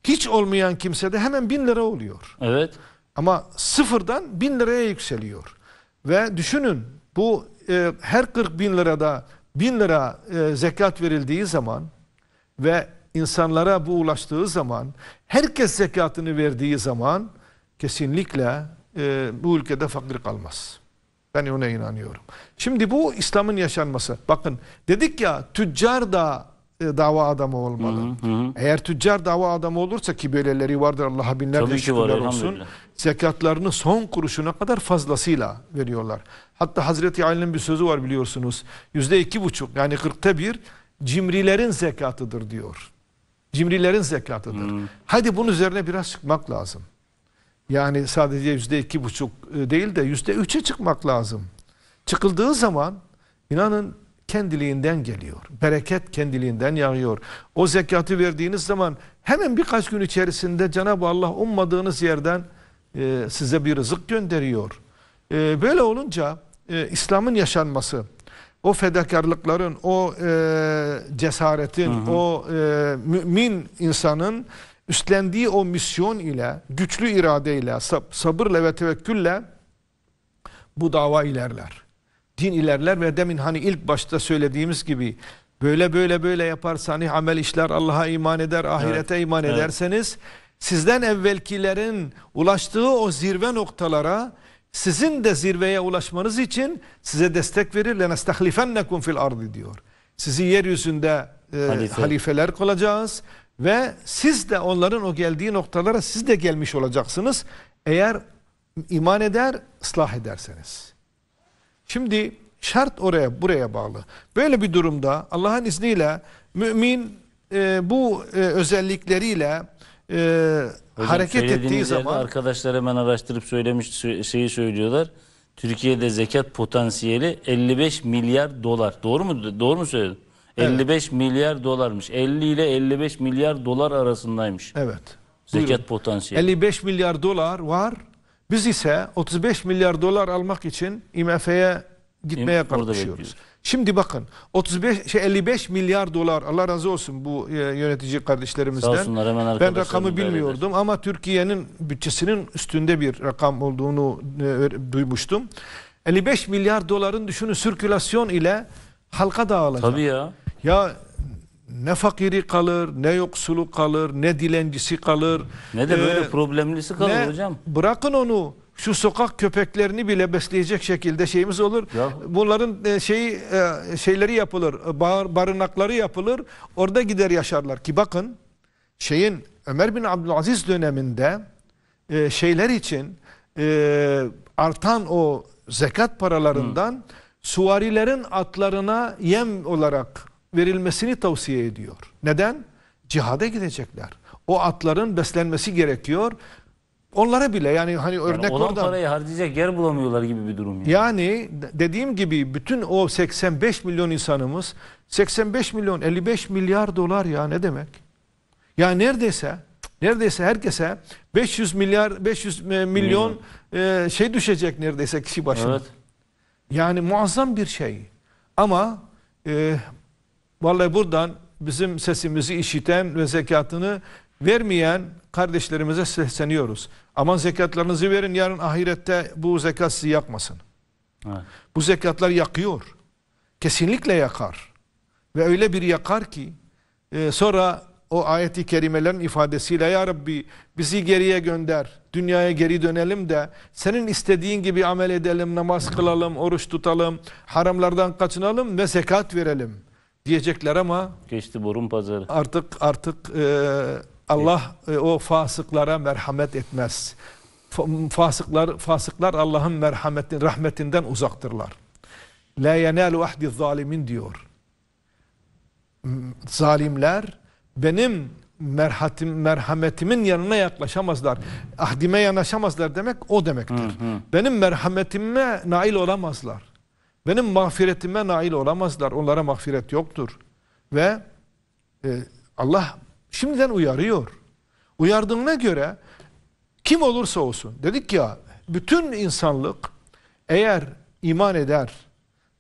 Speaker 2: Hiç olmayan kimsede hemen bin lira oluyor.
Speaker 1: Evet.
Speaker 2: Ama sıfırdan bin liraya yükseliyor. Ve düşünün bu e, her 40 bin lirada bin lira e, zekat verildiği zaman ve insanlara bu ulaştığı zaman herkes zekatını verdiği zaman kesinlikle e, bu ülkede fakir kalmaz. Ben ona inanıyorum. Şimdi bu İslam'ın yaşanması. Bakın dedik ya tüccar da e, dava adamı olmalı. Eğer tüccar dava adamı olursa ki böyleleri vardır Allah'a binlerce
Speaker 1: ki var,
Speaker 2: şükürler olsun. Zekatlarını son kuruşuna kadar fazlasıyla veriyorlar. Hatta Hazreti Ali'nin bir sözü var biliyorsunuz. Yüzde iki buçuk yani kırkta bir cimrilerin zekatıdır diyor. Cimrilerin zekatıdır. Hadi bunun üzerine biraz çıkmak lazım. Yani sadece yüzde iki buçuk e, değil de yüzde üçe çıkmak lazım. Çıkıldığı zaman inanın kendiliğinden geliyor. Bereket kendiliğinden yağıyor. O zekatı verdiğiniz zaman hemen birkaç gün içerisinde Cenab-ı Allah ummadığınız yerden e, size bir rızık gönderiyor. E, böyle olunca e, İslam'ın yaşanması, o fedakarlıkların, o e, cesaretin, o e, mümin insanın üstlendiği o misyon ile, güçlü iradeyle, sab- sabırla ve tevekkülle bu dava ilerler. Din ilerler ve demin hani ilk başta söylediğimiz gibi böyle böyle böyle yaparsan amel işler Allah'a iman eder, ahirete iman
Speaker 1: evet.
Speaker 2: ederseniz sizden evvelkilerin ulaştığı o zirve noktalara sizin de zirveye ulaşmanız için size destek verir. لَنَسْتَخْلِفَنَّكُمْ fil ardı diyor. Sizi yeryüzünde e,
Speaker 1: Halife.
Speaker 2: halifeler kılacağız ve siz de onların o geldiği noktalara siz de gelmiş olacaksınız. Eğer iman eder, ıslah ederseniz. Şimdi şart oraya buraya bağlı. Böyle bir durumda Allah'ın izniyle mümin e, bu e, özellikleriyle e,
Speaker 1: Hocam
Speaker 2: hareket ettiği zaman
Speaker 1: arkadaşlar hemen araştırıp söylemiş sö- şeyi söylüyorlar. Türkiye'de zekat potansiyeli 55 milyar dolar. Doğru mu? Doğru mu söyledim?
Speaker 2: Evet.
Speaker 1: 55 milyar dolarmış. 50 ile 55 milyar dolar arasındaymış.
Speaker 2: evet.
Speaker 1: Zekat
Speaker 2: Buyurun.
Speaker 1: potansiyeli.
Speaker 2: 55 milyar dolar var. Biz ise 35 milyar dolar almak için IMF'ye gitmeye
Speaker 1: İm-
Speaker 2: kalkışıyoruz. Şimdi bakın 35 şey 55 milyar dolar Allah razı olsun bu e, yönetici kardeşlerimizden.
Speaker 1: Sağ olsunlar, hemen
Speaker 2: ben rakamı
Speaker 1: öyledir.
Speaker 2: bilmiyordum ama Türkiye'nin bütçesinin üstünde bir rakam olduğunu e, duymuştum. 55 milyar doların düşünün sirkülasyon ile halka dağılacak.
Speaker 1: Tabii ya.
Speaker 2: Ya ne fakiri kalır, ne yoksulu kalır, ne dilencisi kalır.
Speaker 1: Ne de böyle
Speaker 2: Ee,
Speaker 1: problemlisi kalır
Speaker 2: ne-
Speaker 1: hocam.
Speaker 2: Bırakın onu. Şu sokak köpeklerini bile besleyecek şekilde şeyimiz olur.
Speaker 1: Ya-
Speaker 2: Bunların e, şeyi e, şeyleri yapılır. e, bar- barınakları yapılır. Orada gider yaşarlar ki bakın şeyin Ömer bin Abdülaziz döneminde e, şeyler için e, artan o zekat paralarından suvarilerin atlarına yem olarak verilmesini tavsiye ediyor. Neden? Cihada gidecekler. O atların beslenmesi gerekiyor. Onlara bile yani hani
Speaker 1: Yani
Speaker 2: örnek
Speaker 1: olan
Speaker 2: oradan.
Speaker 1: parayı harcayacak yer bulamıyorlar gibi bir durum. Yani.
Speaker 2: Yani de- dediğim gibi bütün o 85 milyon insanımız 85 milyon 55 milyar dolar ya ne demek? Ya neredeyse neredeyse herkese 500 milyar 500 milyon e, şey düşecek neredeyse kişi başına.
Speaker 1: Evet.
Speaker 2: Yani muazzam bir şey. Ama e, vallahi buradan bizim sesimizi işiten ve zekatını vermeyen kardeşlerimize sesleniyoruz. Aman zekatlarınızı verin yarın ahirette bu zekat sizi yakmasın.
Speaker 1: Evet.
Speaker 2: Bu zekatlar yakıyor. Kesinlikle yakar. Ve öyle bir yakar ki e, sonra o ayeti kerimelerin ifadesiyle Ya Rabbi bizi geriye gönder. Dünyaya geri dönelim de senin istediğin gibi amel edelim, namaz kılalım, oruç tutalım, haramlardan kaçınalım ve zekat verelim diyecekler ama
Speaker 1: Geçti borun pazarı.
Speaker 2: artık artık e, Allah e, o fasıklara merhamet etmez. Fa- Fasıklar fasıklar Allah'ın merhametin rahmetinden uzaktırlar. La yenalu ahdi zalimin diyor. Zalimler benim merhatim, merhametimin yanına yaklaşamazlar. Ahdime yanaşamazlar demek o demektir. Benim merhametime nail olamazlar. Benim mağfiretime nail olamazlar. Onlara mağfiret yoktur. Ve e, Allah şimdiden uyarıyor. Uyardığına göre kim olursa olsun dedik ya bütün insanlık eğer iman eder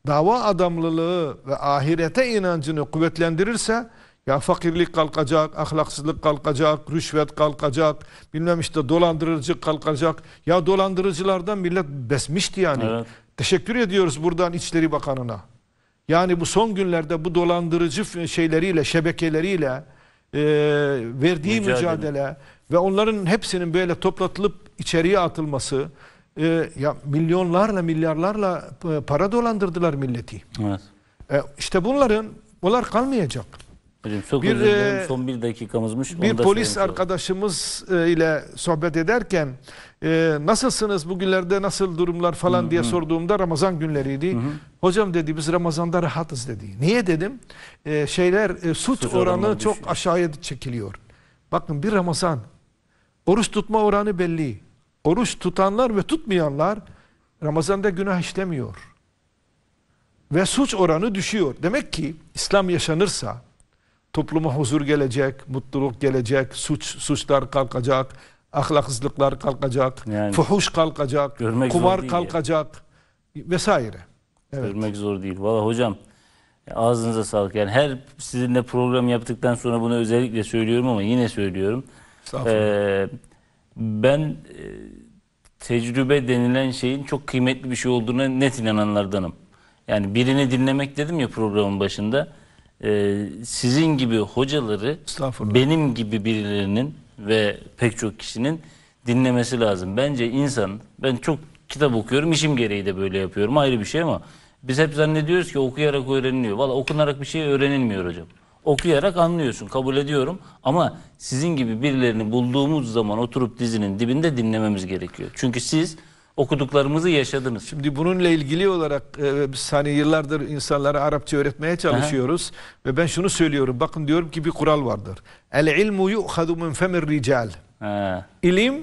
Speaker 2: dava adamlılığı ve ahirete inancını kuvvetlendirirse ya fakirlik kalkacak, ahlaksızlık kalkacak, rüşvet kalkacak, bilmem işte dolandırıcı kalkacak. Ya dolandırıcılardan millet besmişti yani.
Speaker 1: Evet.
Speaker 2: Teşekkür ediyoruz buradan İçişleri Bakanı'na. Yani bu son günlerde bu dolandırıcı şeyleriyle, şebekeleriyle e, verdiği
Speaker 1: Mücadele.
Speaker 2: mücadele. ve onların hepsinin böyle toplatılıp içeriye atılması e, ya milyonlarla milyarlarla e, para dolandırdılar milleti.
Speaker 1: Evet.
Speaker 2: E, işte bunların bunlar kalmayacak.
Speaker 1: Hocam çok
Speaker 2: Bir,
Speaker 1: özür dilerim.
Speaker 2: e,
Speaker 1: Son bir dakikamızmış.
Speaker 2: Bir polis arkadaşımız e, ile sohbet ederken e, nasılsınız bugünlerde nasıl durumlar falan diye sorduğumda Ramazan günleriydi. Hocam dedi biz Ramazan'da rahatız dedi. Niye dedim? E, şeyler e, suç,
Speaker 1: Suç
Speaker 2: oranı çok
Speaker 1: düşüyor.
Speaker 2: aşağıya çekiliyor. Bakın bir Ramazan oruç tutma oranı belli. Oruç tutanlar ve tutmayanlar Ramazan'da günah işlemiyor. Ve suç oranı düşüyor. Demek ki İslam yaşanırsa topluma huzur gelecek, mutluluk gelecek, suç suçlar kalkacak, ahlaksızlıklar kalkacak,
Speaker 1: Yani.
Speaker 2: fuhuş kalkacak, kumar kalkacak vesaire. Evet.
Speaker 1: Görmek zor değil. Valla hocam ağzınıza sağlık. Yani her sizinle program yaptıktan sonra bunu özellikle söylüyorum ama yine söylüyorum. Ee, ben e, tecrübe denilen şeyin çok kıymetli bir şey olduğuna net inananlardanım. Yani birini dinlemek dedim ya programın başında. Ee, sizin gibi hocaları benim gibi birilerinin ve pek çok kişinin dinlemesi lazım. Bence insan, ben çok kitap okuyorum, işim gereği de böyle yapıyorum ayrı bir şey ama biz hep zannediyoruz ki okuyarak öğreniliyor. Valla okunarak bir şey öğrenilmiyor hocam. Okuyarak anlıyorsun, kabul ediyorum ama sizin gibi birilerini bulduğumuz zaman oturup dizinin dibinde dinlememiz gerekiyor. Çünkü siz okuduklarımızı yaşadınız.
Speaker 2: Şimdi bununla ilgili olarak e, biz hani yıllardır insanlara Arapça öğretmeye çalışıyoruz ve ben şunu söylüyorum. Bakın diyorum ki bir kural vardır. El ilmu yu'khadu min femir rical. İlim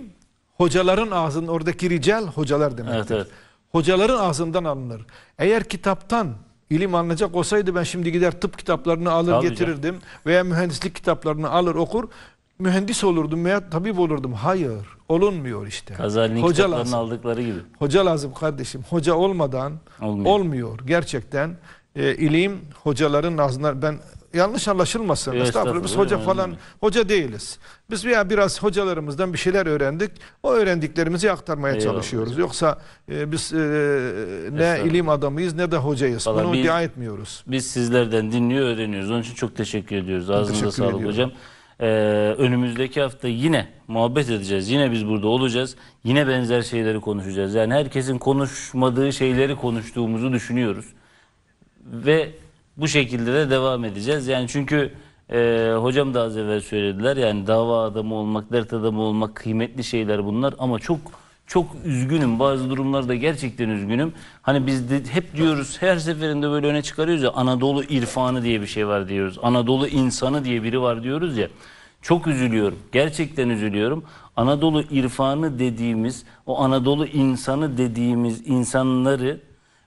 Speaker 2: hocaların ağzının oradaki rical hocalar demektir.
Speaker 1: evet evet.
Speaker 2: Hocaların ağzından alınır. Eğer kitaptan ilim alınacak olsaydı ben şimdi gider tıp kitaplarını alır
Speaker 1: Tabii
Speaker 2: getirirdim veya mühendislik kitaplarını alır okur mühendis olurdum veya tabip olurdum. Hayır, olunmuyor işte.
Speaker 1: Gazali'nin
Speaker 2: Hoca lazım.
Speaker 1: aldıkları gibi.
Speaker 2: Hoca lazım kardeşim. Hoca olmadan
Speaker 1: Olmuyor.
Speaker 2: olmuyor. Gerçekten e, ilim hocaların ağzından ben yanlış anlaşılmasın.
Speaker 1: Yok,
Speaker 2: Estağfurullah biz
Speaker 1: estağfurullah,
Speaker 2: hoca
Speaker 1: öyle
Speaker 2: falan
Speaker 1: değil.
Speaker 2: hoca değiliz. Biz ya biraz hocalarımızdan bir şeyler öğrendik. O öğrendiklerimizi aktarmaya
Speaker 1: Eyvallah
Speaker 2: çalışıyoruz. Yoksa e, biz e, ne
Speaker 1: Estağfurullah.
Speaker 2: ilim adamıyız ne de hocayız.
Speaker 1: Vallahi
Speaker 2: Bunu
Speaker 1: biz-
Speaker 2: iddia etmiyoruz.
Speaker 1: Biz sizlerden dinliyor, öğreniyoruz. Onun için çok teşekkür ediyoruz. Ağzınıza
Speaker 2: teşekkür
Speaker 1: sağlık
Speaker 2: ediyorum.
Speaker 1: hocam. Ee, önümüzdeki hafta yine muhabbet edeceğiz. Yine biz burada olacağız. Yine benzer şeyleri konuşacağız. Yani herkesin konuşmadığı şeyleri konuştuğumuzu düşünüyoruz. Ve bu şekilde de devam edeceğiz. Yani çünkü e, hocam da az evvel söylediler. Yani dava adamı olmak, dert adamı olmak kıymetli şeyler bunlar. Ama çok çok üzgünüm. Bazı durumlarda gerçekten üzgünüm. Hani biz de hep diyoruz her seferinde böyle öne çıkarıyoruz ya Anadolu irfanı diye bir şey var diyoruz. Anadolu insanı diye biri var diyoruz ya. Çok üzülüyorum. Gerçekten üzülüyorum. Anadolu irfanı dediğimiz, o Anadolu insanı dediğimiz insanları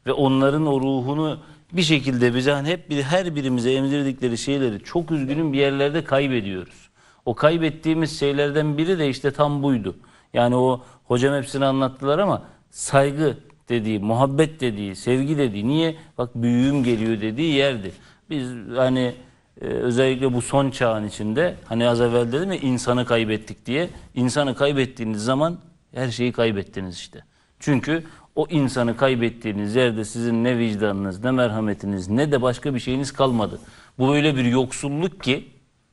Speaker 1: ve onların o ruhunu bir şekilde bize hani hep bir, her birimize emzirdikleri şeyleri çok üzgünüm bir yerlerde kaybediyoruz. O kaybettiğimiz şeylerden biri de işte tam buydu. Yani o hocam hepsini anlattılar ama saygı dediği, muhabbet dediği, sevgi dediği, niye bak büyüğüm geliyor dediği yerdi. Biz hani ee, özellikle bu son çağın içinde hani az evvel dedim ya insanı kaybettik diye. İnsanı kaybettiğiniz zaman her şeyi kaybettiniz işte. Çünkü o insanı kaybettiğiniz yerde sizin ne vicdanınız, ne merhametiniz, ne de başka bir şeyiniz kalmadı. Bu öyle bir yoksulluk ki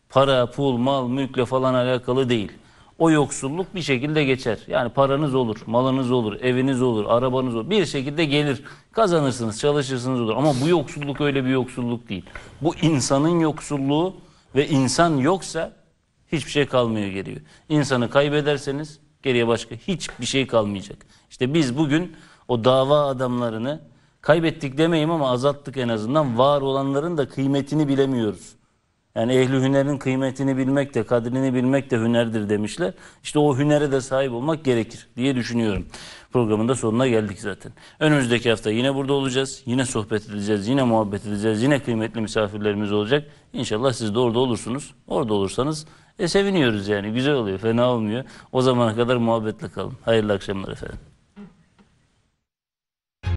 Speaker 1: para, pul, mal, mülkle falan alakalı değil. O yoksulluk bir şekilde geçer. Yani paranız olur, malınız olur, eviniz olur, arabanız olur. Bir şekilde gelir. Kazanırsınız, çalışırsınız olur. Ama bu yoksulluk öyle bir yoksulluk değil. Bu insanın yoksulluğu ve insan yoksa hiçbir şey kalmıyor geriye. İnsanı kaybederseniz geriye başka hiçbir şey kalmayacak. İşte biz bugün o dava adamlarını kaybettik demeyeyim ama azalttık en azından. Var olanların da kıymetini bilemiyoruz. Yani ehli hünerin kıymetini bilmek de, kadrini bilmek de hünerdir demişler. İşte o hünere de sahip olmak gerekir diye düşünüyorum. Programın da sonuna geldik zaten. Önümüzdeki hafta yine burada olacağız. Yine sohbet edeceğiz, yine muhabbet edeceğiz. Yine kıymetli misafirlerimiz olacak. İnşallah siz de orada olursunuz. Orada olursanız e, seviniyoruz yani. Güzel oluyor, fena olmuyor. O zamana kadar muhabbetle kalın. Hayırlı akşamlar efendim.